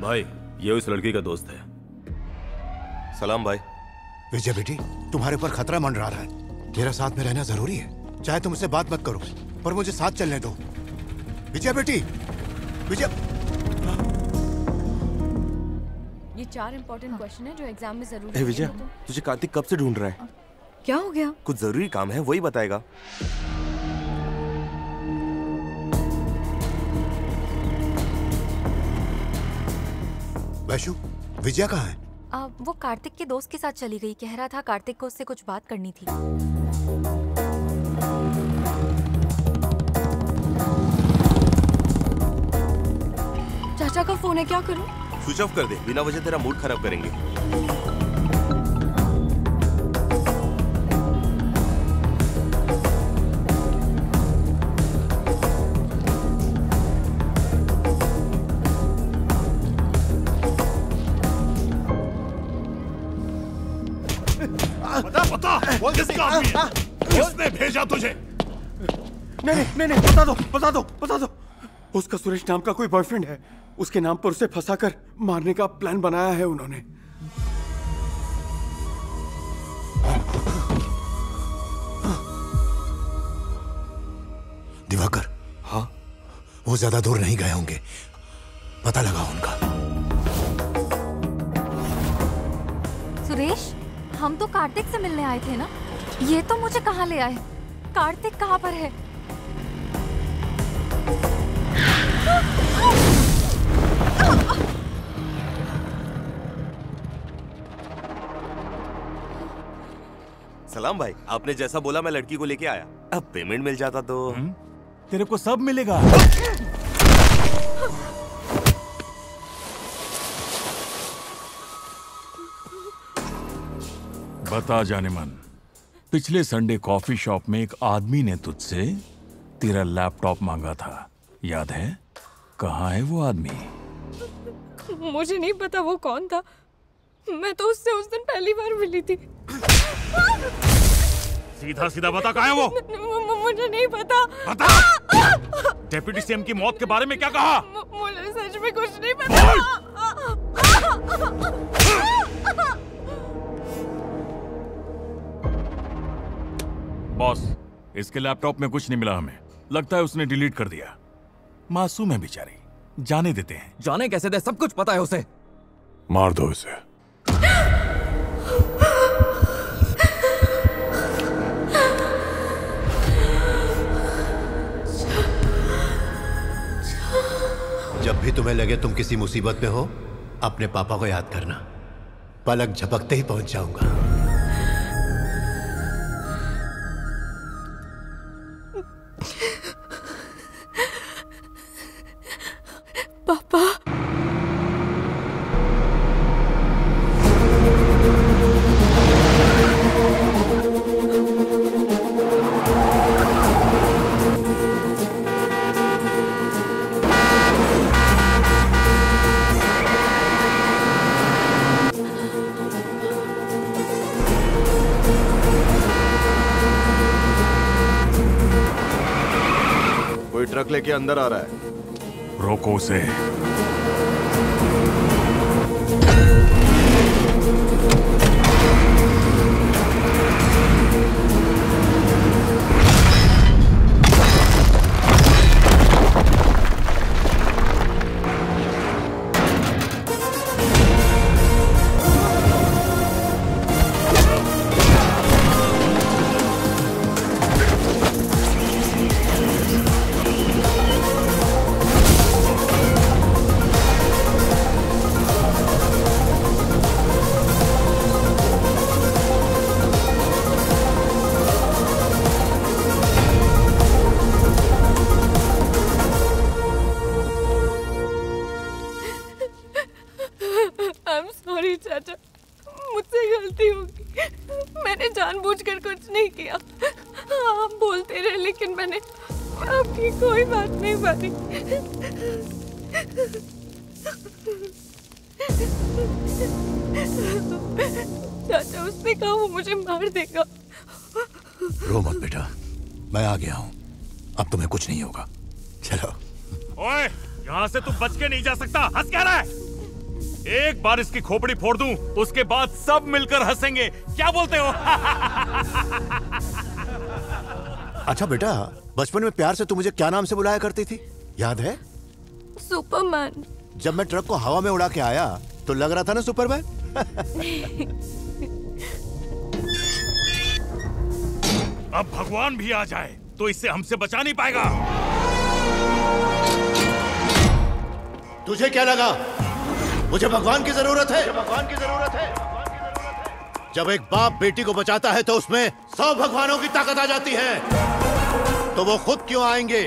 भाई ये उस लड़की का दोस्त है। सलाम भाई। विजय बेटी तुम्हारे ऊपर खतरा मंड रहा है। तेरा साथ में रहना ज़रूरी है। चाहे तुम उससे बात मत करो पर मुझे साथ चलने दो। विजय बेटी विजय चार इंपॉर्टेंट क्वेश्चन है जो एग्ज़ाम में ज़रूर विजय तुझे कार्तिक कब से ढूंढ रहा है? क्या हो गया? कुछ ज़रूरी काम है वही बताएगा। वैशु विजय कहाँ है? आ, वो कार्तिक के दोस्त के साथ चली गई। कह रहा था कार्तिक को उससे कुछ बात करनी थी। चाचा का फ़ोन है क्या करूँ? स्विच ऑफ़ कर दे। बिना वजह तेरा मूड खराब करेंगे। बता बता किसका आदमी है? किसने भेजा तुझे? नहीं नहीं नहीं बता दो बता दो बता दो। उसका सुरेश नाम का कोई बॉयफ्रेंड है। उसके नाम पर उसे फंसाकर मारने का प्लान बनाया है उन्होंने। दिवाकर। हाँ? वो ज़्यादा दूर नहीं गए होंगे। पता लगा उनका। सुरेश हम तो कार्तिक से मिलने आए थे ना? ये तो मुझे कहाँ ले आए? कार्तिक कहाँ पर है? सलाम भाई आपने जैसा बोला मैं लड़की को लेके आया। अब पेमेंट मिल जाता तो। तेरे को सब मिलेगा। बता जाने मन पिछले संडे कॉफ़ी शॉप में एक आदमी ने तुझसे तेरा लैपटॉप मांगा था। याद है? कहाँ है वो आदमी? मुझे नहीं पता वो कौन था। मैं तो उससे उस दिन पहली बार मिली थी। सीधा सीधा बता कहा है वो? मुझे नहीं पता। बता! डेप्यूटी सीएम की मौत के बारे में क्या कहा? मुझे सच में कुछ नहीं पता। बॉस इसके लैपटॉप में कुछ नहीं मिला हमें। लगता है उसने डिलीट कर दिया। मासूम है बेचारी। जाने देते हैं। जाने कैसे दे? सब कुछ पता है उसे। मार दो इसे। जब भी तुम्हें लगे तुम किसी मुसीबत में हो, अपने पापा को याद करना। पलक झपकते ही पहुँच जाऊँगा। लेके अंदर आ रहा है। रोको उसे। बार इसकी खोपड़ी फोड़ दूँ उसके बाद सब मिलकर हंसेंगे। क्या बोलते हो? [laughs] अच्छा बेटा बचपन में प्यार से तू मुझे क्या नाम से बुलाया करती थी? याद है? सुपरमैन। जब मैं ट्रक को हवा में उड़ा के आया तो लग रहा था ना सुपरमैन? [laughs] अब भगवान भी आ जाए तो इससे हमसे बचा नहीं पाएगा। तुझे क्या लगा? मुझे भगवान की ज़रूरत है। भगवान की ज़रूरत है। जब एक बाप बेटी को बचाता है तो उसमें सौ भगवानों की ताकत आ जाती है। तो वो खुद क्यों आएँगे?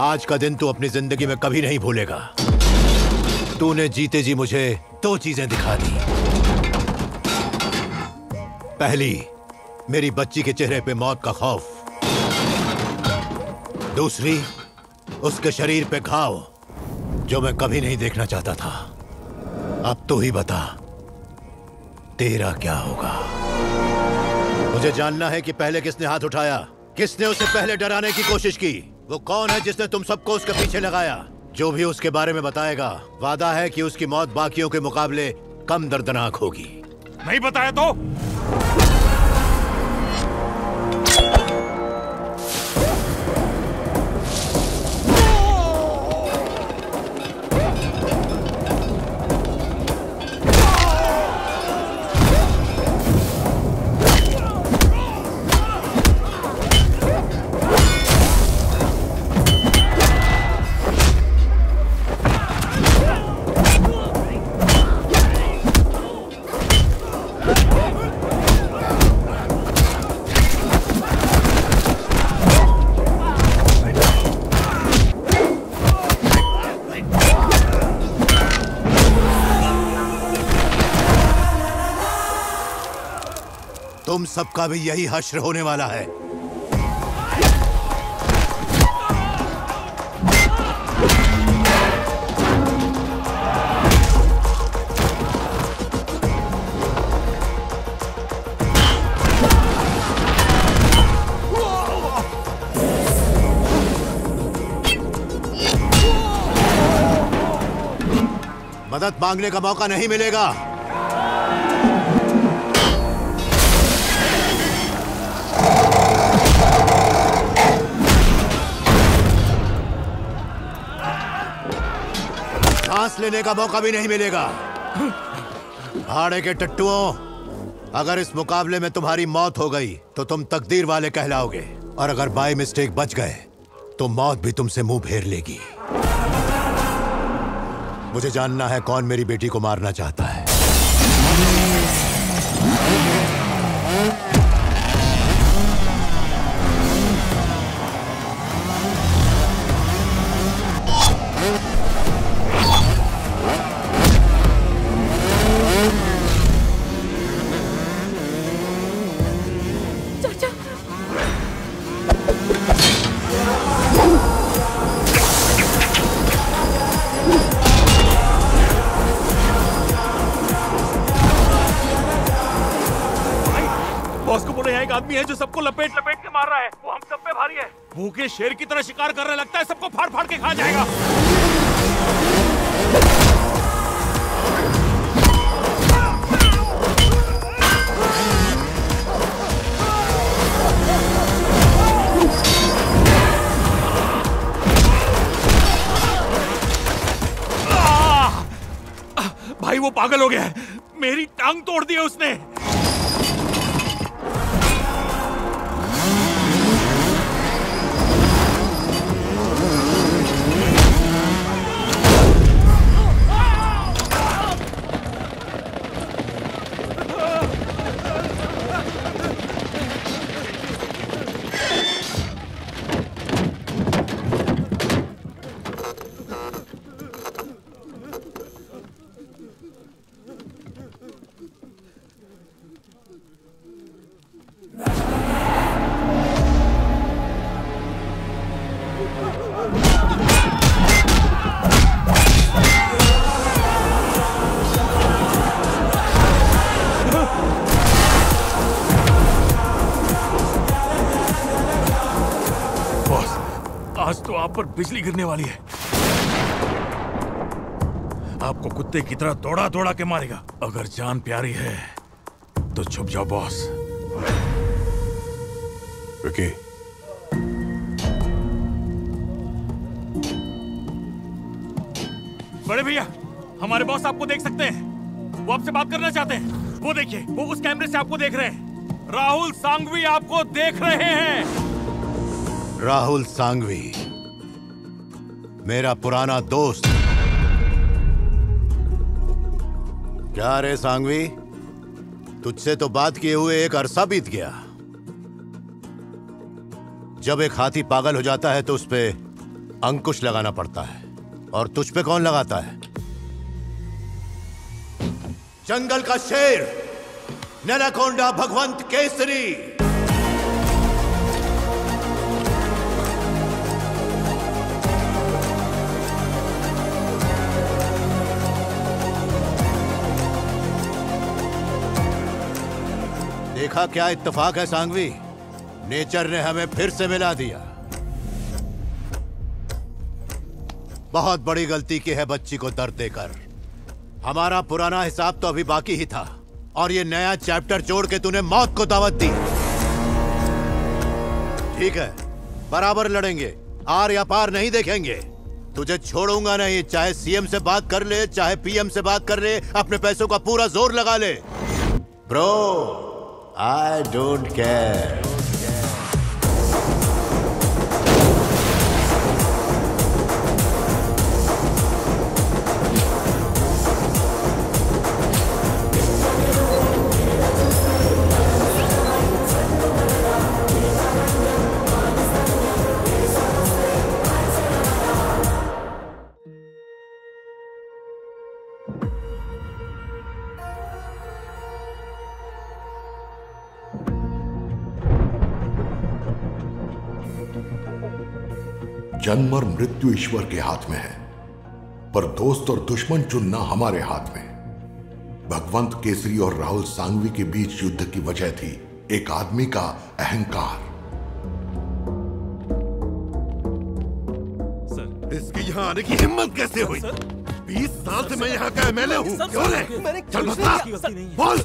आज का दिन तू अपनी ज़िंदगी में कभी नहीं भूलेगा। तूने जीते जी मुझे दो चीज़ें दिखा दी। पहली मेरी बच्ची के चेहरे पे मौत का खौफ। दूसरी उसके शरीर पे घाव, जो मैं कभी नहीं देखना चाहता था। अब तो ही बता, तेरा क्या होगा? मुझे जानना है कि पहले किसने हाथ उठाया, किसने उसे पहले डराने की कोशिश की। वो कौन है जिसने तुम सबको उसके पीछे लगाया? जो भी उसके बारे में बताएगा, वादा है कि उसकी मौत बाकियों के मुकाबले कम दर्दनाक होगी। नहीं बताया तो? सबका भी यही हश्र होने वाला है। मदद मांगने का मौका नहीं मिलेगा। लेने का मौका भी नहीं मिलेगा। भाड़े के टट्टुओं, अगर इस मुकाबले में तुम्हारी मौत हो गई तो तुम तकदीर वाले कहलाओगे। और अगर बाय मिस्टेक बच गए तो मौत भी तुमसे मुँह फेर लेगी। मुझे जानना है कौन मेरी बेटी को मारना चाहता है। भूखे शेर की तरह शिकार करने लगता है, सबको फाड़ फाड़ के खा जाएगा। भाई, वो पागल हो गया है। मेरी टांग तोड़ दी है उसने। बिजली गिरने वाली है। आपको कुत्ते की तरह दौड़ा दौड़ा के मारेगा। अगर जान प्यारी है तो छुप जाओ बॉस। विकी। बड़े भैया हमारे बॉस आपको देख सकते हैं। वो आपसे बात करना चाहते हैं। वो देखिए वो उस कैमरे से आपको देख रहे हैं। राहुल सांगवी आपको देख रहे हैं। राहुल सांघवी मेरा पुराना दोस्त। क्या रे सांघवी तुझसे तो बात किए हुए एक अरसा बीत गया। जब एक हाथी पागल हो जाता है तो उस पर अंकुश लगाना पड़ता है। और तुझ पे कौन लगाता है? जंगल का शेर ननाकोंडा भगवंत केसरी। देखा क्या इत्तेफाक है सांगवी? नेचर ने हमें फिर से मिला दिया। बहुत बड़ी गलती की है बच्ची को दर्द देकर। हमारा पुराना हिसाब तो अभी बाकी ही था, और ये नया चैप्टर जोड़ के तूने मौत को दावत दी। ठीक है, बराबर लड़ेंगे आर या पार नहीं देखेंगे। तुझे छोड़ूँगा नहीं, चाहे सीएम से बात कर ले, चाहे पीएम से बात कर ले, अपने पैसों का पूरा ज़ोर लगा ले। ब्रो! आई डोंट केयर जन्म और मृत्यु ईश्वर के हाथ में है पर दोस्त और दुश्मन चुनना हमारे हाथ में। भगवंत केसरी और राहुल सांगवी के बीच युद्ध की वजह थी एक आदमी का अहंकार। इसकी यहाँ आने की हिम्मत कैसे हुई? बीस साल से मैं यहाँ का एमएलए हूँ। क्यों चल बता। बोल।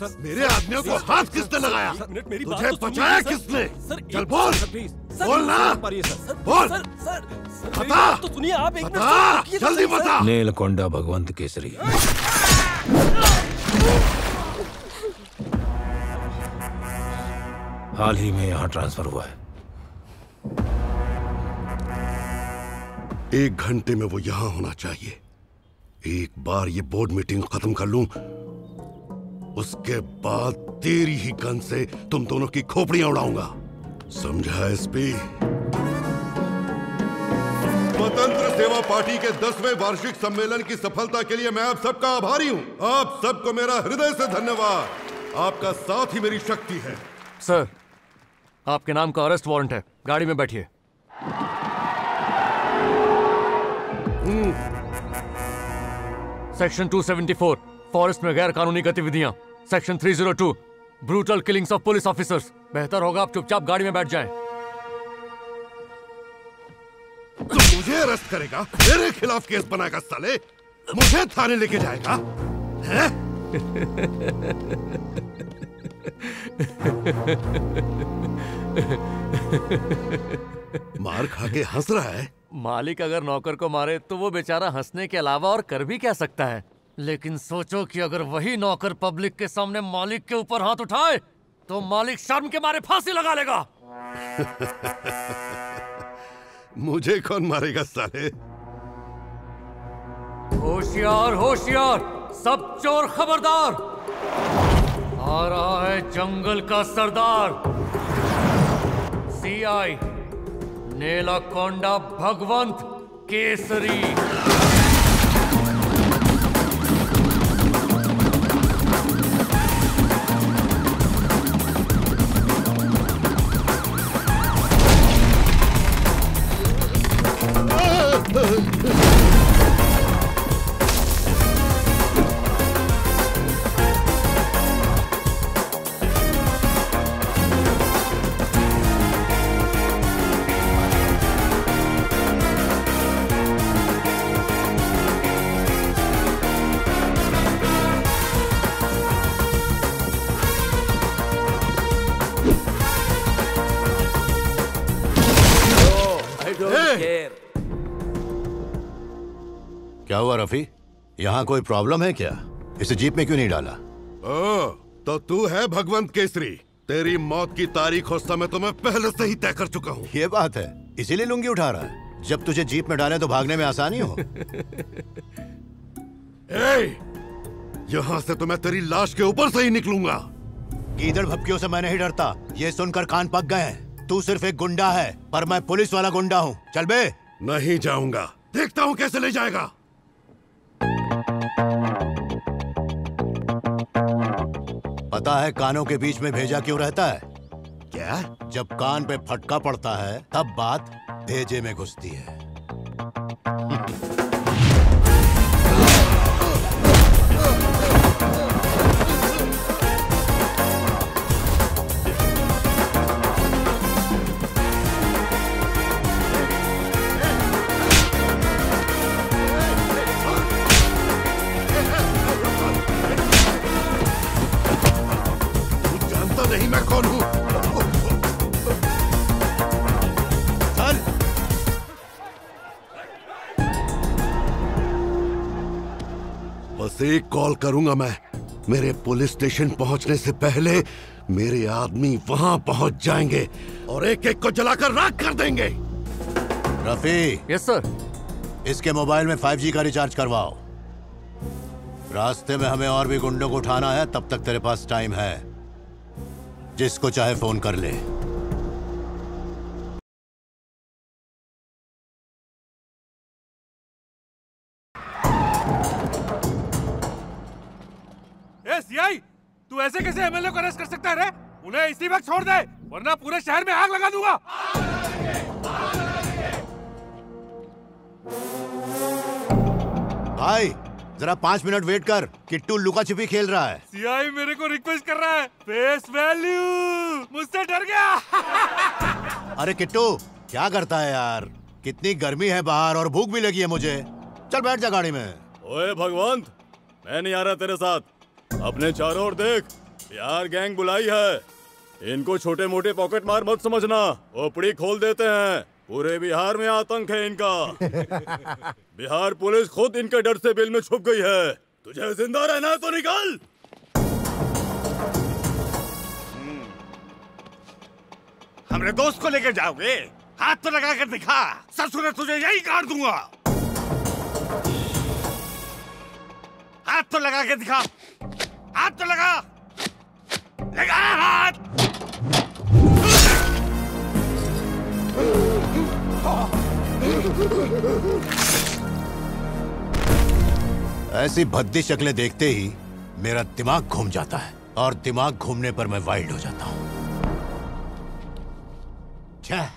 मेरे आदमियों को हाथ किसने लगाया? तुझे बचाया किसने? सर चल बोल। बोल ना। बोल। बता। तो सुनिए आप एक बता। जल्दी बता। नीलकोंडा भगवंत केसरी। हाल ही में यहाँ ट्रांसफ़र हुआ है। एक घंटे में वो यहाँ होना चाहिए। एक बार ये बोर्ड मीटिंग खत्म कर लूँ उसके बाद तेरी ही गन से तुम दोनों की खोपड़ियाँ उड़ाऊँगा। समझा एसपी? स्वतंत्र सेवा पार्टी के दसवें वार्षिक सम्मेलन की सफलता के लिए मैं आप सबका आभारी हूँ। आप सबको मेरा हृदय से धन्यवाद। आपका साथ ही मेरी शक्ति है। सर आपके नाम का अरेस्ट वारंट है। गाड़ी में बैठिए। सेक्शन 274 फॉरेस्ट में गैर कानूनी गतिविधियाँ। Section 302 brutal killings of police officers बेहतर होगा आप चुपचाप गाड़ी में बैठ जाएँ। तू मुझे अरेस्ट करेगा? मेरे खिलाफ केस बनाएगा साले। मुझे थाने लेके जाएगा? हैं? मार खा के हंस रहा है। मालिक अगर नौकर को मारे तो वो बेचारा हंसने के अलावा और कर भी क्या सकता है? लेकिन सोचो कि अगर वही नौकर पब्लिक के सामने मालिक के ऊपर हाथ उठाए तो मालिक शर्म के मारे फांसी लगा लेगा। [laughs] मुझे कौन मारेगा साले? होशियार होशियार सब चोर खबरदार। आ रहा है जंगल का सरदार। सीआई नेलाकोंडा भगवंत केसरी। क्या हुआ रफी? यहाँ कोई प्रॉब्लम है क्या? इसे जीप में क्यों नहीं डाला? ओ, तो तू है भगवंत केसरी। तेरी मौत की तारीख और समय तो मैं पहले से ही तय कर चुका हूँ। ये बात है। इसीलिए लुंगी उठा रहा है। जब तुझे जीप में डाले तो भागने में आसानी हो। [laughs] ए, यहाँ से तो मैं तेरी लाश के ऊपर से ही निकलूँगा। गीदड़ भपकियों से मैं नहीं डरता। ये सुनकर कान पक गए हैं। तू सिर्फ़ एक गुंडा है पर मैं पुलिस वाला गुंडा हूँ। चल बे। नहीं जाऊँगा। देखता हूँ कैसे ले जाएगा। पता है कानों के बीच में भेजा क्यों रहता है? क्या? जब कान पे फटका पड़ता है तब बात भेजे में घुसती है। एक कॉल करूँगा मैं। मेरे पुलिस स्टेशन पहुँचने से पहले मेरे आदमी वहाँ पहुँच जाएँगे और एक एक को जलाकर राख कर देंगे। रफी। यस सर इसके मोबाइल में 5G का रिचार्ज करवाओ। रास्ते में हमें और भी गुंडों को उठाना है तब तक तेरे पास टाइम है। जिसको चाहे फ़ोन कर ले। सीआई तू ऐसे कैसे एमएलए को अरेस्ट कर सकता है रे? उन्हें इसी वक्त छोड़ दे वरना पूरे शहर में आग लगा दूँगा। भाई जरा पाँच मिनट वेट कर किट्टू लुका छिपी खेल रहा है। सीआई मेरे को रिक्वेस्ट कर रहा है। फेस वैल्यू मुझसे डर गया। अरे किट्टू क्या करता है यार? कितनी गर्मी है बाहर और भूख भी लगी है मुझे। चल बैठ जा गाड़ी में। ओए भगवंत मैं नहीं आ रहा तेरे साथ। अपने चारों ओर देख। यार गैंग बुलाई है। इनको छोटे मोटे पॉकेट मार मत समझना। ओपड़ी खोल देते हैं। पूरे बिहार में आतंक है इनका। [laughs] बिहार पुलिस खुद इनके डर से बिल में छुप गई है। तुझे ज़िंदा रहना है तो निकल। हमरे दोस्त को लेकर जाओगे? हाथ तो लगा कर दिखा। ससुर ने तुझे यही काट दूँगा। हाथ तो लगा के दिखा। हाथ तो लगा। लगा हाथ। ऐसी भद्दी शक्लें देखते ही मेरा दिमाग घूम जाता है और दिमाग घूमने पर मैं वाइल्ड हो जाता हूँ। छह।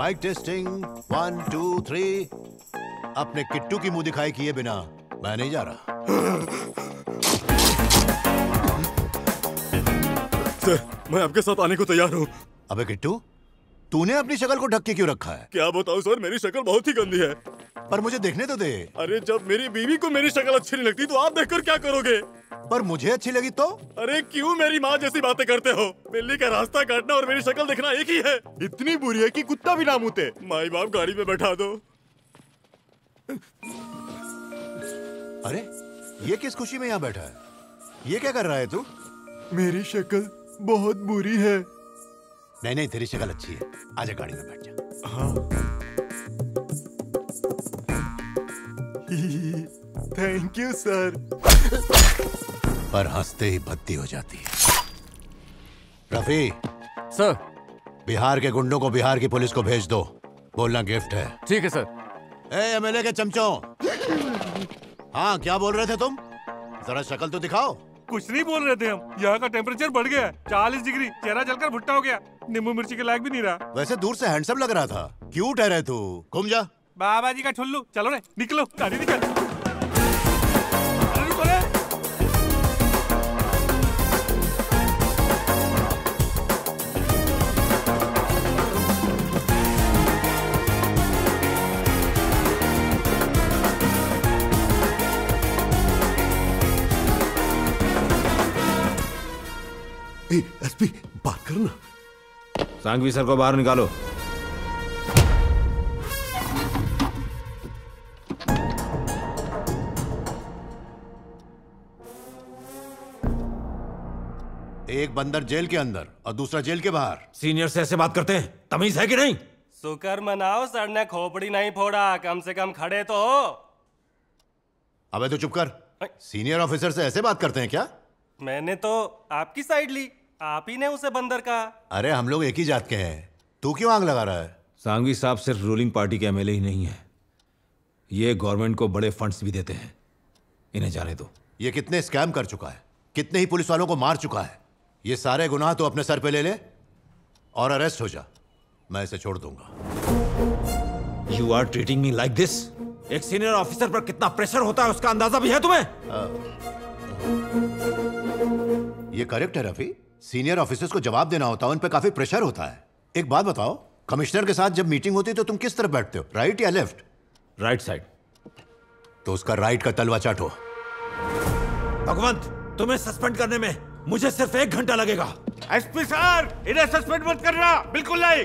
Mike testing one two three अपने किट्टू की मुँह दिखाई किए बिना मैं नहीं जा रहा। सर मैं आपके साथ आने को तैयार हूँ। अबे किट्टू तूने अपनी शक्ल को ढक के क्यों रखा है? क्या बताऊँ सर मेरी शक्ल बहुत ही गंदी है। पर मुझे देखने तो दे। अरे जब मेरी बीवी को मेरी शक्ल अच्छी नहीं लगती तो आप देखकर क्या करोगे? पर मुझे अच्छी लगी तो? अरे क्यों मेरी माँ जैसी बातें करते हो? बिल्ली का रास्ता काटना और मेरी शक्ल देखना एक ही है। इतनी बुरी है कि कुत्ता भी ना मुते। माई बाप गाड़ी में बैठा दो। अरे ये किस खुशी में यहाँ बैठा है? ये क्या कर रहा है तू? मेरी शक्ल बहुत बुरी है। नहीं नहीं तेरी शक्ल अच्छी है। आजा गाड़ी में बैठ जा। हाँ। थैंक यू सर पर हँसते ही भद्दी हो जाती है। रफी। सर। बिहार के गुंडों को बिहार की पुलिस को भेज दो। बोलना गिफ्ट है। ठीक है सर। ए एमएलए के चमचों। हाँ क्या बोल रहे थे तुम? जरा शक्ल तो दिखाओ। कुछ नहीं बोल रहे थे हम। यहाँ का टेम्परेचर बढ़ गया है। चालीस डिग्री। चेहरा जलकर भुट्टा हो गया। नींबू मिर्ची के लायक भी नहीं रहा। वैसे दूर से हैंडसम लग रहा था। क्यूट है रे तू। घूम जा। बाबा जी का ठुल्लू। चलो रे निकलो। गाड़ी निकल। सांघवी सर को बाहर निकालो। एक बंदर जेल के अंदर और दूसरा जेल के बाहर। सीनियर से ऐसे बात करते हैं? तमीज है कि नहीं? शुक्र मनाओ सर ने खोपड़ी नहीं फोड़ा कम से कम खड़े तो हो। अबे तो चुप कर। सीनियर ऑफिसर से ऐसे बात करते हैं क्या? मैंने तो आपकी साइड ली। आप ही ने उसे बंदर कहा। अरे हम लोग एक ही जात के हैं। तू क्यों आग लगा रहा है? सांघवी साहब सिर्फ़ रूलिंग पार्टी के एमएलए ही नहीं है। ये गवर्नमेंट को बड़े फंड्स भी देते हैं। इन्हें जाने दो। ये कितने स्कैम कर चुका है। कितने ही पुलिस वालों को मार चुका है। ये सारे गुनाह तो अपने सर पे ले ले और अरेस्ट हो जा। मैं इसे छोड़ दूँगा। You are treating me like this एक सीनियर ऑफिसर पर कितना प्रेशर होता है उसका अंदाज़ा भी है तुम्हें? ये करेक्ट है रफी। सीनियर ऑफिसर्स को जवाब देना होता है उन पर काफ़ी प्रेशर होता है। एक बात बताओ कमिश्नर के साथ जब मीटिंग होती है तो तुम किस तरफ़ बैठते हो राइट या लेफ़्ट राइट साइड तो उसका राइट का तलवा चाटो। भगवंत तुम्हें सस्पेंड करने में मुझे सिर्फ़ एक घंटा लगेगा। एसपी सर इन्हें सस्पेंड मत करना बिल्कुल नहीं।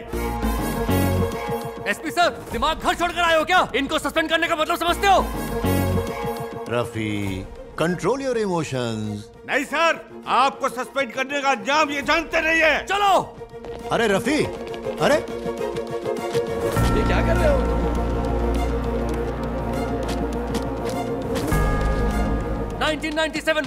एसपी सर दिमाग घर छोड़कर आए हो क्या? इनको सस्पेंड करने का मतलब समझते हो? रफी कंट्रोल योर इमोशंस नहीं सर। आपको सस्पेंड करने का अंजाम ये जानते नहीं है। चलो। अरे रफी। अरे। ये क्या कर रहे हो?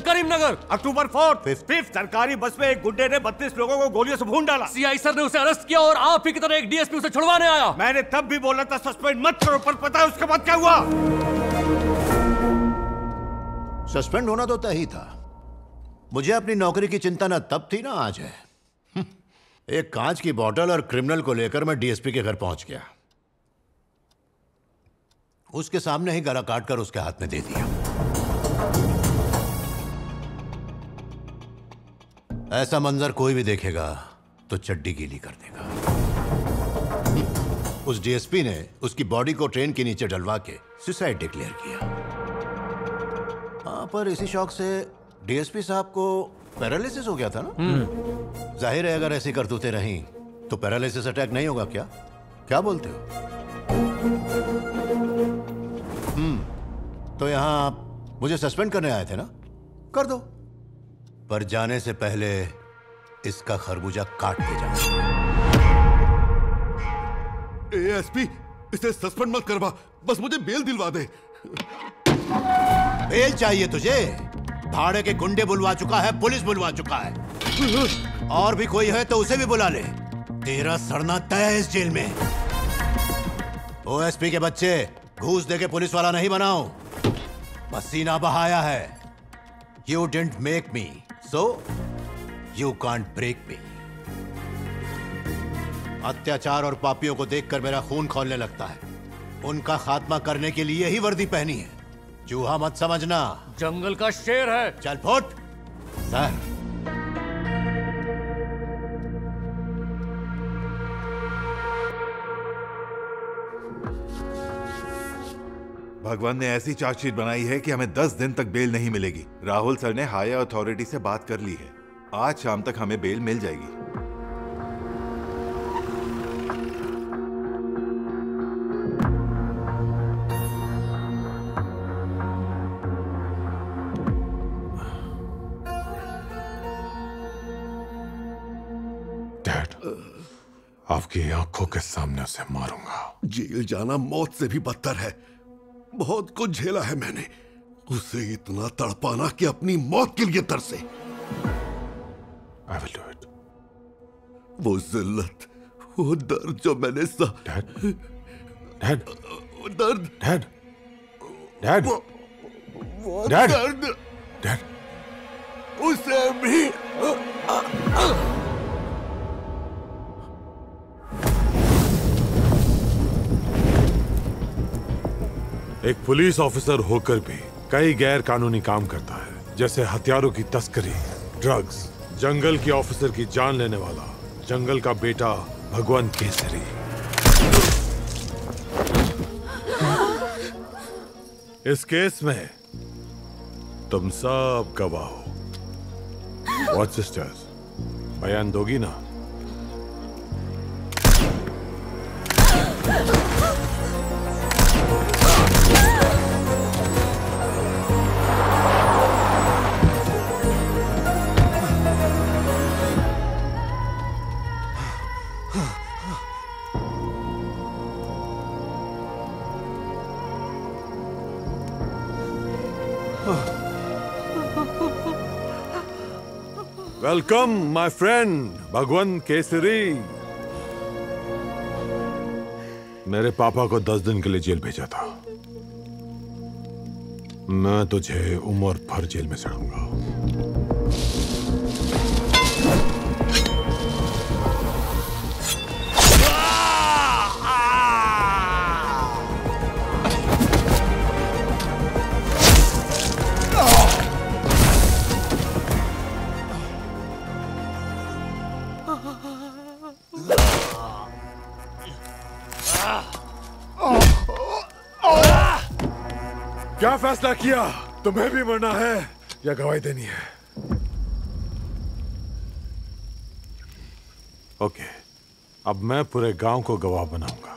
करीमनगर। अक्टूबर फोर्थ फिफ्थ सरकारी बस में एक गुड्डे ने बत्तीस लोगों को गोलियों से भून डाला। सीआई सर ने उसे अरेस्ट किया और आप ही की तरह एक डीएसपी उसे छुड़वाने आया। मैंने तब भी बोला था सस्पेंड मत करो पर पता है उसके बाद क्या हुआ? सस्पेंड होना तो तय ही था। मुझे अपनी नौकरी की चिंता ना तब थी ना आज है। [laughs] एक कांच की बोतल और क्रिमिनल को लेकर मैं डीएसपी के घर पहुँच गया। उसके सामने ही गला काट कर उसके हाथ में दे दिया। ऐसा मंजर कोई भी देखेगा तो चड्डी गीली कर देगा। [laughs] उस डीएसपी ने उसकी बॉडी को ट्रेन के नीचे डलवा के सुसाइड डिक्लेयर किया। हाँ पर इसी शौक से डीएसपी साहब को पैरालिसिस हो गया था ना? ज़ाहिर है अगर ऐसी करतूतें रहीं तो पैरालिसिस अटैक नहीं होगा क्या? क्या बोलते हो? हम्म तो यहाँ आप मुझे सस्पेंड करने आए थे ना? कर दो। पर जाने से पहले इसका खरबूजा काट के जाना एएसपी इसे सस्पेंड मत करवा। बस मुझे बेल दिलवा दे। बेल चाहिए तुझे। भाड़े के गुंडे बुलवा चुका है, पुलिस बुलवा चुका है। और भी कोई है तो उसे भी बुला ले। तेरा सड़ना तय है इस जेल में। ओएसपी के बच्चे, घूस दे के पुलिस वाला नहीं बनाओ। पसीना बहाया है। You didn't make me so you can't break me अत्याचार और पापियों को देखकर मेरा खून खोलने लगता है। उनका खात्मा करने के लिए ही वर्दी पहनी है। चूहा मत समझना। जंगल का शेर है। चल फुट। सर। भगवान ने ऐसी चार्जशीट बनाई है कि हमें दस दिन तक बेल नहीं मिलेगी। राहुल सर ने हायर अथॉरिटी से बात कर ली है। आज शाम तक हमें बेल मिल जाएगी। आपकी आँखों के सामने उसे मारूँगा। जेल जाना मौत से भी बदतर है। बहुत कुछ झेला है मैंने। उसे इतना तड़पाना कि अपनी मौत के लिए तरसे। आई विल डू इट वो जिल्लत वो दर्द जो मैंने सा डैड डैड दर्द। डैड डैड वो, वो डैड दर्द। डैड उसे भी एक पुलिस ऑफिसर होकर भी कई गैर कानूनी काम करता है, जैसे हथियारों की तस्करी ड्रग्स जंगल की ऑफिसर की जान लेने वाला, जंगल का बेटा भगवंत केसरी। इस केस में तुम सब गवाह हो। What, sisters? बयान दोगी ना? Welcome my friend Bhagwant Kesari मेरे पापा को दस दिन के लिए जेल भेजा था। मैं तुझे उम्र भर जेल में सड़ूँगा क्या फैसला किया? तुम्हें भी मरना है या गवाही देनी है? ओके अब मैं पूरे गाँव को गवाह बनाऊँगा।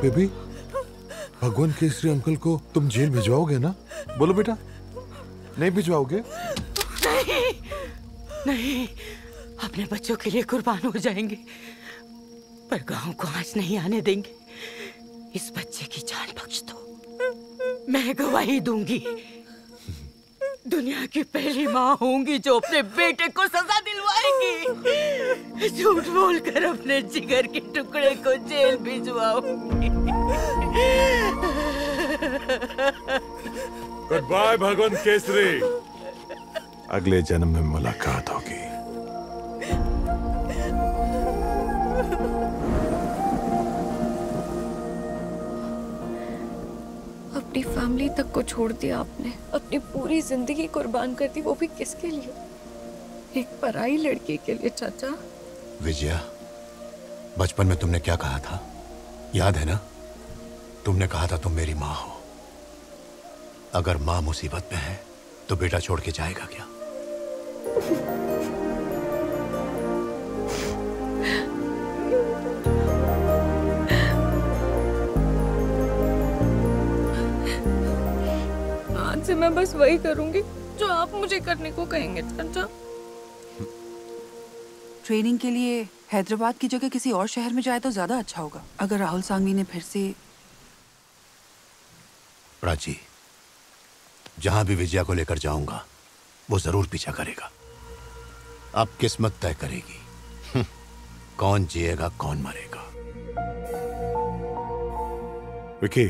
बेबी भगवान केसरी अंकल को तुम जेल भिजवाओगे ना? बोलो बेटा नहीं भिजवाओगे? नहीं नहीं अपने बच्चों के लिए कुर्बान हो जाएँगे। पर गाँव को आज नहीं आने देंगे। इस बच्चे की जान बख्श दो। मैं गवाही दूँगी। दुनिया की पहली माँ होंगी जो अपने बेटे को सजा दिलवाएगी। झूठ बोलकर अपने जिगर के टुकड़े को जेल भिजवाऊँगी। गुड बाय भगवंत केसरी अगले जन्म में मुलाकात होगी। अपनी फैमिली तक को छोड़ दिया आपने। अपनी पूरी ज़िंदगी कुर्बान कर दी, वो भी किसके लिए? एक पराई लड़की के लिए, चाचा। विजया, बचपन में तुमने क्या कहा था? याद है ना? तुमने कहा था तुम मेरी माँ हो। अगर माँ मुसीबत में है तो बेटा छोड़ के जाएगा क्या? से मैं बस वही करूँगी जो आप मुझे करने को कहेंगे चाचा ट्रेनिंग के लिए हैदराबाद की जगह किसी और शहर में जाए तो ज़्यादा अच्छा होगा। अगर राहुल सांगवी ने फिर से प्राची जहाँ भी विजया को लेकर जाऊँगा वो ज़रूर पीछा करेगा। अब किस्मत तय करेगी। हम्म, कौन जिएगा कौन मरेगा। विकी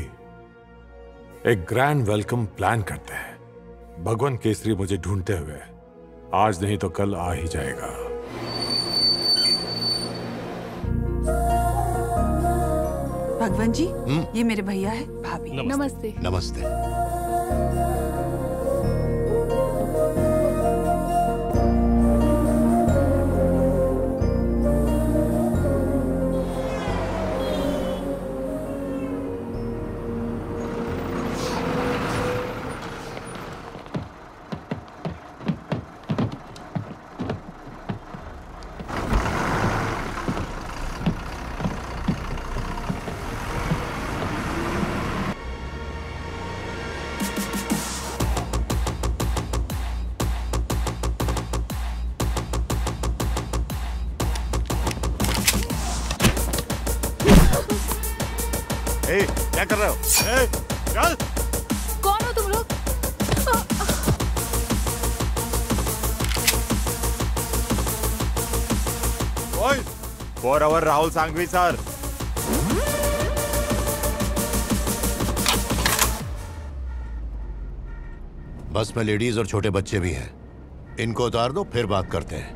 एक ग्रैंड वेलकम प्लान करते हैं। भगवान केसरी मुझे ढूंढते हुए आज नहीं तो कल आ ही जाएगा। भगवान जी हुँ? ये मेरे भैया है भाभी। नमस्ते। नमस्ते। ए, राहुल सांघवी सर। बस में लेडीज़ और छोटे बच्चे भी हैं। इनको उतार दो, फिर बात करते हैं।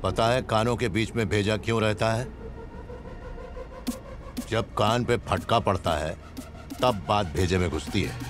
पता है कानों के बीच में भेजा क्यों रहता है? जब कान पे फटका पड़ता है, तब बात भेजे में घुसती है।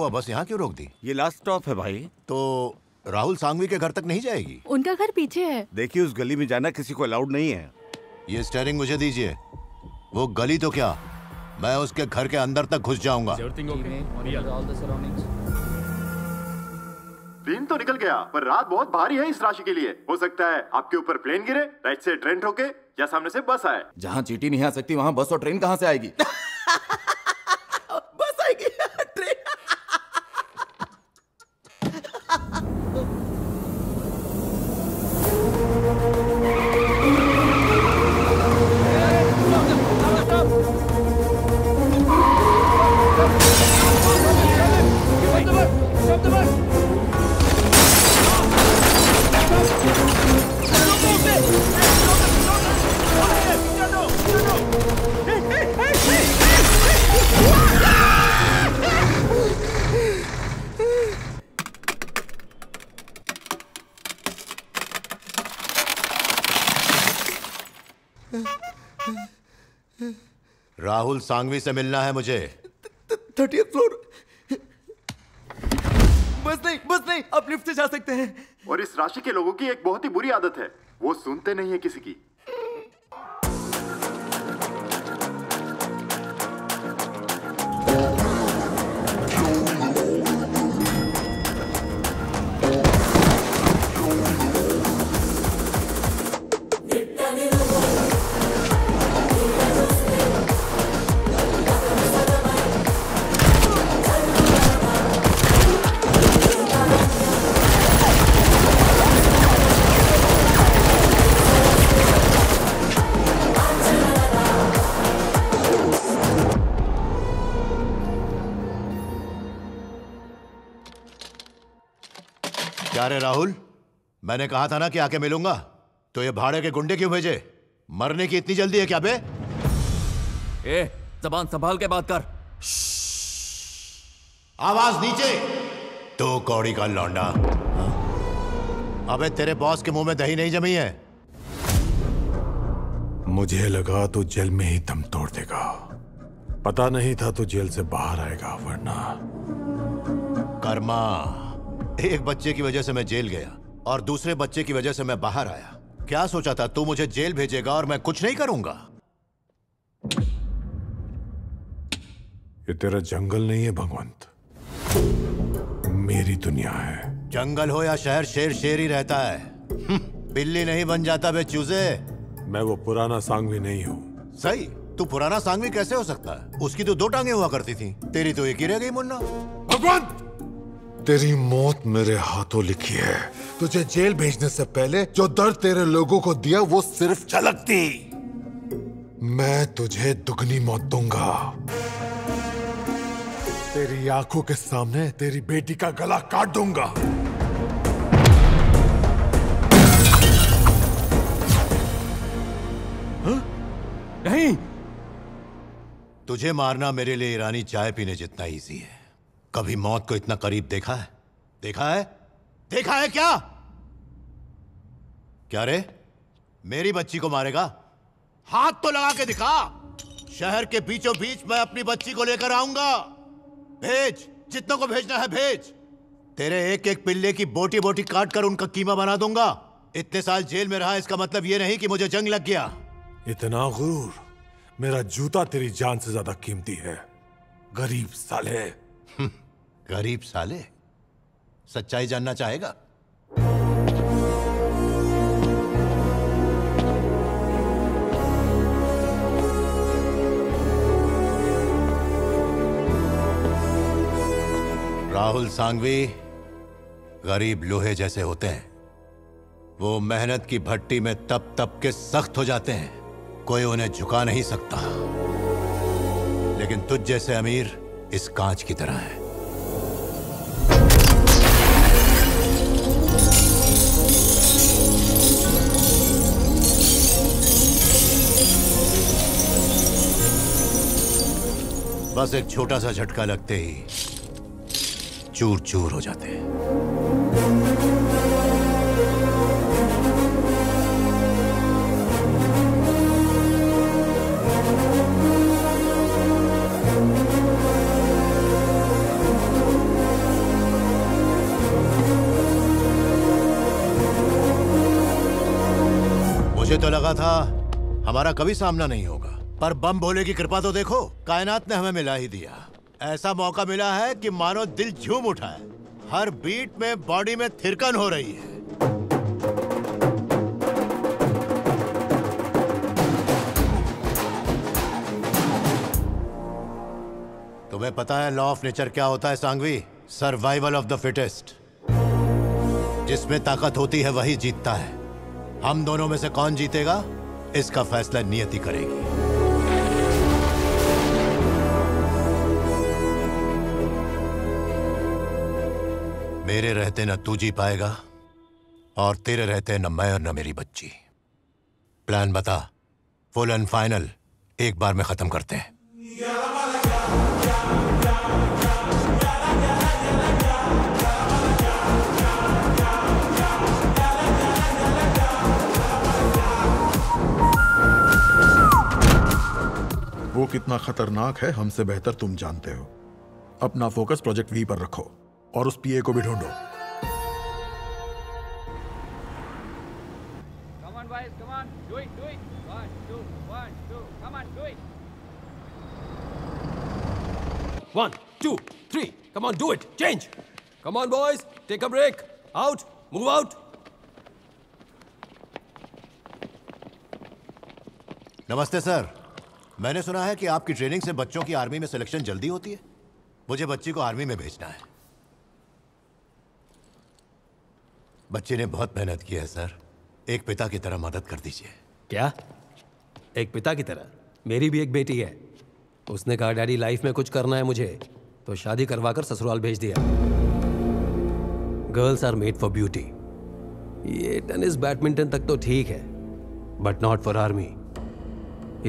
हुआ? बस यहाँ क्यों रोक दी? ये लास्ट स्टॉप है भाई। तो राहुल सांघवी के घर तक नहीं जाएगी? उनका घर पीछे है। देखिए उस गली में जाना किसी को अलाउड नहीं है। ये स्टेयरिंग मुझे दीजिए। वो गली तो क्या? मैं उसके घर के अंदर तक घुस जाऊँगा। दिन तो निकल गया पर रात बहुत भारी है इस राशि के लिए। हो सकता है आपके ऊपर प्लेन गिरे राइट से ट्रेन ठोके या सामने से बस आए। जहाँ चीटी नहीं आ सकती वहाँ बस और ट्रेन कहाँ से आएगी? [laughs] राहुल सांगवी से मिलना है मुझे। थर्टी फ्लोर बस नहीं बस नहीं, आप लिफ्ट से जा सकते हैं। और इस राशि के लोगों की एक बहुत ही बुरी आदत है। वो सुनते नहीं है किसी की। क्या रे राहुल मैंने कहा था ना कि आके मिलूँगा। तो ये भाड़े के गुंडे क्यों भेजे? मरने की इतनी जल्दी है क्या बे? ए जबान संभाल के बात कर। आवाज़ नीचे। तो कौड़ी का लौंडा? अबे तेरे बॉस के मुँह में दही नहीं जमी है। मुझे लगा तो जेल में ही दम तोड़ देगा। पता नहीं था तो जेल से बाहर आएगा वरना। कर्मा। एक बच्चे की वजह से मैं जेल गया और दूसरे बच्चे की वजह से मैं बाहर आया। क्या सोचा था? तू मुझे जेल भेजेगा और मैं कुछ नहीं करूँगा। ये तेरा जंगल नहीं है भगवंत। मेरी दुनिया है। जंगल हो या शहर शेर शेर ही रहता है। हम्म, बिल्ली नहीं बन जाता बे चूजे। मैं वो पुराना सांगवी नहीं हूँ। सही तू पुराना सांगवी कैसे हो सकता? है उसकी तो दो टांगे हुआ करती थी। तेरी तो एक ही रह गई मुन्ना। भगवंत! तेरी मौत मेरे हाथों लिखी है। तुझे जेल भेजने से पहले जो दर्द तेरे लोगों को दिया वो सिर्फ़ झलक थी मैं तुझे दुगनी मौत दूँगा। तेरी आँखों के सामने तेरी बेटी का गला काट दूँगा। नहीं। तुझे मारना मेरे लिए ईरानी चाय पीने जितना इजी है। कभी मौत को इतना करीब देखा है? देखा है? देखा है क्या? क्या रे? मेरी बच्ची को मारेगा? हाथ तो लगा के दिखा। शहर के बीचों बीच मैं अपनी बच्ची को लेकर आऊँगा। भेज। जितनों को भेजना है भेज। तेरे एक एक पिल्ले की बोटी बोटी काट कर उनका कीमा बना दूँगा। इतने साल जेल में रहा, इसका मतलब ये नहीं कि मुझे जंग लग गया। इतना गुरूर। मेरा जूता तेरी जान से ज़्यादा कीमती है। गरीब साले। गरीब साले, सच्चाई जानना चाहेगा? राहुल सांगवी गरीब लोहे जैसे होते हैं। वो मेहनत की भट्टी में तप तप के सख्त हो जाते हैं। कोई उन्हें झुका नहीं सकता। लेकिन तुझ जैसे अमीर इस कांच की तरह है। बस एक छोटा सा झटका लगते ही चूर चूर हो जाते हैं। मुझे तो लगा था हमारा कभी सामना नहीं होगा। पर बम भोले की कृपा तो देखो। कायनात ने हमें मिला ही दिया। ऐसा मौका मिला है कि मानो दिल झूम उठा है हर बीट में, बॉडी में थिरकन हो रही है। तुम्हें पता है लॉ ऑफ़ नेचर क्या होता है, Sangvi? Survival of the fittest जिसमें ताकत होती है, वही जीतता है। हम दोनों में से कौन जीतेगा? इसका फैसला नियति करेगी। मेरे रहते न तू जी पाएगा, और तेरे रहते न मैं और न मेरी बच्ची। प्लान बता फुल एंड फाइनल एक बार में खत्म करते हैं। वो कितना खतरनाक है, हमसे बेहतर तुम जानते हो। अपना फोकस प्रोजेक्ट वी पर रखो। और उस पीए को भी ढूंढो। One two three come on do it change come on boys take a break out move out नमस्ते सर। मैंने सुना है कि आपकी ट्रेनिंग से बच्चों की आर्मी में सिलेक्शन जल्दी होती है। मुझे बच्ची को आर्मी में भेजना है। बच्चे ने बहुत मेहनत की है सर। एक पिता की तरह मदद कर दीजिए। क्या? एक पिता की तरह? मेरी भी एक बेटी है। उसने कहा डैडी लाइफ में कुछ करना है मुझे तो शादी करवा कर ससुराल भेज दिया। Girls are made for beauty. ये टेनिस बैडमिंटन तक तो ठीक है बट नॉट फॉर आर्मी।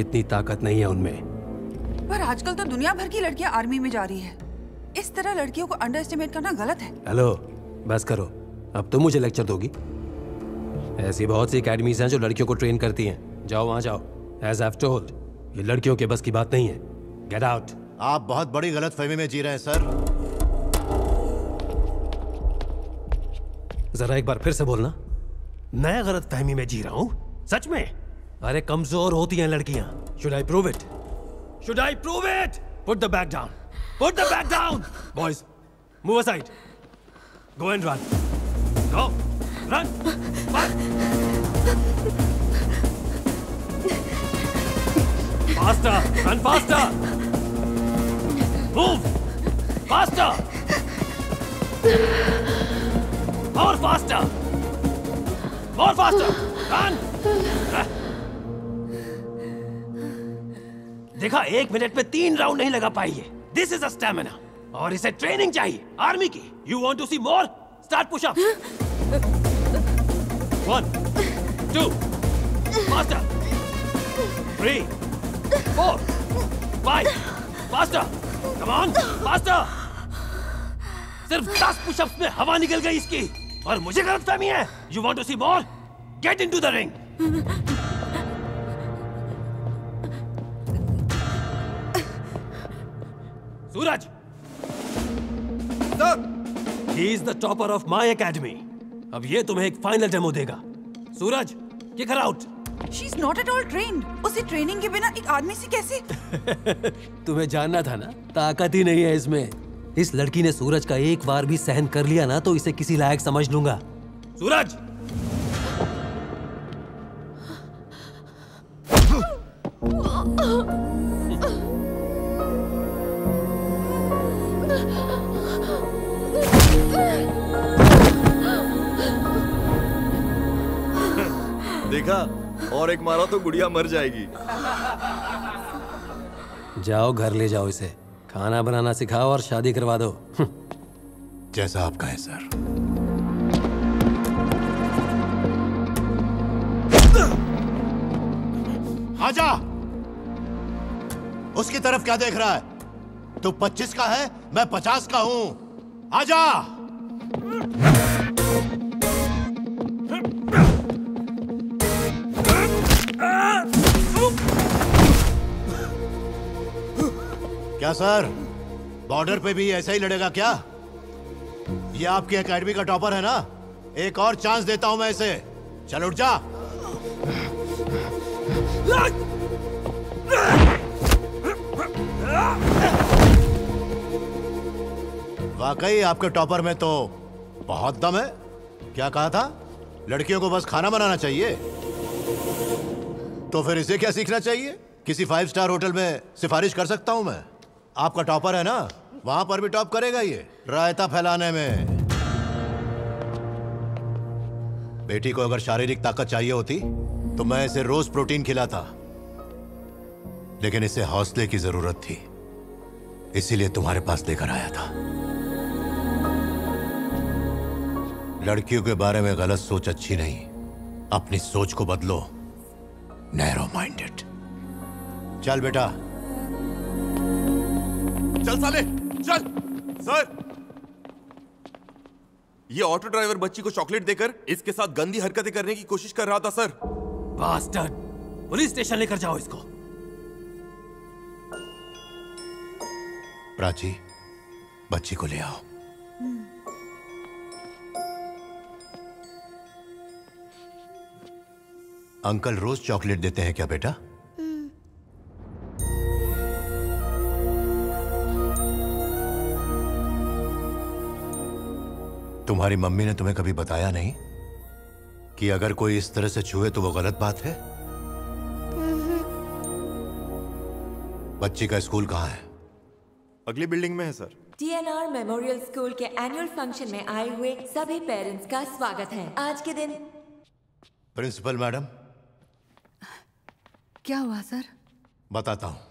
इतनी ताकत नहीं है उनमें। पर आजकल तो दुनिया भर की लड़कियाँ आर्मी में जा रही है। इस तरह लड़कियों को अंडर एस्टिमेट करना गलत है। हेलो बस करो। अब तो मुझे लेक्चर दोगी। ऐसी बहुत सी अकेडमीज हैं जो लड़कियों को ट्रेन करती हैं। जाओ वहाँ जाओ। एज आई टोल्ड ये लड़कियों के बस की बात नहीं है। गेट आउट आप बहुत बड़ी गलत फहमी में जी रहे हैं सर। जरा एक बार फिर से बोलना। मैं गलत फहमी में जी रहा हूँ? सच में? अरे कमज़ोर होती हैं लड़कियाँ। Should I prove it should I prove it put the bag down put the bag down boys move aside go and run go run faster. Run faster. Move. Faster. More faster. More faster. Run. देखा, एक minute में तीन round नहीं लगा पाई है this is a stamina और इसे training चाहिए आर्मी की। You want to see more push up one two faster three four five faster come on faster सिर्फ़ दस पुशअप्स में हवा निकल गई इसकी। और मुझे गलत फहमी है। You want to see more get into the ring Suraj. Sir he is the topper of my academy अब ये तुम्हें एक फाइनल डेमो देगा। Suraj kick her out she is not at all trained उसे ट्रेनिंग के बिना एक आदमी से कैसे? [laughs] तुम्हें जानना था ना? ताकत ही नहीं है इसमें। इस लड़की ने सूरज का एक बार भी सहन कर लिया ना तो इसे किसी लायक समझ लूँगा। सूरज! [gasps] [laughs] [laughs] देखा और एक मारा तो गुड़िया मर जाएगी। जाओ घर ले जाओ इसे। खाना बनाना सिखाओ और शादी करवा दो। जैसा आप कहें सर। आजा! उसकी तरफ़ क्या देख रहा है? तू पच्चीस का है मैं पचास का हूँ। आजा! क्या, सर? बॉर्डर पे भी ऐसा ही लड़ेगा क्या? ये आपकी एकेडमी का टॉपर है ना? एक और चांस देता हूँ मैं इसे। चल, उठ जा। वाकई आपके टॉपर में तो बहुत दम है। क्या कहा था? लड़कियों को बस खाना बनाना चाहिए। तो फिर इसे क्या सीखना चाहिए? किसी फाइव स्टार होटल में सिफारिश कर सकता हूँ मैं। आपका टॉपर है ना? वहाँ पर भी टॉप करेगा ये, रायता फैलाने में। बेटी को अगर शारीरिक ताकत चाहिए होती तो मैं इसे रोज प्रोटीन खिलाता। लेकिन इसे हौसले की ज़रूरत थी। इसीलिए तुम्हारे पास लेकर आया था। लड़कियों के बारे में गलत सोच अच्छी नहीं। अपनी सोच को बदलो। नैरो माइंडेड चल बेटा। चल साले चल। सर। ये ऑटो ड्राइवर बच्ची को चॉकलेट देकर इसके साथ गंदी हरकतें करने की कोशिश कर रहा था सर। बास्टर्ड। पुलिस स्टेशन लेकर जाओ इसको। प्राची बच्ची को ले आओ। अंकल रोज चॉकलेट देते हैं क्या बेटा? तुम्हारी मम्मी ने तुम्हें कभी बताया नहीं कि अगर कोई इस तरह से छुए तो वो गलत बात है? बच्ची का स्कूल कहाँ है? अगली बिल्डिंग में है सर। टीएनआर मेमोरियल स्कूल के एनुअल फ़ंक्शन में आए हुए सभी पेरेंट्स का स्वागत है। आज के दिन प्रिंसिपल मैडम क्या हुआ सर? बताता हूँ।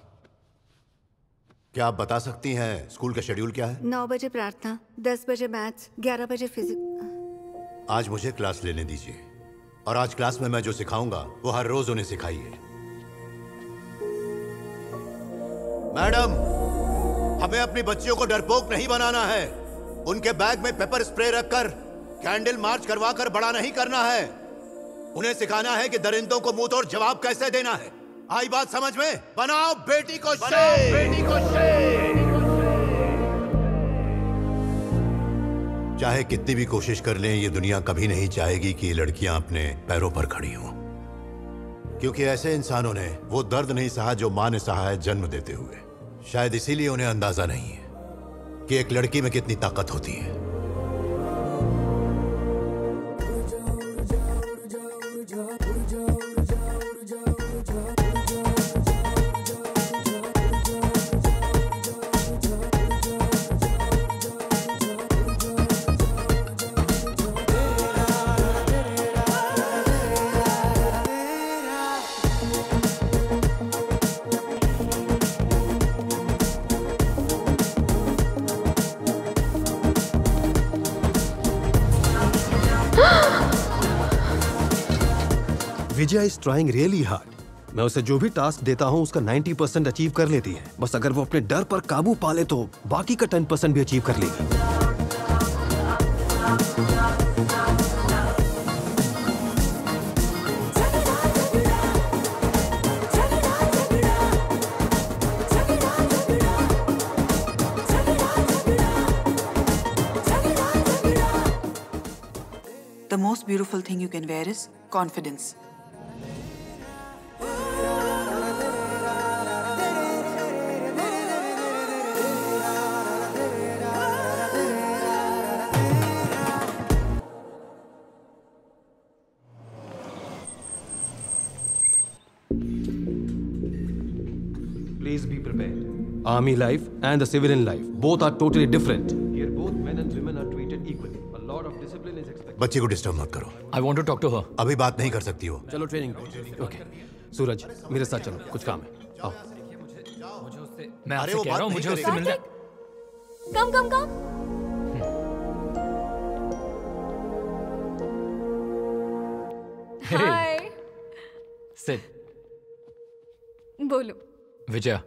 क्या आप बता सकती हैं स्कूल का शेड्यूल क्या है? नौ बजे प्रार्थना दस बजे मैथ्स ग्यारह बजे फिजिक्स आज मुझे क्लास लेने दीजिए। और आज क्लास में मैं जो सिखाऊँगा वो हर रोज उन्हें सिखाइए। मैडम हमें अपनी बच्चियों को डरपोक नहीं बनाना है। उनके बैग में पेपर स्प्रे रखकर कैंडल मार्च करवा कर बड़ा नहीं करना है। उन्हें सिखाना है कि दरिंदों को मुँह तोड़ जवाब कैसे देना है। आई बात समझ में? बनाओ बेटी को शेर। बेटी को चाहे कितनी भी कोशिश कर लें ये दुनिया कभी नहीं चाहेगी कि ये लड़कियाँ अपने पैरों पर खड़ी हों। क्योंकि ऐसे इंसानों ने वो दर्द नहीं सहा जो माँ ने सहा है जन्म देते हुए। शायद इसीलिए उन्हें अंदाज़ा नहीं है कि एक लड़की में कितनी ताकत होती है। Vijay is trying really hard. मैं उसे जो भी टास्क देता हूँ, उसका 90 परसेंट अचीव कर लेती है। बस अगर वो अपने डर पर काबू पा ले तो बाकी का 10 परसेंट भी अचीव कर लेगी। The most beautiful thing you can wear is confidence. Army life and the civilian life both are totally different. Here, both men and women are treated equally. A lot of discipline is expected. बच्चे को disturb मत करो I want to talk to her अभी बात नहीं कर सकती हो चलो ट्रेनिंग ओके सूरज मेरे साथ चलो कुछ काम है आओ मैं अरे आपसे वो कह रहा हूँ मुझे उससे। मिलना कम कम कम हाय सिट बोलो विजय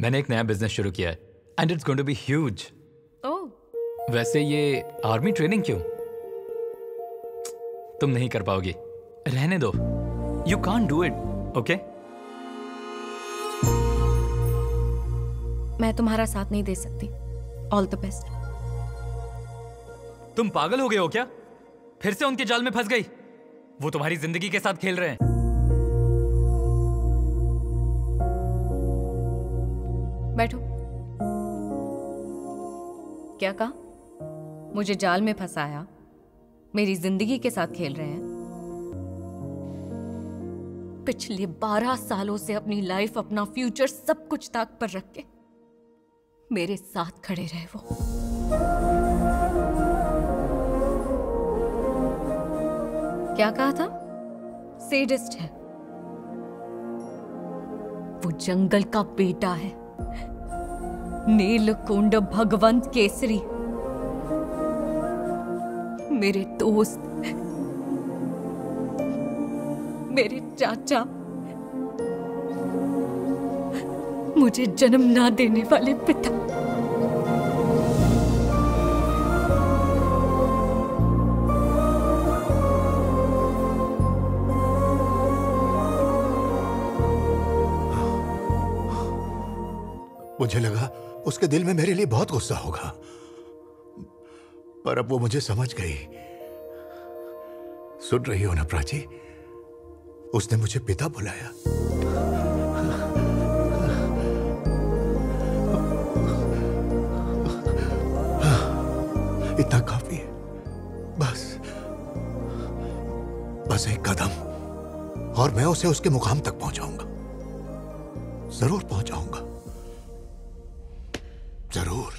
मैंने एक नया बिज़नेस शुरू किया है and it's going to be huge oh वैसे ये आर्मी ट्रेनिंग क्यों? तुम नहीं कर पाओगी। रहने दो। You can do it okay मैं तुम्हारा साथ नहीं दे सकती। ऑल द बेस्ट तुम पागल हो गए हो क्या? फिर से उनके जाल में फंस गई। वो तुम्हारी ज़िंदगी के साथ खेल रहे हैं। बैठो। क्या कहा? मुझे जाल में फंसाया। मेरी ज़िंदगी के साथ खेल रहे हैं। पिछले बारह सालों से अपनी लाइफ अपना फ्यूचर सब कुछ ताक पर रख के मेरे साथ खड़े रहे वो। क्या कहा था? सेडिस्ट है। वो जंगल का बेटा है। नीलकुंड भगवंत केसरी। मेरे दोस्त। मेरे चाचा। मुझे जन्म ना देने वाले पिता। मुझे लगा उसके दिल में मेरे लिए बहुत गुस्सा होगा। पर अब वो मुझे समझ गई। सुन रही हो ना प्राची? उसने मुझे पिता बुलाया। इतना काफ़ी है। बस। बस एक कदम। और मैं उसे उसके मुकाम तक पहुंचाऊँगा। ज़रूर पहुंचाऊँगा। ज़रूर।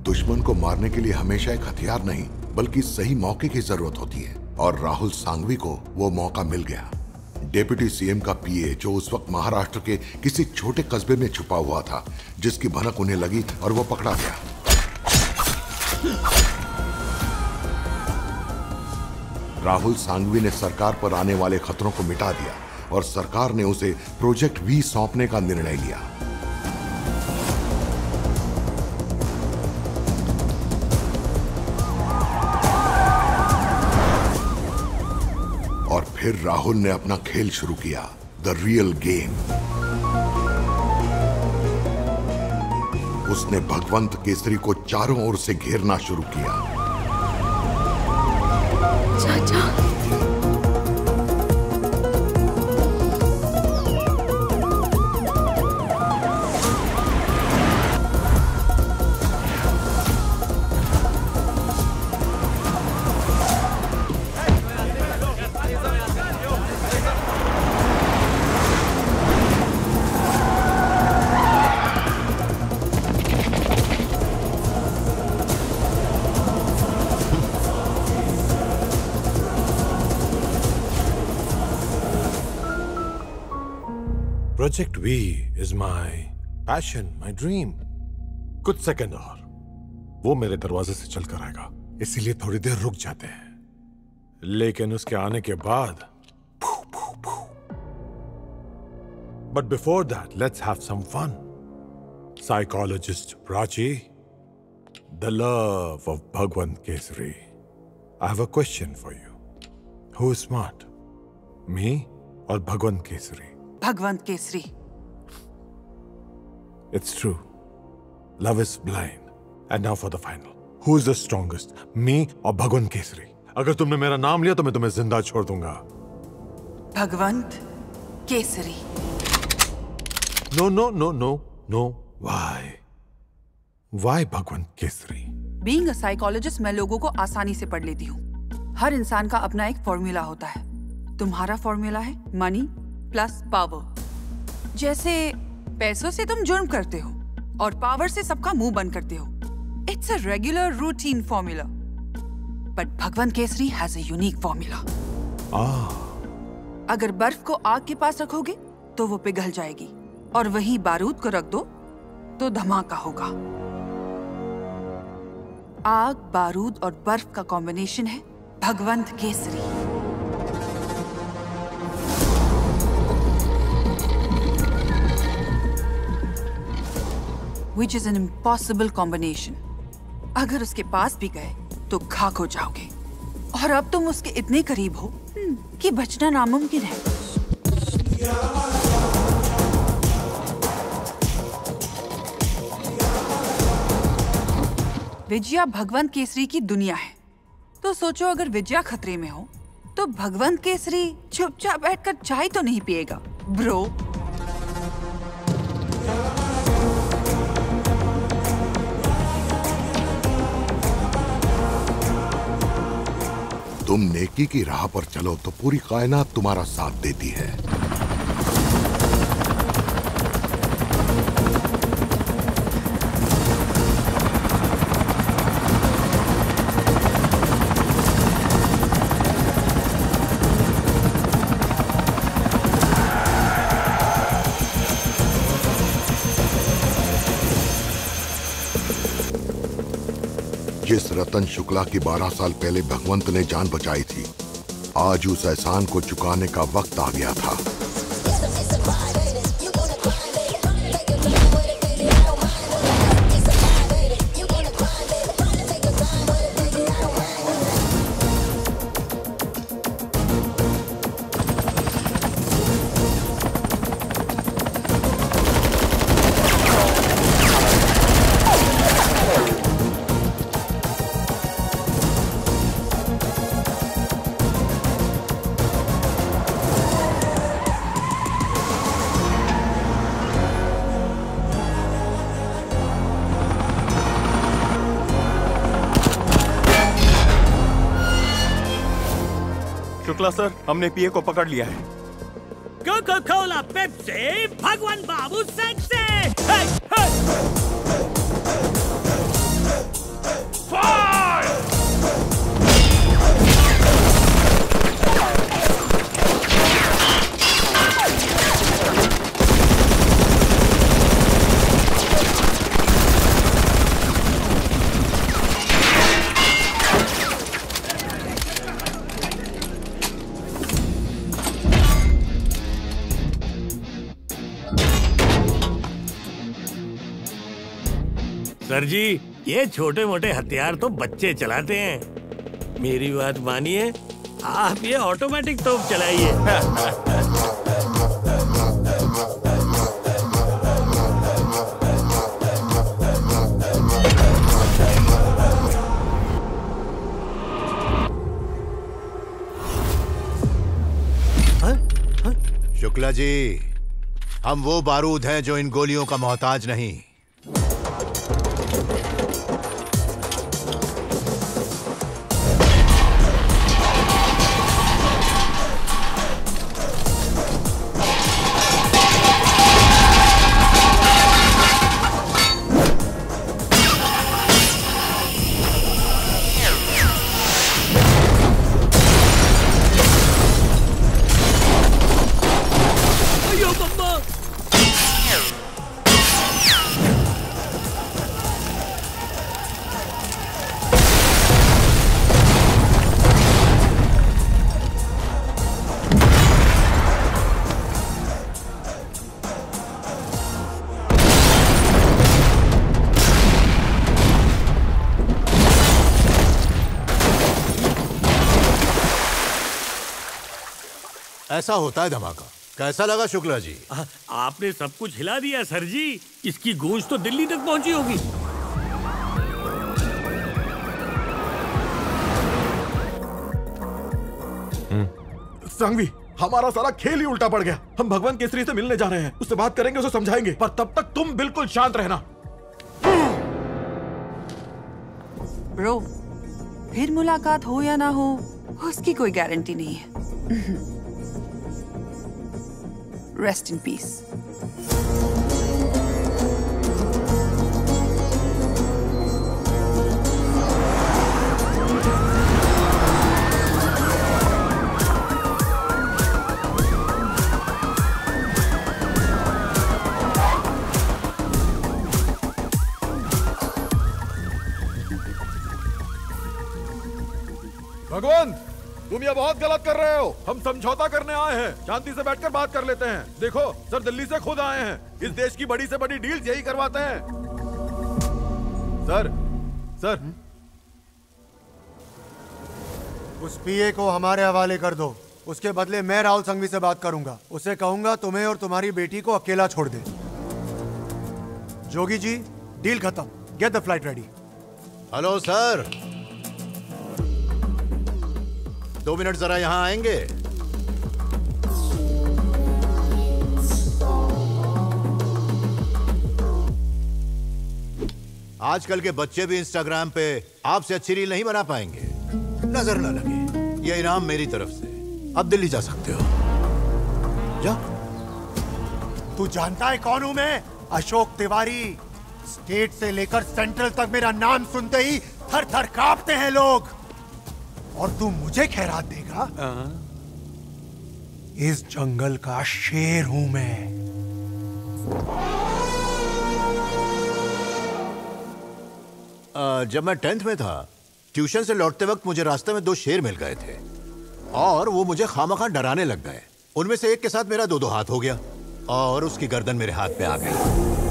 दुश्मन को मारने के लिए हमेशा एक हथियार नहीं, बल्कि सही मौके की ज़रूरत होती है। और राहुल सांघवी को वो मौका मिल गया। डेप्यूटी सीएम का पीए, जो उस वक्त महाराष्ट्र के किसी छोटे कस्बे में छुपा हुआ था, जिसकी भनक उन्हें लगी और वो पकड़ा गया। राहुल सांघवी ने सरकार पर आने वाले खतरों को मिटा दिया। और सरकार ने उसे प्रोजेक्ट वी सौंपने का निर्णय लिया। और फिर राहुल ने अपना खेल शुरू किया द रियल गेम उसने भगवंत केसरी को चारों ओर से घेरना शुरू किया। चाचा। Project V is my passion my dream कुछ सेकंड और। वो मेरे दरवाजे से चलकर आएगा। इसीलिए थोड़ी देर रुक जाते हैं। लेकिन उसके आने के बाद but before that let's have some fun psychologist Prachi the love of Bhagwant Kesari I have a question for you who smart me और Bhagwant Kesari Bhagwant Kesari It's true. Love is blind. And now for the final. Who is the strongest? Me or Bhagwan Kesari? अगर तुमने मेरा नाम लिया तो मैं तुम्हें ज़िंदा छोड़ दूँगा Bhagwant Kesari no no no no no why why Bhagwant Kesari being a psychologist मैं लोगों को आसानी से पढ़ लेती हूँ हर इंसान का अपना एक फॉर्मूला होता है तुम्हारा फॉर्मूला है मनी प्लस पावर जैसे पैसों से तुम जुर्म करते हो और पावर से सबका मुँह बंद करते हो। It's a regular routine formula. But Bhagwan Kesari has a unique formula. अगर बर्फ़ को आग के पास रखोगे तो वो पिघल जाएगी। और वही बारूद को रख दो तो धमाका होगा। आग बारूद और बर्फ़ का कॉम्बिनेशन है Bhagwant Kesari. Which is an impossible combination अगर उसके पास भी गए तो खाक हो जाओगे। और अब तुम उसके इतने करीब हो कि बचना नामुमकिन है। विजया भगवंत केसरी की दुनिया है। तो सोचो अगर विजया खतरे में हो तो भगवंत केसरी चुपचाप बैठकर चाय तो नहीं पिएगा। ब्रो। तुम नेकी की राह पर चलो तो पूरी कायनात तुम्हारा साथ देती है। रतन शुक्ला की बारह साल पहले भगवंत ने जान बचाई थी। आज उस एहसान को चुकाने का वक्त आ गया था। हमने पीए को पकड़ लिया है। कोको कोला पेप्सी भगवान बाबू सेक्सी जी, ये छोटे मोटे हथियार तो बच्चे चलाते हैं। मेरी बात मानिए, आप ये ऑटोमेटिक तोप चलाइए। शुक्ला जी, हम वो बारूद हैं जो इन गोलियों का मोहताज नहीं। ऐसा होता है धमाका। कैसा लगा शुक्ला जी? आ, आपने सब कुछ हिला दिया सर जी। इसकी गूंज तो दिल्ली तक पहुँची होगी। संघवी हमारा सारा खेल ही उल्टा पड़ गया। हम भगवान केसरी से मिलने जा रहे हैं। उससे बात करेंगे उसे समझाएँगे। पर तब तक तुम बिल्कुल शांत रहना। ब्रो फिर मुलाकात हो या ना हो उसकी कोई गारंटी नहीं है। Rest in peace. Bhagwan! तुम ये बहुत गलत कर रहे हो। हम समझौता करने आए हैं। शांति से बैठकर बात कर लेते हैं। देखो सर दिल्ली से खुद आए हैं। इस देश की बड़ी से बड़ी डील यही करवाते हैं। Sir sir. उस पीए को हमारे हवाले कर दो। उसके बदले मैं राहुल संघवी से बात करूँगा। उसे कहूँगा तुम्हें और तुम्हारी बेटी को अकेला छोड़ दे। जोगी जी डील खत्म। Get the flight ready hello sir दो मिनट जरा यहाँ आएँगे। आजकल के बच्चे भी इंस्टाग्राम पे आपसे अच्छी रील नहीं बना पाएँगे। नज़र न लगे। ये इनाम मेरी तरफ़ से। अब दिल्ली जा सकते हो। जा। तू जानता है कौन हूँ मैं? अशोक तिवारी। स्टेट से लेकर सेंट्रल तक मेरा नाम सुनते ही थर थर कांपते हैं लोग। और तू मुझे खैरात देगा। इस जंगल का शेर हूँ मैं। अ, जब मैं टेंथ में था ट्यूशन से लौटते वक्त मुझे रास्ते में दो शेर मिल गए थे। और वो मुझे खामखा डराने लग गए। उनमें से एक के साथ मेरा दो दो हाथ हो गया और उसकी गर्दन मेरे हाथ पे आ गई।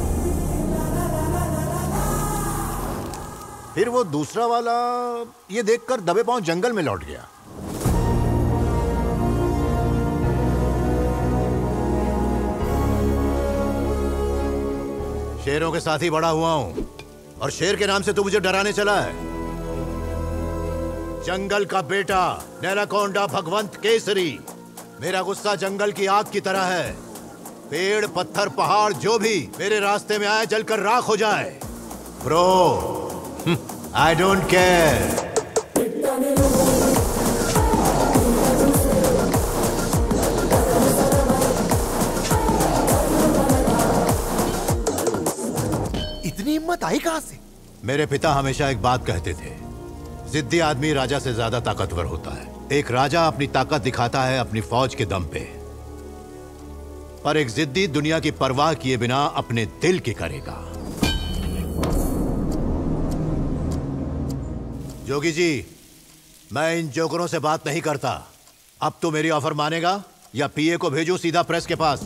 फिर वो दूसरा वाला, ये देखकर दबे पाँव जंगल में लौट गया। शेरों के साथ ही बड़ा हुआ हूँ, और शेर के नाम से तू मुझे डराने चला है। जंगल का बेटा नैनाकोंडा भगवंत केसरी, मेरा गुस्सा जंगल की आग की तरह है। पेड़, पत्थर, पहाड़, जो भी मेरे रास्ते में आए, जलकर राख हो जाए। ब्रो आई डोंट केयर इतनी हिम्मत आई कहाँ से? मेरे पिता हमेशा एक बात कहते थे। जिद्दी आदमी राजा से ज़्यादा ताकतवर होता है। एक राजा अपनी ताकत दिखाता है अपनी फौज के दम पे। पर एक जिद्दी दुनिया की परवाह किए बिना अपने दिल की करेगा। जोगी जी मैं इन जोकरों से बात नहीं करता। अब तो मेरी ऑफ़र मानेगा या पीए को भेजू सीधा प्रेस के पास?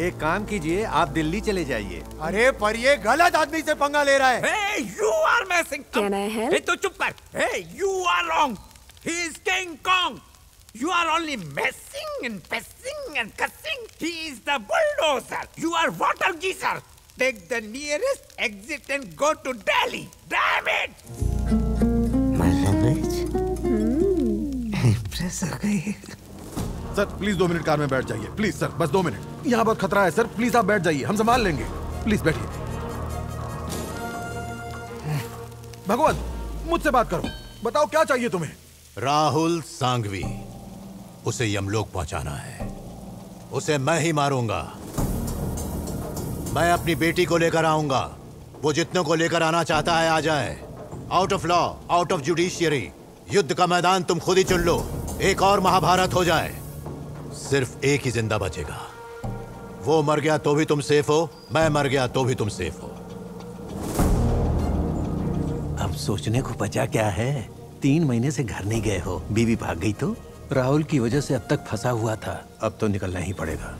एक काम कीजिए आप दिल्ली चले जाइए। अरे पर ये गलत आदमी से पंगा ले रहा है। Hey you are messing can I help ए तो चुप कर। Hey you are wrong he is King Kong you are only messing and pacing and cussing he is the bulldozer you are water geyser take the nearest exit and go to Delhi damn it press आ गई। Sir please दो minute car में बैठ जाइए। Please sir बस दो minute. यहाँ बहुत खतरा है सर प्लीज़ आप बैठ जाइए। हम संभाल लेंगे। प्लीज़ बैठिए। भगवंत मुझसे बात करो। बताओ क्या चाहिए तुम्हें? राहुल सांघवी उसे यमलोक पहुंचाना है। उसे मैं ही मारूँगा। मैं अपनी बेटी को लेकर आऊँगा। वो जितनों को लेकर आना चाहता है आ जाए। Out of law out of judiciary युद्ध का मैदान तुम खुद ही चुन लो। एक और महाभारत हो जाए। सिर्फ़ एक ही ज़िंदा बचेगा। वो मर गया तो भी तुम सेफ़ हो मैं मर गया तो भी तुम सेफ़ हो। अब सोचने को बचा क्या है? तीन महीने से घर नहीं गए हो। बीवी भाग गई तो? राहुल की वजह से अब तक फंसा हुआ था। अब तो निकलना ही पड़ेगा।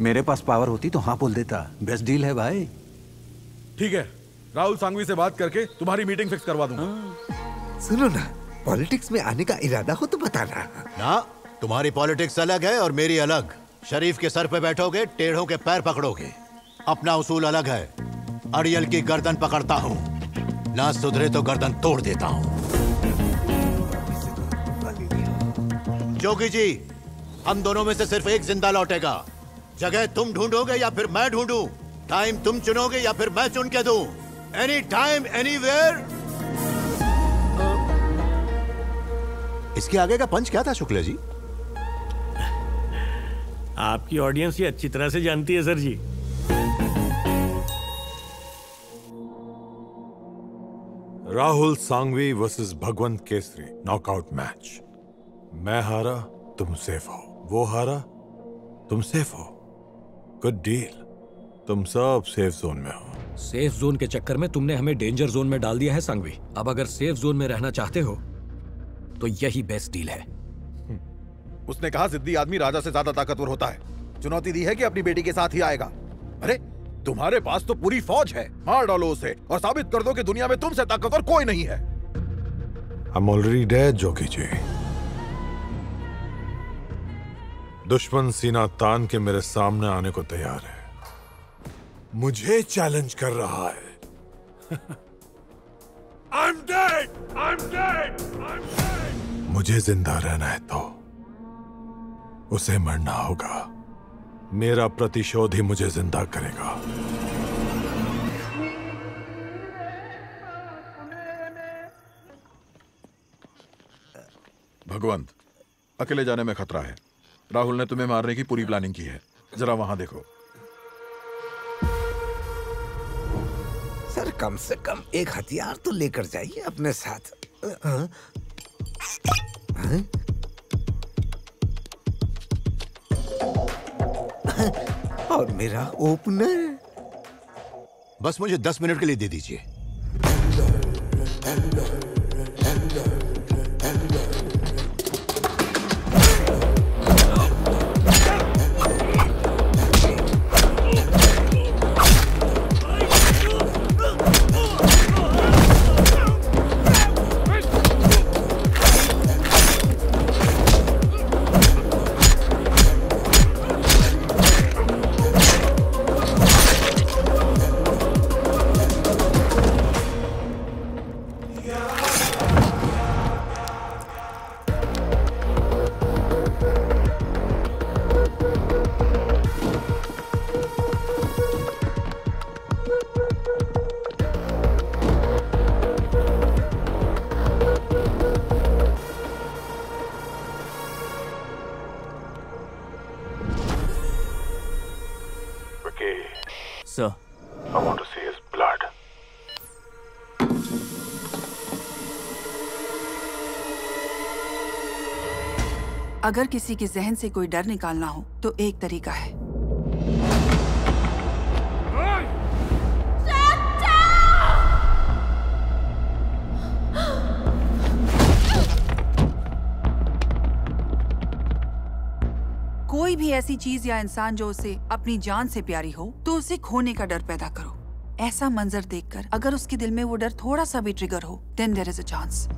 मेरे पास पावर होती तो हाँ बोल देता। बेस्ट डील है भाई। ठीक है। राहुल सांगवी से बात करके तुम्हारी मीटिंग फिक्स करवा दूँगा। सुनो ना। पॉलिटिक्स में आने का इरादा हो तो बताना। ना, तुम्हारी पॉलिटिक्स अलग है और मेरी अलग। शरीफ के सर पे बैठोगे, टेढ़ों के पैर पकड़ोगे। अपना उसूल अलग है। अड़ियल की गर्दन पकड़ता हूँ। ना सुधरे तो गर्दन तोड़ देता हूँ। जोगी जी, हम दोनों में से सिर्फ़ एक ज़िंदा लौटेगा। जगह तुम ढूंढोगे या फिर मैं ढूंढूं? टाइम तुम चुनोगे या फिर मैं चुन के दूँ? एनी टाइम एनीवेयर इसके आगे का पंच क्या था शुक्ला जी? आपकी ऑडियंस ये अच्छी तरह से जानती है sir ji. Rahul Sanghvi versus Bhagwant Kesari knockout match मैं हारा तुम सेफ़ हो। वो हारा तुम सेफ़ हो। गुड डील तुम सब सेफ़ जोन में हो। सेफ़ जोन के चक्कर में तुमने हमें डेंजर जोन में डाल दिया है सांगवी। अब अगर सेफ़ जोन में रहना चाहते हो तो यही बेस्ट डील है। उसने कहा जिद्दी आदमी राजा से ज़्यादा ताकतवर होता है। चुनौती दी है कि अपनी बेटी के साथ ही आएगा। अरे तुम्हारे पास तो पूरी फौज है। मार डालो उसे और साबित कर दो कि दुनिया में तुमसे ताकतवर कोई नहीं है। I'm already dead, Jogi ji. दुश्मन सीना तान के मेरे सामने आने को तैयार है। मुझे चैलेंज कर रहा है। [laughs] I'm dead! I'm dead! I'm dead! मुझे ज़िंदा रहना है तो उसे मरना होगा मेरा प्रतिशोध ही मुझे ज़िंदा करेगा भगवंत अकेले जाने में खतरा है राहुल ने तुम्हें मारने की पूरी प्लानिंग की है जरा वहाँ देखो सर कम से कम एक हथियार तो लेकर जाइए अपने साथ हाँ? हाँ? और मेरा ओपनर बस मुझे दस मिनट के लिए दे दीजिए अगर किसी के जहन से कोई डर निकालना हो तो एक तरीका है। कोई भी ऐसी चीज़ या इंसान जो उसे अपनी जान से प्यारी हो तो उसे खोने का डर पैदा करो। ऐसा मंजर देखकर अगर उसके दिल में वो डर थोड़ा सा भी ट्रिगर हो then there is a chance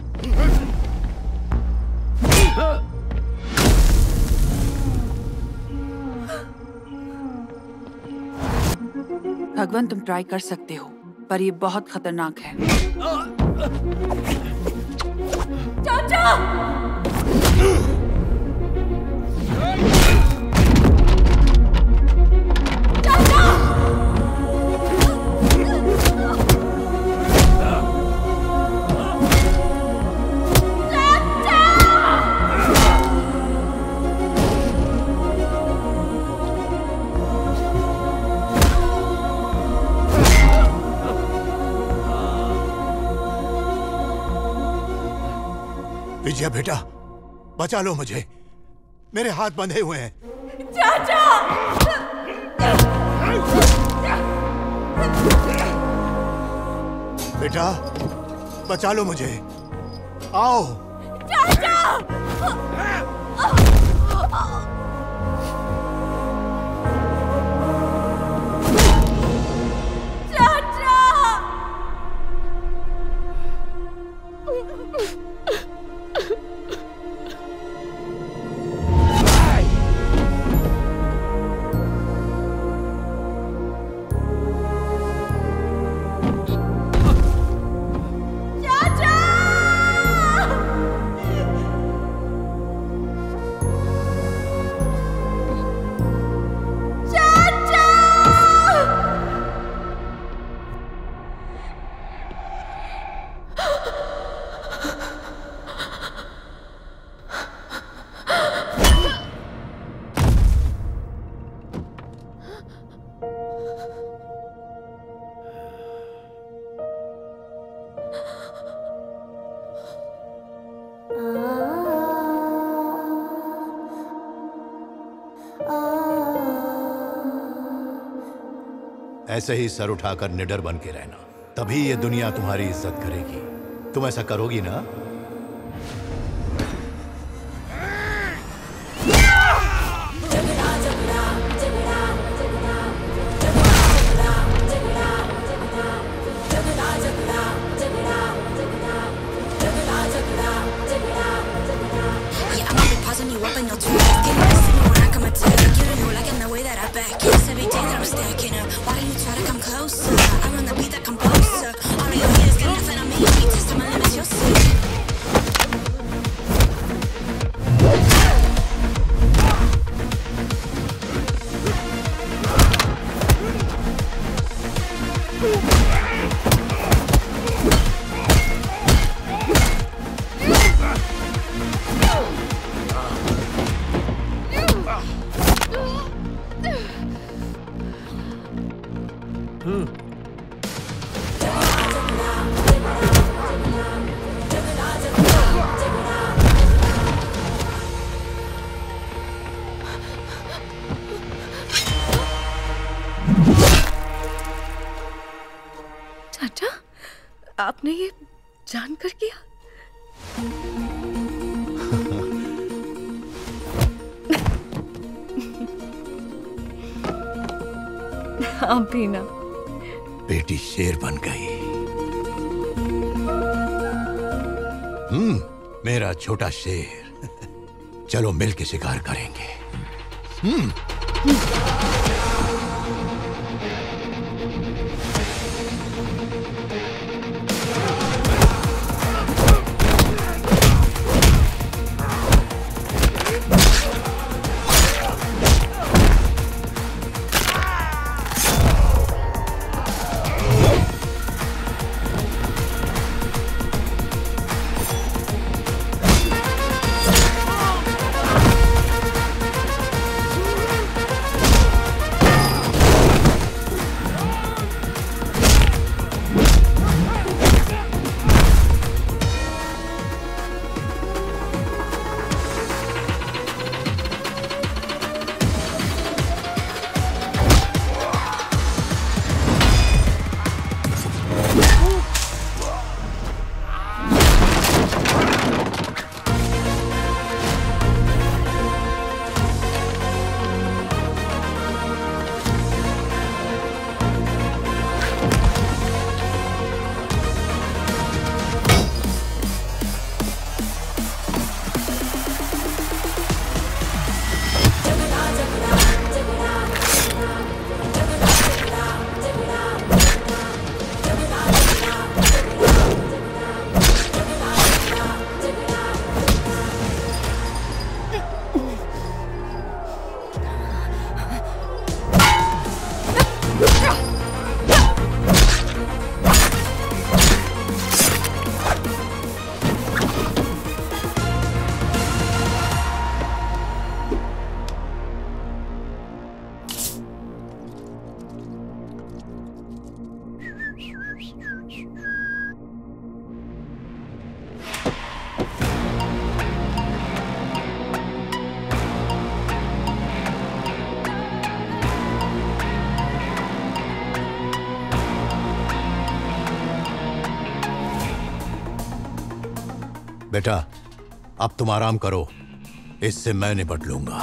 भगवान तुम ट्राई कर सकते हो पर ये बहुत खतरनाक है। विजया बेटा। बचा लो मुझे। मेरे हाथ बंधे हुए हैं। चाचा! बेटा बचा लो मुझे। आओ। ऐसे ही सर उठाकर निडर बन के रहना। तभी ये दुनिया तुम्हारी इज़्ज़त करेगी। तुम ऐसा करोगी ना? so soon. छोटा शेर। चलो मिलके शिकार करेंगे। हम्म। बेटा अब तुम आराम करो। इससे मैं निपट लूँगा।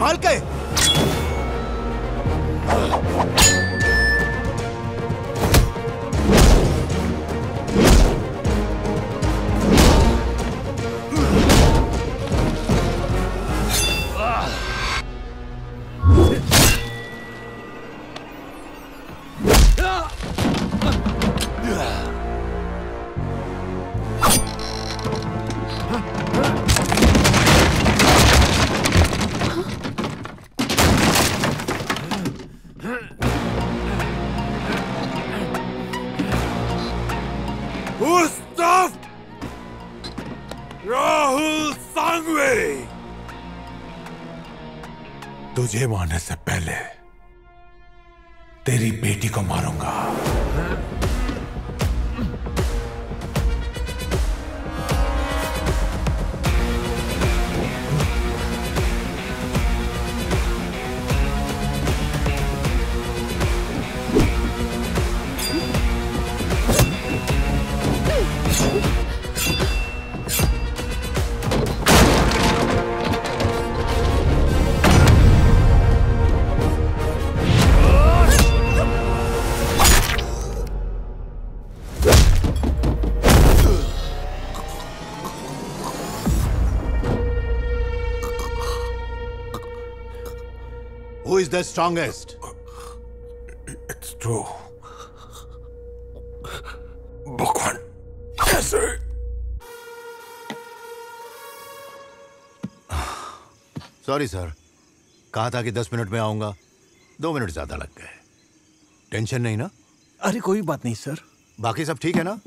संभाल के तुझे मारने से पहले तेरी बेटी को मारूँगा। Is the strongest? It's true. भगवान कैसे सॉरी सर कहा था कि दस मिनट में आऊँगा। दो मिनट ज़्यादा लग गए। टेंशन नहीं ना? अरे कोई बात नहीं सर बाकी सब ठीक है ना?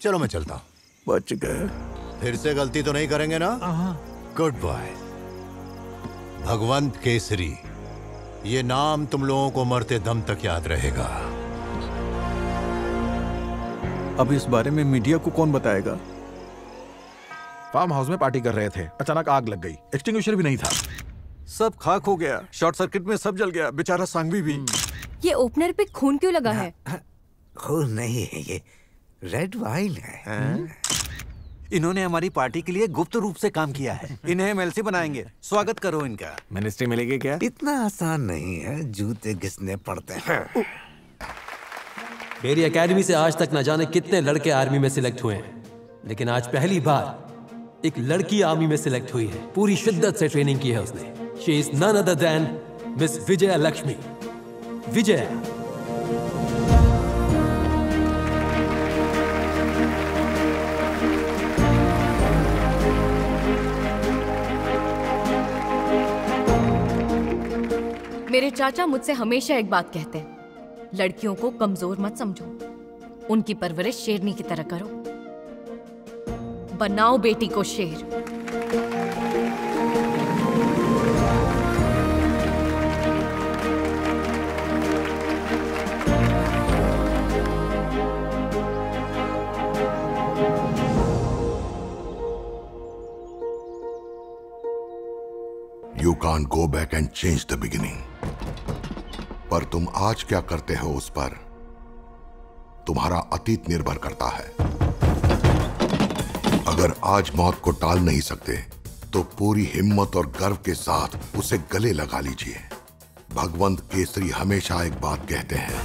चलो मैं चलता हूँ। बच गए। फिर से गलती तो नहीं करेंगे ना? Good boy Bhagwant Kesari. ये नाम तुम लोगों को मरते दम तक याद रहेगा। अब इस बारे में मीडिया को कौन बताएगा? फार्म हाउस में पार्टी कर रहे थे। अचानक आग लग गई। एक्सटिंग्विशर भी नहीं था। सब खाक हो गया। शॉर्ट सर्किट में सब जल गया। बेचारा सांगवी भी ये ओपनर पे खून क्यों लगा है? [laughs] खून नहीं है ये। रेड वाइन है? इन्होंने हमारी पार्टी के लिए गुप्त रूप से काम किया है। इन्हें एमएलसी बनाएँगे। स्वागत करो इनका। मिनिस्ट्री मिलेगी क्या? इतना आसान नहीं है जूते घिसने पड़ते हैं। मेरी एकेडमी से आज तक न जाने कितने लड़के आर्मी में सिलेक्ट हुए हैं। लेकिन आज पहली बार एक लड़की आर्मी में सिलेक्ट हुई है। पूरी शिद्दत से ट्रेनिंग की है उसने। She is none other than miss Vijaylakshmi Vijay मेरे चाचा मुझसे हमेशा एक बात कहते हैं। लड़कियों को कमज़ोर मत समझो। उनकी परवरिश शेरनी की तरह करो। बनाओ बेटी को शेर। You can go back and change the beginning पर तुम आज क्या करते हो उस पर? तुम्हारा अतीत निर्भर करता है। अगर आज मौत को टाल नहीं सकते तो पूरी हिम्मत और गर्व के साथ उसे गले लगा लीजिए। भगवंत केसरी हमेशा एक बात कहते हैं।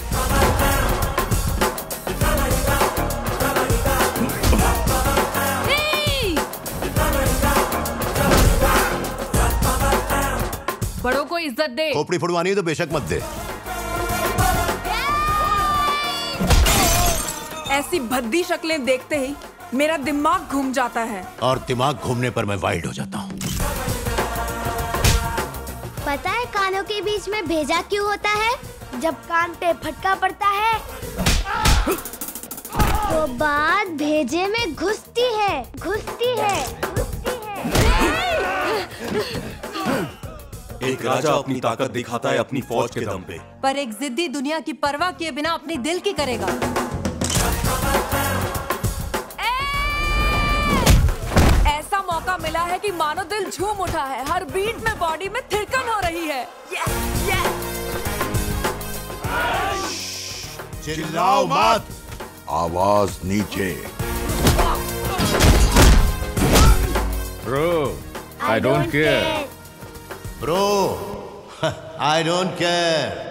बड़ों को इज़्ज़त दे। खोपड़ी फुड़वानी है तो बेशक मत दे। ऐसी भद्दी शक्लें देखते ही मेरा दिमाग घूम जाता है। और दिमाग घूमने पर मैं वाइल्ड हो जाता हूँ। पता है कानों के बीच में भेजा क्यों होता है? जब कान पे फटका पड़ता है तो बात भेजे में घुसती है घुसती है। एक राजा अपनी ताकत दिखाता है अपनी फौज के दम पे। पर एक जिद्दी दुनिया की परवाह किए बिना अपने दिल की करेगा। है कि मानो दिल झूम उठा है। हर बीट में बॉडी में थिरकन हो रही है। Yes, yes! चिल्लाओ मत। आवाज़ नीचे। Bro I don't care bro I don't care